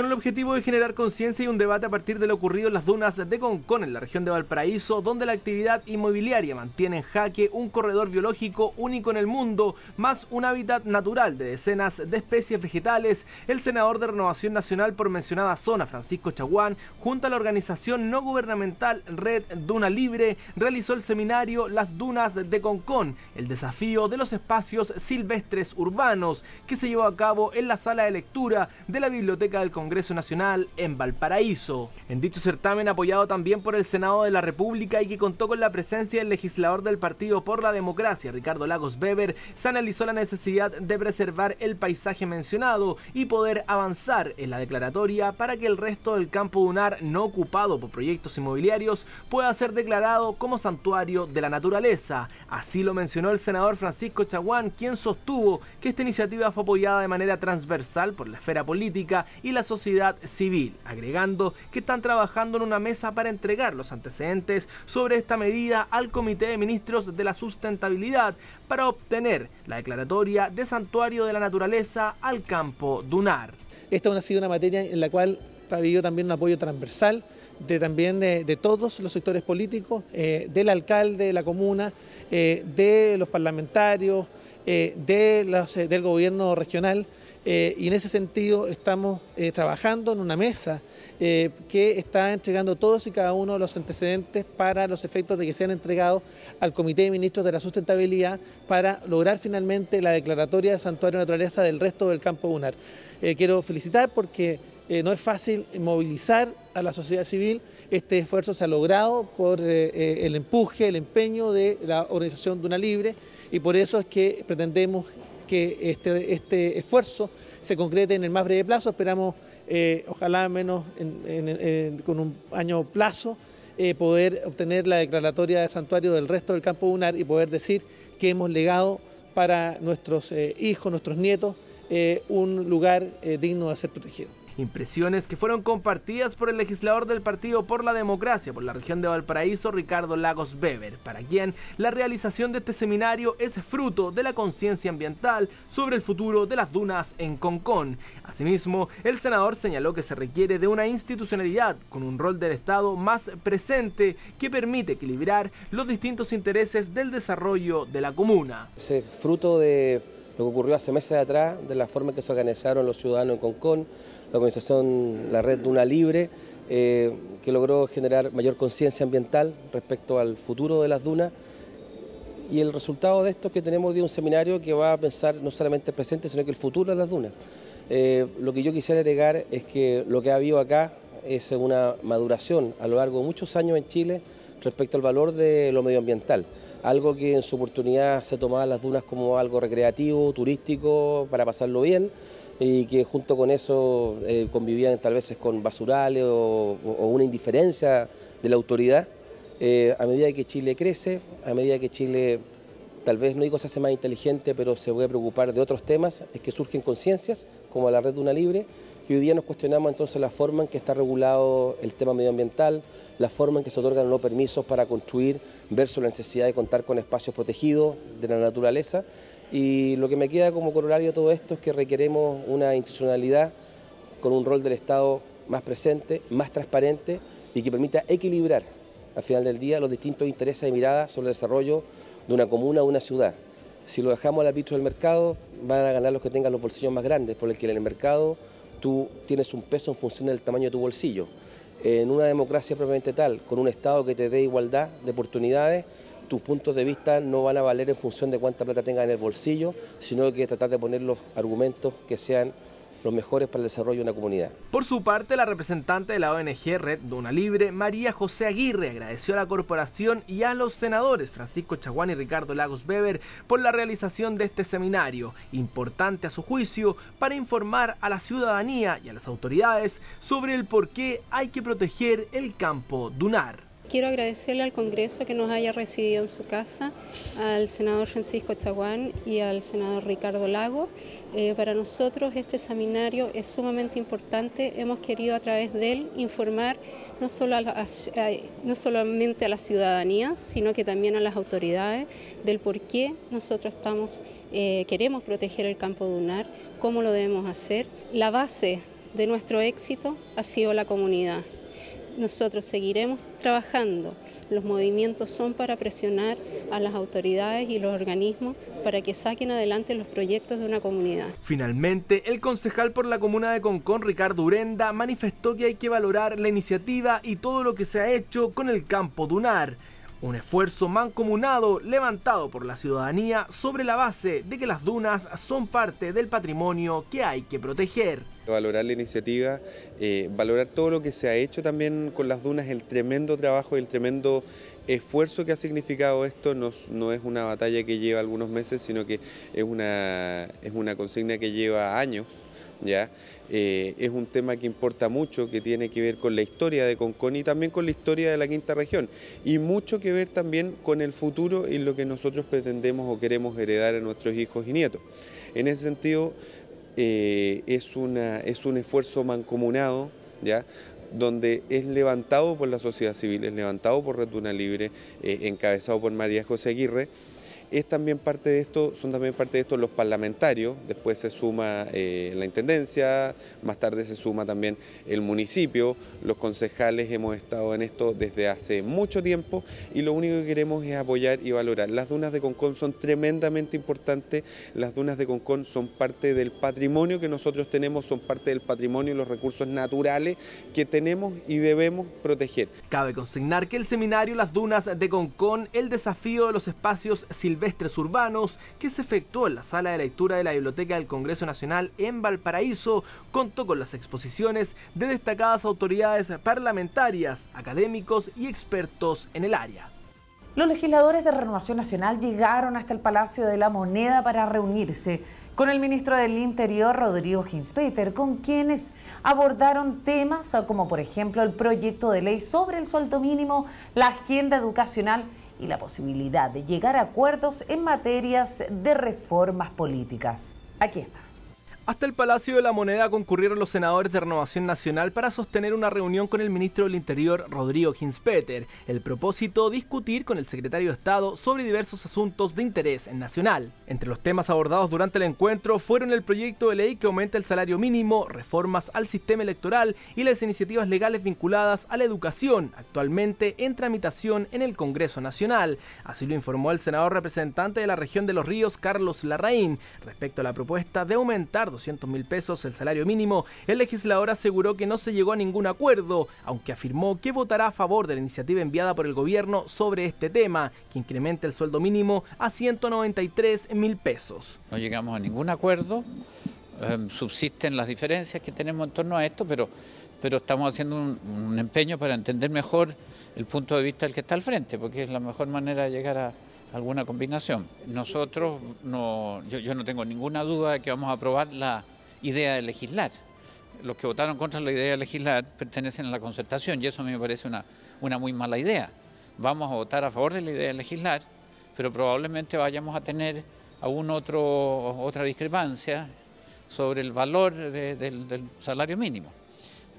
con el objetivo de generar conciencia y un debate a partir de lo ocurrido en las dunas de Concón, en la región de Valparaíso, donde la actividad inmobiliaria mantiene en jaque un corredor biológico único en el mundo, más un hábitat natural de decenas de especies vegetales. El senador de Renovación Nacional por mencionada zona, Francisco Chaguán, junto a la organización no gubernamental Red Duna Libre, realizó el seminario Las Dunas de Concón, el desafío de los espacios silvestres urbanos, que se llevó a cabo en la sala de lectura de la Biblioteca del Congreso Nacional en Valparaíso. En dicho certamen apoyado también por el Senado de la República y que contó con la presencia del legislador del Partido por la Democracia, Ricardo Lagos Weber, se analizó la necesidad de preservar el paisaje mencionado y poder avanzar en la declaratoria para que el resto del campo dunar no ocupado por proyectos inmobiliarios pueda ser declarado como santuario de la naturaleza. Así lo mencionó el senador Francisco Chaguán, quien sostuvo que esta iniciativa fue apoyada de manera transversal por la esfera política y la sociedad civil, agregando que están trabajando en una mesa para entregar los antecedentes sobre esta medida al Comité de Ministros de la Sustentabilidad para obtener la declaratoria de santuario de la naturaleza al campo dunar. Esta ha sido una materia en la cual ha habido también un apoyo transversal de también de, todos los sectores políticos, eh, del alcalde de la comuna, eh, de los parlamentarios, eh, de los, del gobierno regional. Eh, y en ese sentido estamos eh, trabajando en una mesa eh, que está entregando todos y cada uno de los antecedentes para los efectos de que sean entregados al Comité de Ministros de la Sustentabilidad para lograr finalmente la declaratoria de Santuario de Naturaleza del resto del campo lunar. quiero felicitar porque no es fácil movilizar a la sociedad civil. Este esfuerzo se ha logrado por el empuje, el empeño de la organización Duna Libre y por eso es que pretendemos que este, este esfuerzo se concrete en el más breve plazo. Esperamos, eh, ojalá menos con un año plazo, eh, poder obtener la declaratoria de santuario del resto del campo lunar y poder decir que hemos legado para nuestros hijos, nuestros nietos, un lugar digno de ser protegido. Impresiones que fueron compartidas por el legislador del Partido por la Democracia por la región de Valparaíso, Ricardo Lagos Weber, para quien la realización de este seminario es fruto de la conciencia ambiental sobre el futuro de las dunas en Concón. Asimismo, el senador señaló que se requiere de una institucionalidad con un rol del Estado más presente que permite equilibrar los distintos intereses del desarrollo de la comuna. Es fruto de lo que ocurrió hace meses atrás, de la forma en que se organizaron los ciudadanos en Concón, la organización, la red Duna Libre, eh, que logró generar mayor conciencia ambiental respecto al futuro de las dunas. Y el resultado de esto es que tenemos un seminario que va a pensar no solamente el presente, sino que el futuro de las dunas. Eh, lo que yo quisiera agregar es que lo que ha habido acá es una maduración a lo largo de muchos años en Chile respecto al valor de lo medioambiental. Algo que en su oportunidad se tomaba las dunas como algo recreativo, turístico, para pasarlo bien, y que junto con eso eh, convivían tal vez con basurales o, una indiferencia de la autoridad. Eh, a medida que Chile crece, a medida que Chile tal vez no digo se hace más inteligente, pero se puede preocupar de otros temas, es que surgen conciencias como la red de una libre y hoy día nos cuestionamos entonces la forma en que está regulado el tema medioambiental, la forma en que se otorgan no permisos para construir versus la necesidad de contar con espacios protegidos de la naturaleza y lo que me queda como corolario de todo esto es que requeremos una institucionalidad con un rol del Estado más presente, más transparente y que permita equilibrar al final del día los distintos intereses y miradas sobre el desarrollo de una comuna o una ciudad. Si lo dejamos al arbitro del mercado, van a ganar los que tengan los bolsillos más grandes, por el que en el mercado tú tienes un peso en función del tamaño de tu bolsillo. En una democracia propiamente tal, con un Estado que te dé igualdad de oportunidades, tus puntos de vista no van a valer en función de cuánta plata tengas en el bolsillo, sino que tratar de poner los argumentos que sean los mejores para el desarrollo de una comunidad. Por su parte, la representante de la ONG Red Duna Libre, María José Aguirre, agradeció a la corporación y a los senadores Francisco Chaguán y Ricardo Lagos Weber por la realización de este seminario, importante a su juicio, para informar a la ciudadanía y a las autoridades sobre el por qué hay que proteger el campo dunar. Quiero agradecerle al Congreso que nos haya recibido en su casa, al senador Francisco Chaguán y al senador Ricardo Lago. Eh, para nosotros este seminario es sumamente importante. Hemos querido a través de él informar no, solo no solamente a la ciudadanía, sino que también a las autoridades del por qué nosotros estamos, eh, queremos proteger el campo dunar, cómo lo debemos hacer. La base de nuestro éxito ha sido la comunidad nosotros seguiremos trabajando. Los movimientos son para presionar a las autoridades y los organismos para que saquen adelante los proyectos de una comunidad. Finalmente, el concejal por la comuna de Concón, Ricardo Urenda, manifestó que hay que valorar la iniciativa y todo lo que se ha hecho con el campo dunar. Un esfuerzo mancomunado levantado por la ciudadanía sobre la base de que las dunas son parte del patrimonio que hay que proteger valorar la iniciativa, eh, valorar todo lo que se ha hecho también con las dunas, el tremendo trabajo y el tremendo esfuerzo que ha significado esto no, es una batalla que lleva algunos meses, sino que es una, es una consigna que lleva años. ¿ya? Eh, es un tema que importa mucho, que tiene que ver con la historia de Concón y también con la historia de la quinta región. Y mucho que ver también con el futuro y lo que nosotros pretendemos o queremos heredar a nuestros hijos y nietos. En ese sentido, eh, es, una, es un esfuerzo mancomunado, ¿ya? donde es levantado por la sociedad civil, es levantado por Retuna Libre, eh, encabezado por María José Aguirre, es también parte de esto, son también parte de esto los parlamentarios, después se suma eh, la intendencia, más tarde se suma también el municipio, los concejales hemos estado en esto desde hace mucho tiempo y lo único que queremos es apoyar y valorar. Las dunas de Concón son tremendamente importantes, las dunas de Concón son parte del patrimonio que nosotros tenemos, son parte del patrimonio y los recursos naturales que tenemos y debemos proteger. Cabe consignar que el seminario Las Dunas de Concón, el desafío de los espacios silvestres, silvestres urbanos que se efectuó en la sala de lectura de la Biblioteca del Congreso Nacional en Valparaíso contó con las exposiciones de destacadas autoridades parlamentarias, académicos y expertos en el área. Los legisladores de Renovación Nacional llegaron hasta el Palacio de la Moneda para reunirse con el ministro del Interior, Rodrigo Ginspeter, con quienes abordaron temas como por ejemplo el proyecto de ley sobre el sueldo mínimo, la agenda educacional y la posibilidad de llegar a acuerdos en materias de reformas políticas. Aquí está. Hasta el Palacio de la Moneda concurrieron los senadores de Renovación Nacional para sostener una reunión con el ministro del Interior, Rodrigo Ginspeter. El propósito, discutir con el secretario de Estado sobre diversos asuntos de interés nacional. Entre los temas abordados durante el encuentro fueron el proyecto de ley que aumenta el salario mínimo, reformas al sistema electoral y las iniciativas legales vinculadas a la educación, actualmente en tramitación en el Congreso Nacional. Así lo informó el senador representante de la región de los ríos, Carlos Larraín, respecto a la propuesta de aumentar 200 mil pesos el salario mínimo, el legislador aseguró que no se llegó a ningún acuerdo, aunque afirmó que votará a favor de la iniciativa enviada por el gobierno sobre este tema, que incrementa el sueldo mínimo a 193 mil pesos. No llegamos a ningún acuerdo, em, subsisten las diferencias que tenemos en torno a esto, pero, pero estamos haciendo un, un empeño para entender mejor el punto de vista del que está al frente, porque es la mejor manera de llegar a, alguna combinación. Nosotros, no, yo, no tengo ninguna duda de que vamos a aprobar la idea de legislar. Los que votaron contra la idea de legislar pertenecen a la concertación y eso a mí me parece una, una muy mala idea. Vamos a votar a favor de la idea de legislar, pero probablemente vayamos a tener aún otro, otra discrepancia sobre el valor del salario mínimo.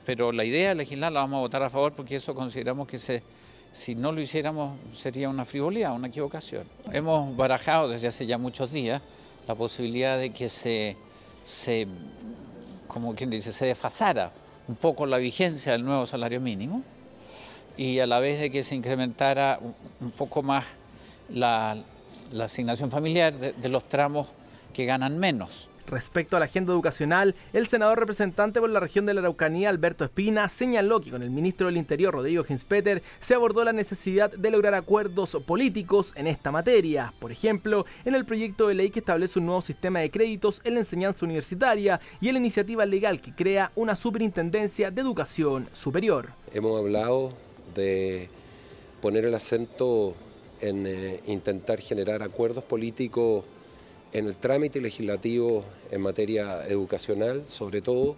Pero la idea de legislar la vamos a votar a favor porque eso consideramos que se si no lo hiciéramos sería una frivolidad, una equivocación. Hemos barajado desde hace ya muchos días la posibilidad de que se, se como quien dice, se desfasara un poco la vigencia del nuevo salario mínimo y a la vez de que se incrementara un poco más la, asignación familiar de los tramos que ganan menos. Respecto a la agenda educacional, el senador representante por la región de la Araucanía, Alberto Espina, señaló que con el ministro del Interior, Rodrigo Ginspeter, se abordó la necesidad de lograr acuerdos políticos en esta materia. Por ejemplo, en el proyecto de ley que establece un nuevo sistema de créditos en la enseñanza universitaria y en la iniciativa legal que crea una superintendencia de educación superior. Hemos hablado de poner el acento en eh, intentar generar acuerdos políticos en el trámite legislativo en materia educacional, sobre todo,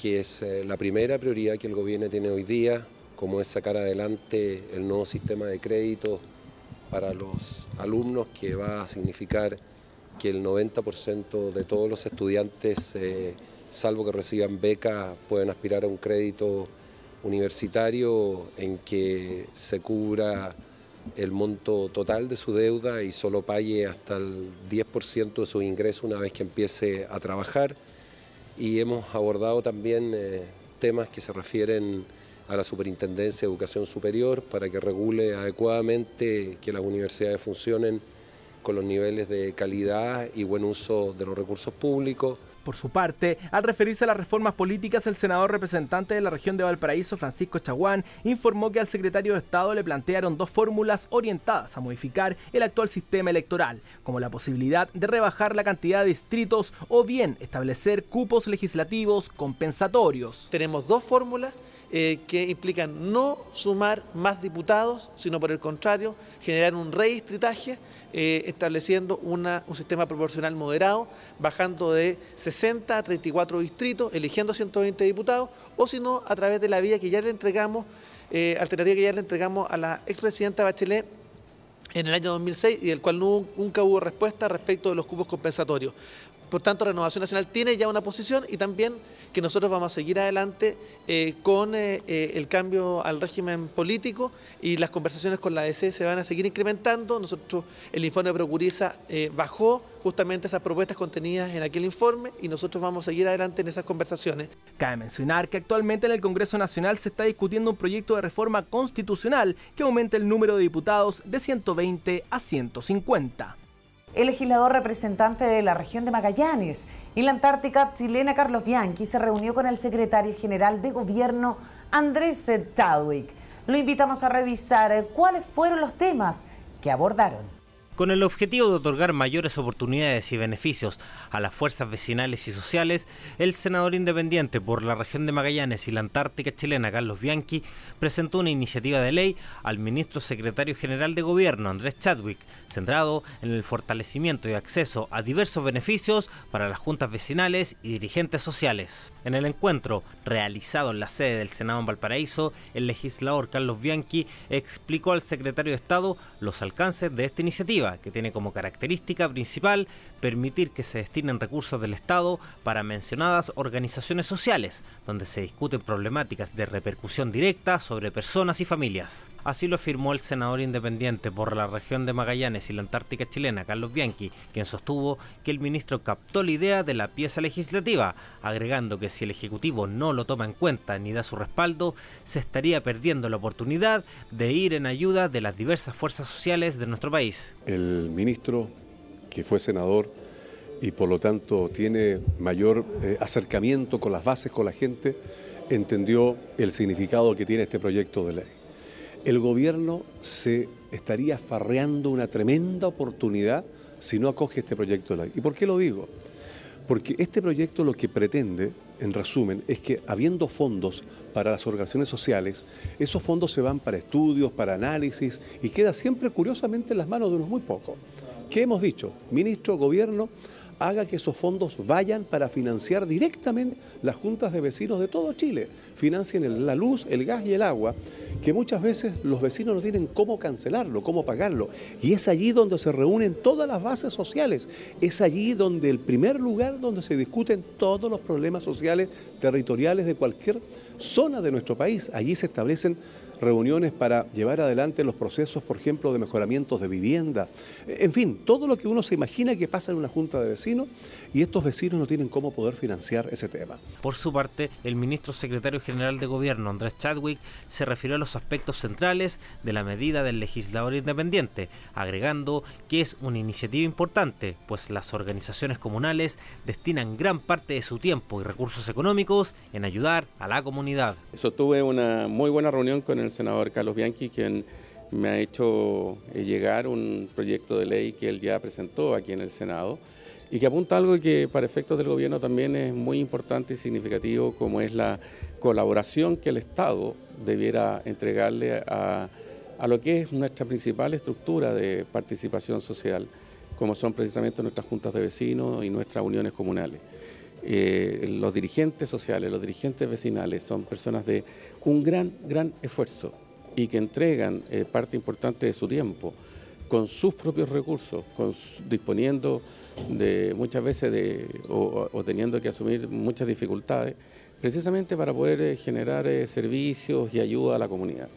que es eh, la primera prioridad que el gobierno tiene hoy día, como es sacar adelante el nuevo sistema de crédito para los alumnos, que va a significar que el 90% de todos los estudiantes, eh, salvo que reciban becas, pueden aspirar a un crédito universitario en que se cubra el monto total de su deuda y solo pague hasta el 10% de su ingreso una vez que empiece a trabajar. Y hemos abordado también eh, temas que se refieren a la Superintendencia de Educación Superior para que regule adecuadamente que las universidades funcionen con los niveles de calidad y buen uso de los recursos públicos. Por su parte, al referirse a las reformas políticas, el senador representante de la región de Valparaíso, Francisco Chaguán, informó que al secretario de Estado le plantearon dos fórmulas orientadas a modificar el actual sistema electoral, como la posibilidad de rebajar la cantidad de distritos o bien establecer cupos legislativos compensatorios. Tenemos dos fórmulas eh, que implican no sumar más diputados, sino por el contrario, generar un redistritaje, eh, estableciendo un sistema proporcional moderado, bajando de 60 a 34 distritos, eligiendo 120 diputados, o si no, a través de la vía que ya le entregamos, eh, alternativa que ya le entregamos a la expresidenta Bachelet en el año 2006 y del cual nunca hubo respuesta respecto de los cupos compensatorios. Por tanto, Renovación Nacional tiene ya una posición y también que nosotros vamos a seguir adelante eh, con eh, eh, el cambio al régimen político y las conversaciones con la DC se van a seguir incrementando. Nosotros, el informe de Procuriza bajó justamente esas propuestas contenidas en aquel informe y nosotros vamos a seguir adelante en esas conversaciones. Cabe mencionar que actualmente en el Congreso Nacional se está discutiendo un proyecto de reforma constitucional que aumente el número de diputados de 120 a 150 el legislador representante de la región de Magallanes y la Antártica chilena Carlos Bianchi se reunió con el secretario general de gobierno Andrés Chadwick. Lo invitamos a revisar cuáles fueron los temas que abordaron. Con el objetivo de otorgar mayores oportunidades y beneficios a las fuerzas vecinales y sociales, el senador independiente por la región de Magallanes y la Antártica chilena, Carlos Bianchi, presentó una iniciativa de ley al ministro secretario general de Gobierno, Andrés Chadwick, centrado en el fortalecimiento y acceso a diversos beneficios para las juntas vecinales y dirigentes sociales. En el encuentro, realizado en la sede del Senado en Valparaíso, el legislador Carlos Bianchi explicó al secretario de Estado los alcances de esta iniciativa, que tiene como característica principal permitir que se destinen recursos del Estado para mencionadas organizaciones sociales, donde se discuten problemáticas de repercusión directa sobre personas y familias. Así lo afirmó el senador independiente por la región de Magallanes y la Antártica chilena, Carlos Bianchi, quien sostuvo que el ministro captó la idea de la pieza legislativa, agregando que si el Ejecutivo no lo toma en cuenta ni da su respaldo, se estaría perdiendo la oportunidad de ir en ayuda de las diversas fuerzas sociales de nuestro país. El ministro, que fue senador y por lo tanto tiene mayor eh, acercamiento con las bases, con la gente, entendió el significado que tiene este proyecto de ley el gobierno se estaría farreando una tremenda oportunidad si no acoge este proyecto. ¿Y por qué lo digo? Porque este proyecto lo que pretende, en resumen, es que habiendo fondos para las organizaciones sociales, esos fondos se van para estudios, para análisis y queda siempre curiosamente en las manos de unos muy pocos. ¿Qué hemos dicho? Ministro, gobierno, haga que esos fondos vayan para financiar directamente las juntas de vecinos de todo Chile. Financien la luz, el gas y el agua, que muchas veces los vecinos no tienen cómo cancelarlo, cómo pagarlo. Y es allí donde se reúnen todas las bases sociales. Es allí donde el primer lugar donde se discuten todos los problemas sociales territoriales de cualquier zona de nuestro país. Allí se establecen reuniones para llevar adelante los procesos, por ejemplo, de mejoramientos de vivienda. En fin, todo lo que uno se imagina que pasa en una junta de vecinos y estos vecinos no tienen cómo poder financiar ese tema. Por su parte, el ministro secretario general de Gobierno, Andrés Chadwick, se refirió a los aspectos centrales de la medida del legislador independiente, agregando que es una iniciativa importante, pues las organizaciones comunales destinan gran parte de su tiempo y recursos económicos en ayudar a la comunidad. Eso tuve una muy buena reunión con el senador Carlos Bianchi, quien me ha hecho eh, llegar un proyecto de ley que él ya presentó aquí en el Senado y que apunta algo que para efectos del gobierno también es muy importante y significativo, como es la colaboración que el Estado debiera entregarle a, a lo que es nuestra principal estructura de participación social, como son precisamente nuestras juntas de vecinos y nuestras uniones comunales. Eh, los dirigentes sociales, los dirigentes vecinales son personas de un gran, gran esfuerzo y que entregan eh, parte importante de su tiempo con sus propios recursos, disponiendo de muchas veces de, o, teniendo que asumir muchas dificultades, precisamente para poder eh, generar servicios y ayuda a la comunidad.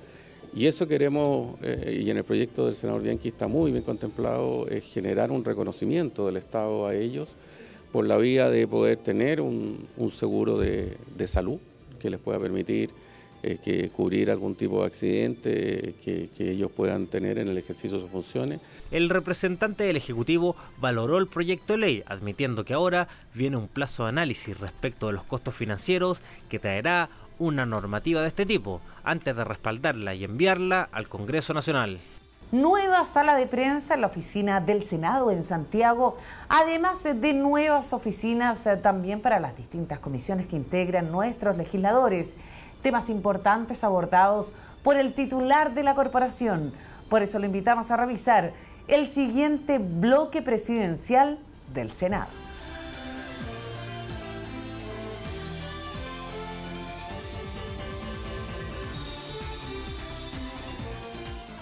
Y eso queremos, y en el proyecto del senador Bianchi está muy bien contemplado, es generar un reconocimiento del Estado a ellos por la vía de poder tener un, seguro de, salud que les pueda permitir eh, que cubrir algún tipo de accidente que, que, ellos puedan tener en el ejercicio de sus funciones. El representante del Ejecutivo valoró el proyecto de ley, admitiendo que ahora viene un plazo de análisis respecto de los costos financieros que traerá una normativa de este tipo, antes de respaldarla y enviarla al Congreso Nacional nueva sala de prensa en la oficina del Senado en Santiago, además de nuevas oficinas eh, también para las distintas comisiones que integran nuestros legisladores. Temas importantes abordados por el titular de la corporación. Por eso lo invitamos a revisar el siguiente bloque presidencial del Senado.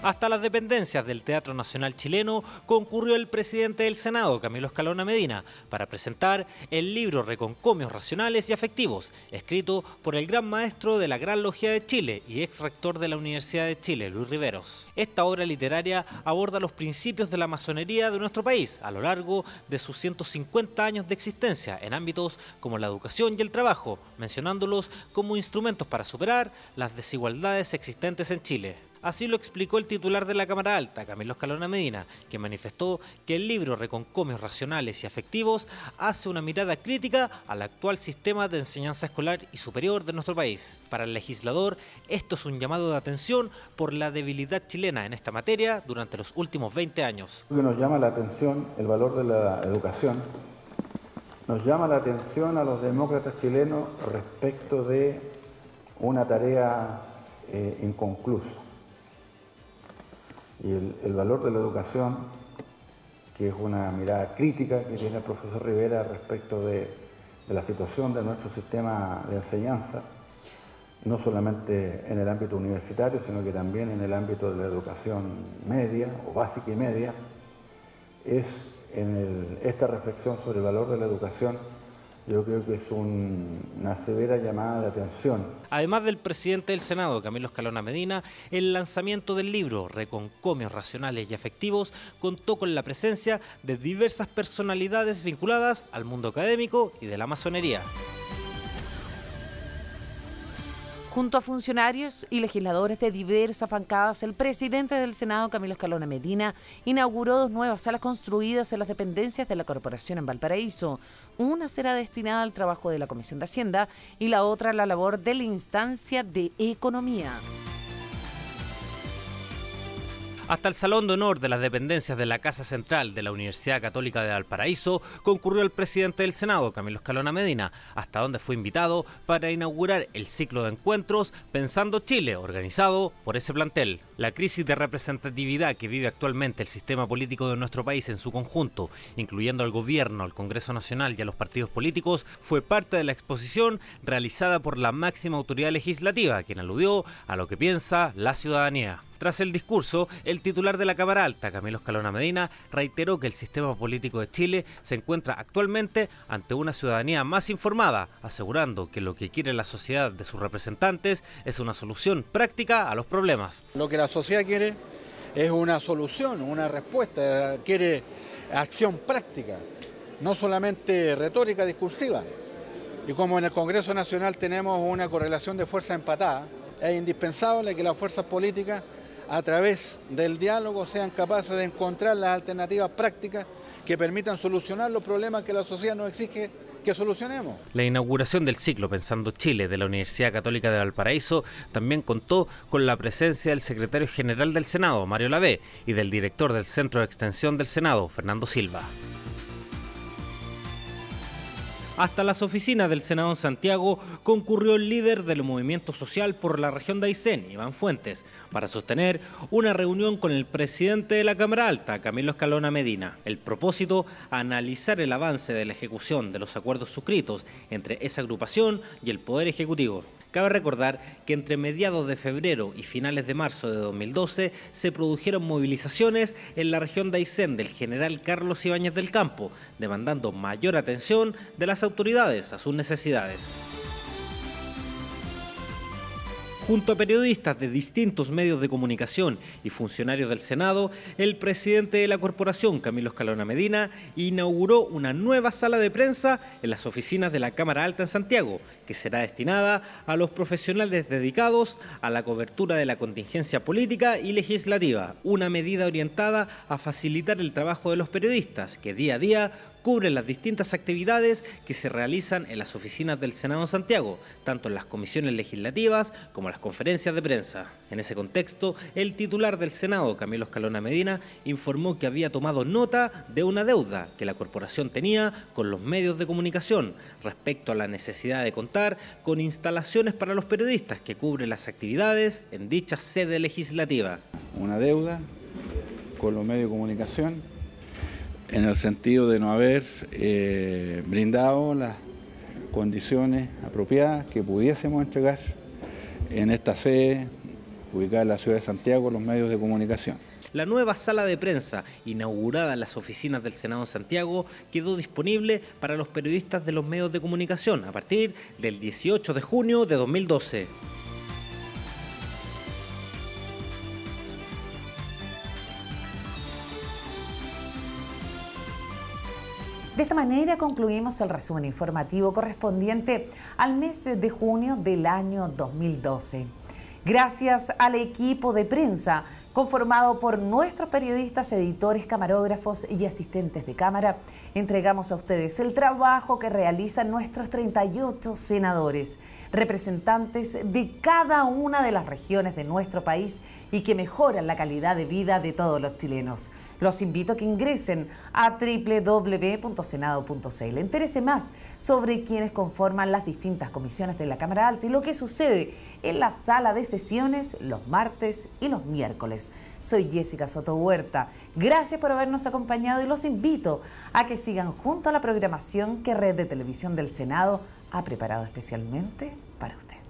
Hasta las dependencias del Teatro Nacional Chileno concurrió el presidente del Senado, Camilo Escalona Medina, para presentar el libro Reconcomios Racionales y Afectivos, escrito por el gran maestro de la Gran Logia de Chile y ex rector de la Universidad de Chile, Luis Riveros. Esta obra literaria aborda los principios de la masonería de nuestro país a lo largo de sus 150 años de existencia en ámbitos como la educación y el trabajo, mencionándolos como instrumentos para superar las desigualdades existentes en Chile. Así lo explicó el titular de la Cámara Alta, Camilo Escalona Medina, que manifestó que el libro Reconcomios Racionales y Afectivos hace una mirada crítica al actual sistema de enseñanza escolar y superior de nuestro país. Para el legislador, esto es un llamado de atención por la debilidad chilena en esta materia durante los últimos 20 años. Nos llama la atención el valor de la educación nos llama la atención a los demócratas chilenos respecto de una tarea eh, inconclusa. Y el, valor de la educación, que es una mirada crítica que tiene el profesor Rivera respecto de, de la situación de nuestro sistema de enseñanza, no solamente en el ámbito universitario, sino que también en el ámbito de la educación media o básica y media, es en esta reflexión sobre el valor de la educación yo creo que es una severa llamada de atención. Además del presidente del Senado, Camilo Escalona Medina, el lanzamiento del libro Reconcomios Racionales y Afectivos contó con la presencia de diversas personalidades vinculadas al mundo académico y de la masonería. Junto a funcionarios y legisladores de diversas bancadas, el presidente del Senado, Camilo Escalona Medina, inauguró dos nuevas salas construidas en las dependencias de la corporación en Valparaíso. Una será destinada al trabajo de la Comisión de Hacienda y la otra a la labor de la instancia de economía. Hasta el Salón de Honor de las Dependencias de la Casa Central de la Universidad Católica de Valparaíso concurrió el presidente del Senado, Camilo Escalona Medina, hasta donde fue invitado para inaugurar el ciclo de encuentros Pensando Chile, organizado por ese plantel. La crisis de representatividad que vive actualmente el sistema político de nuestro país en su conjunto, incluyendo al gobierno, al Congreso Nacional y a los partidos políticos, fue parte de la exposición realizada por la máxima autoridad legislativa, quien aludió a lo que piensa la ciudadanía. Tras el discurso, el titular de la Cámara Alta, Camilo Escalona Medina, reiteró que el sistema político de Chile se encuentra actualmente ante una ciudadanía más informada, asegurando que lo que quiere la sociedad de sus representantes es una solución práctica a los problemas. Lo que la sociedad quiere es una solución, una respuesta, quiere acción práctica, no solamente retórica discursiva. Y como en el Congreso Nacional tenemos una correlación de fuerza empatada, es indispensable que las fuerzas políticas a través del diálogo sean capaces de encontrar las alternativas prácticas que permitan solucionar los problemas que la sociedad nos exige que solucionemos. La inauguración del ciclo Pensando Chile de la Universidad Católica de Valparaíso también contó con la presencia del secretario general del Senado, Mario Lavé, y del director del Centro de Extensión del Senado, Fernando Silva. Hasta las oficinas del Senado en Santiago concurrió el líder del movimiento social por la región de Aysén, Iván Fuentes, para sostener una reunión con el presidente de la Cámara Alta, Camilo Escalona Medina. El propósito, analizar el avance de la ejecución de los acuerdos suscritos entre esa agrupación y el Poder Ejecutivo. Cabe recordar que entre mediados de febrero y finales de marzo de 2012 se produjeron movilizaciones en la región de Aysén del general Carlos Ibáñez del Campo, demandando mayor atención de las autoridades a sus necesidades. Junto a periodistas de distintos medios de comunicación y funcionarios del Senado, el presidente de la corporación, Camilo Escalona Medina, inauguró una nueva sala de prensa en las oficinas de la Cámara Alta en Santiago, que será destinada a los profesionales dedicados a la cobertura de la contingencia política y legislativa, una medida orientada a facilitar el trabajo de los periodistas, que día a día cubren las distintas actividades que se realizan en las oficinas del Senado en Santiago, tanto en las comisiones legislativas como en las conferencias de prensa. En ese contexto, el titular del Senado, Camilo Escalona Medina, informó que había tomado nota de una deuda que la corporación tenía con los medios de comunicación respecto a la necesidad de contar con instalaciones para los periodistas que cubren las actividades en dicha sede legislativa. Una deuda con los medios de comunicación en el sentido de no haber eh, brindado las condiciones apropiadas que pudiésemos entregar en esta sede ubicada en la ciudad de Santiago los medios de comunicación. La nueva sala de prensa, inaugurada en las oficinas del Senado de Santiago, quedó disponible para los periodistas de los medios de comunicación a partir del 18 de junio de 2012. De esta manera concluimos el resumen informativo correspondiente al mes de junio del año 2012. Gracias al equipo de prensa conformado por nuestros periodistas, editores, camarógrafos y asistentes de cámara, entregamos a ustedes el trabajo que realizan nuestros 38 senadores, representantes de cada una de las regiones de nuestro país y que mejoran la calidad de vida de todos los chilenos. Los invito a que ingresen a www.senado.cl. Interese más sobre quienes conforman las distintas comisiones de la Cámara Alta y lo que sucede en la sala de sesiones los martes y los miércoles. Soy Jessica Soto Huerta. Gracias por habernos acompañado y los invito a que sigan junto a la programación que Red de Televisión del Senado ha preparado especialmente para ustedes.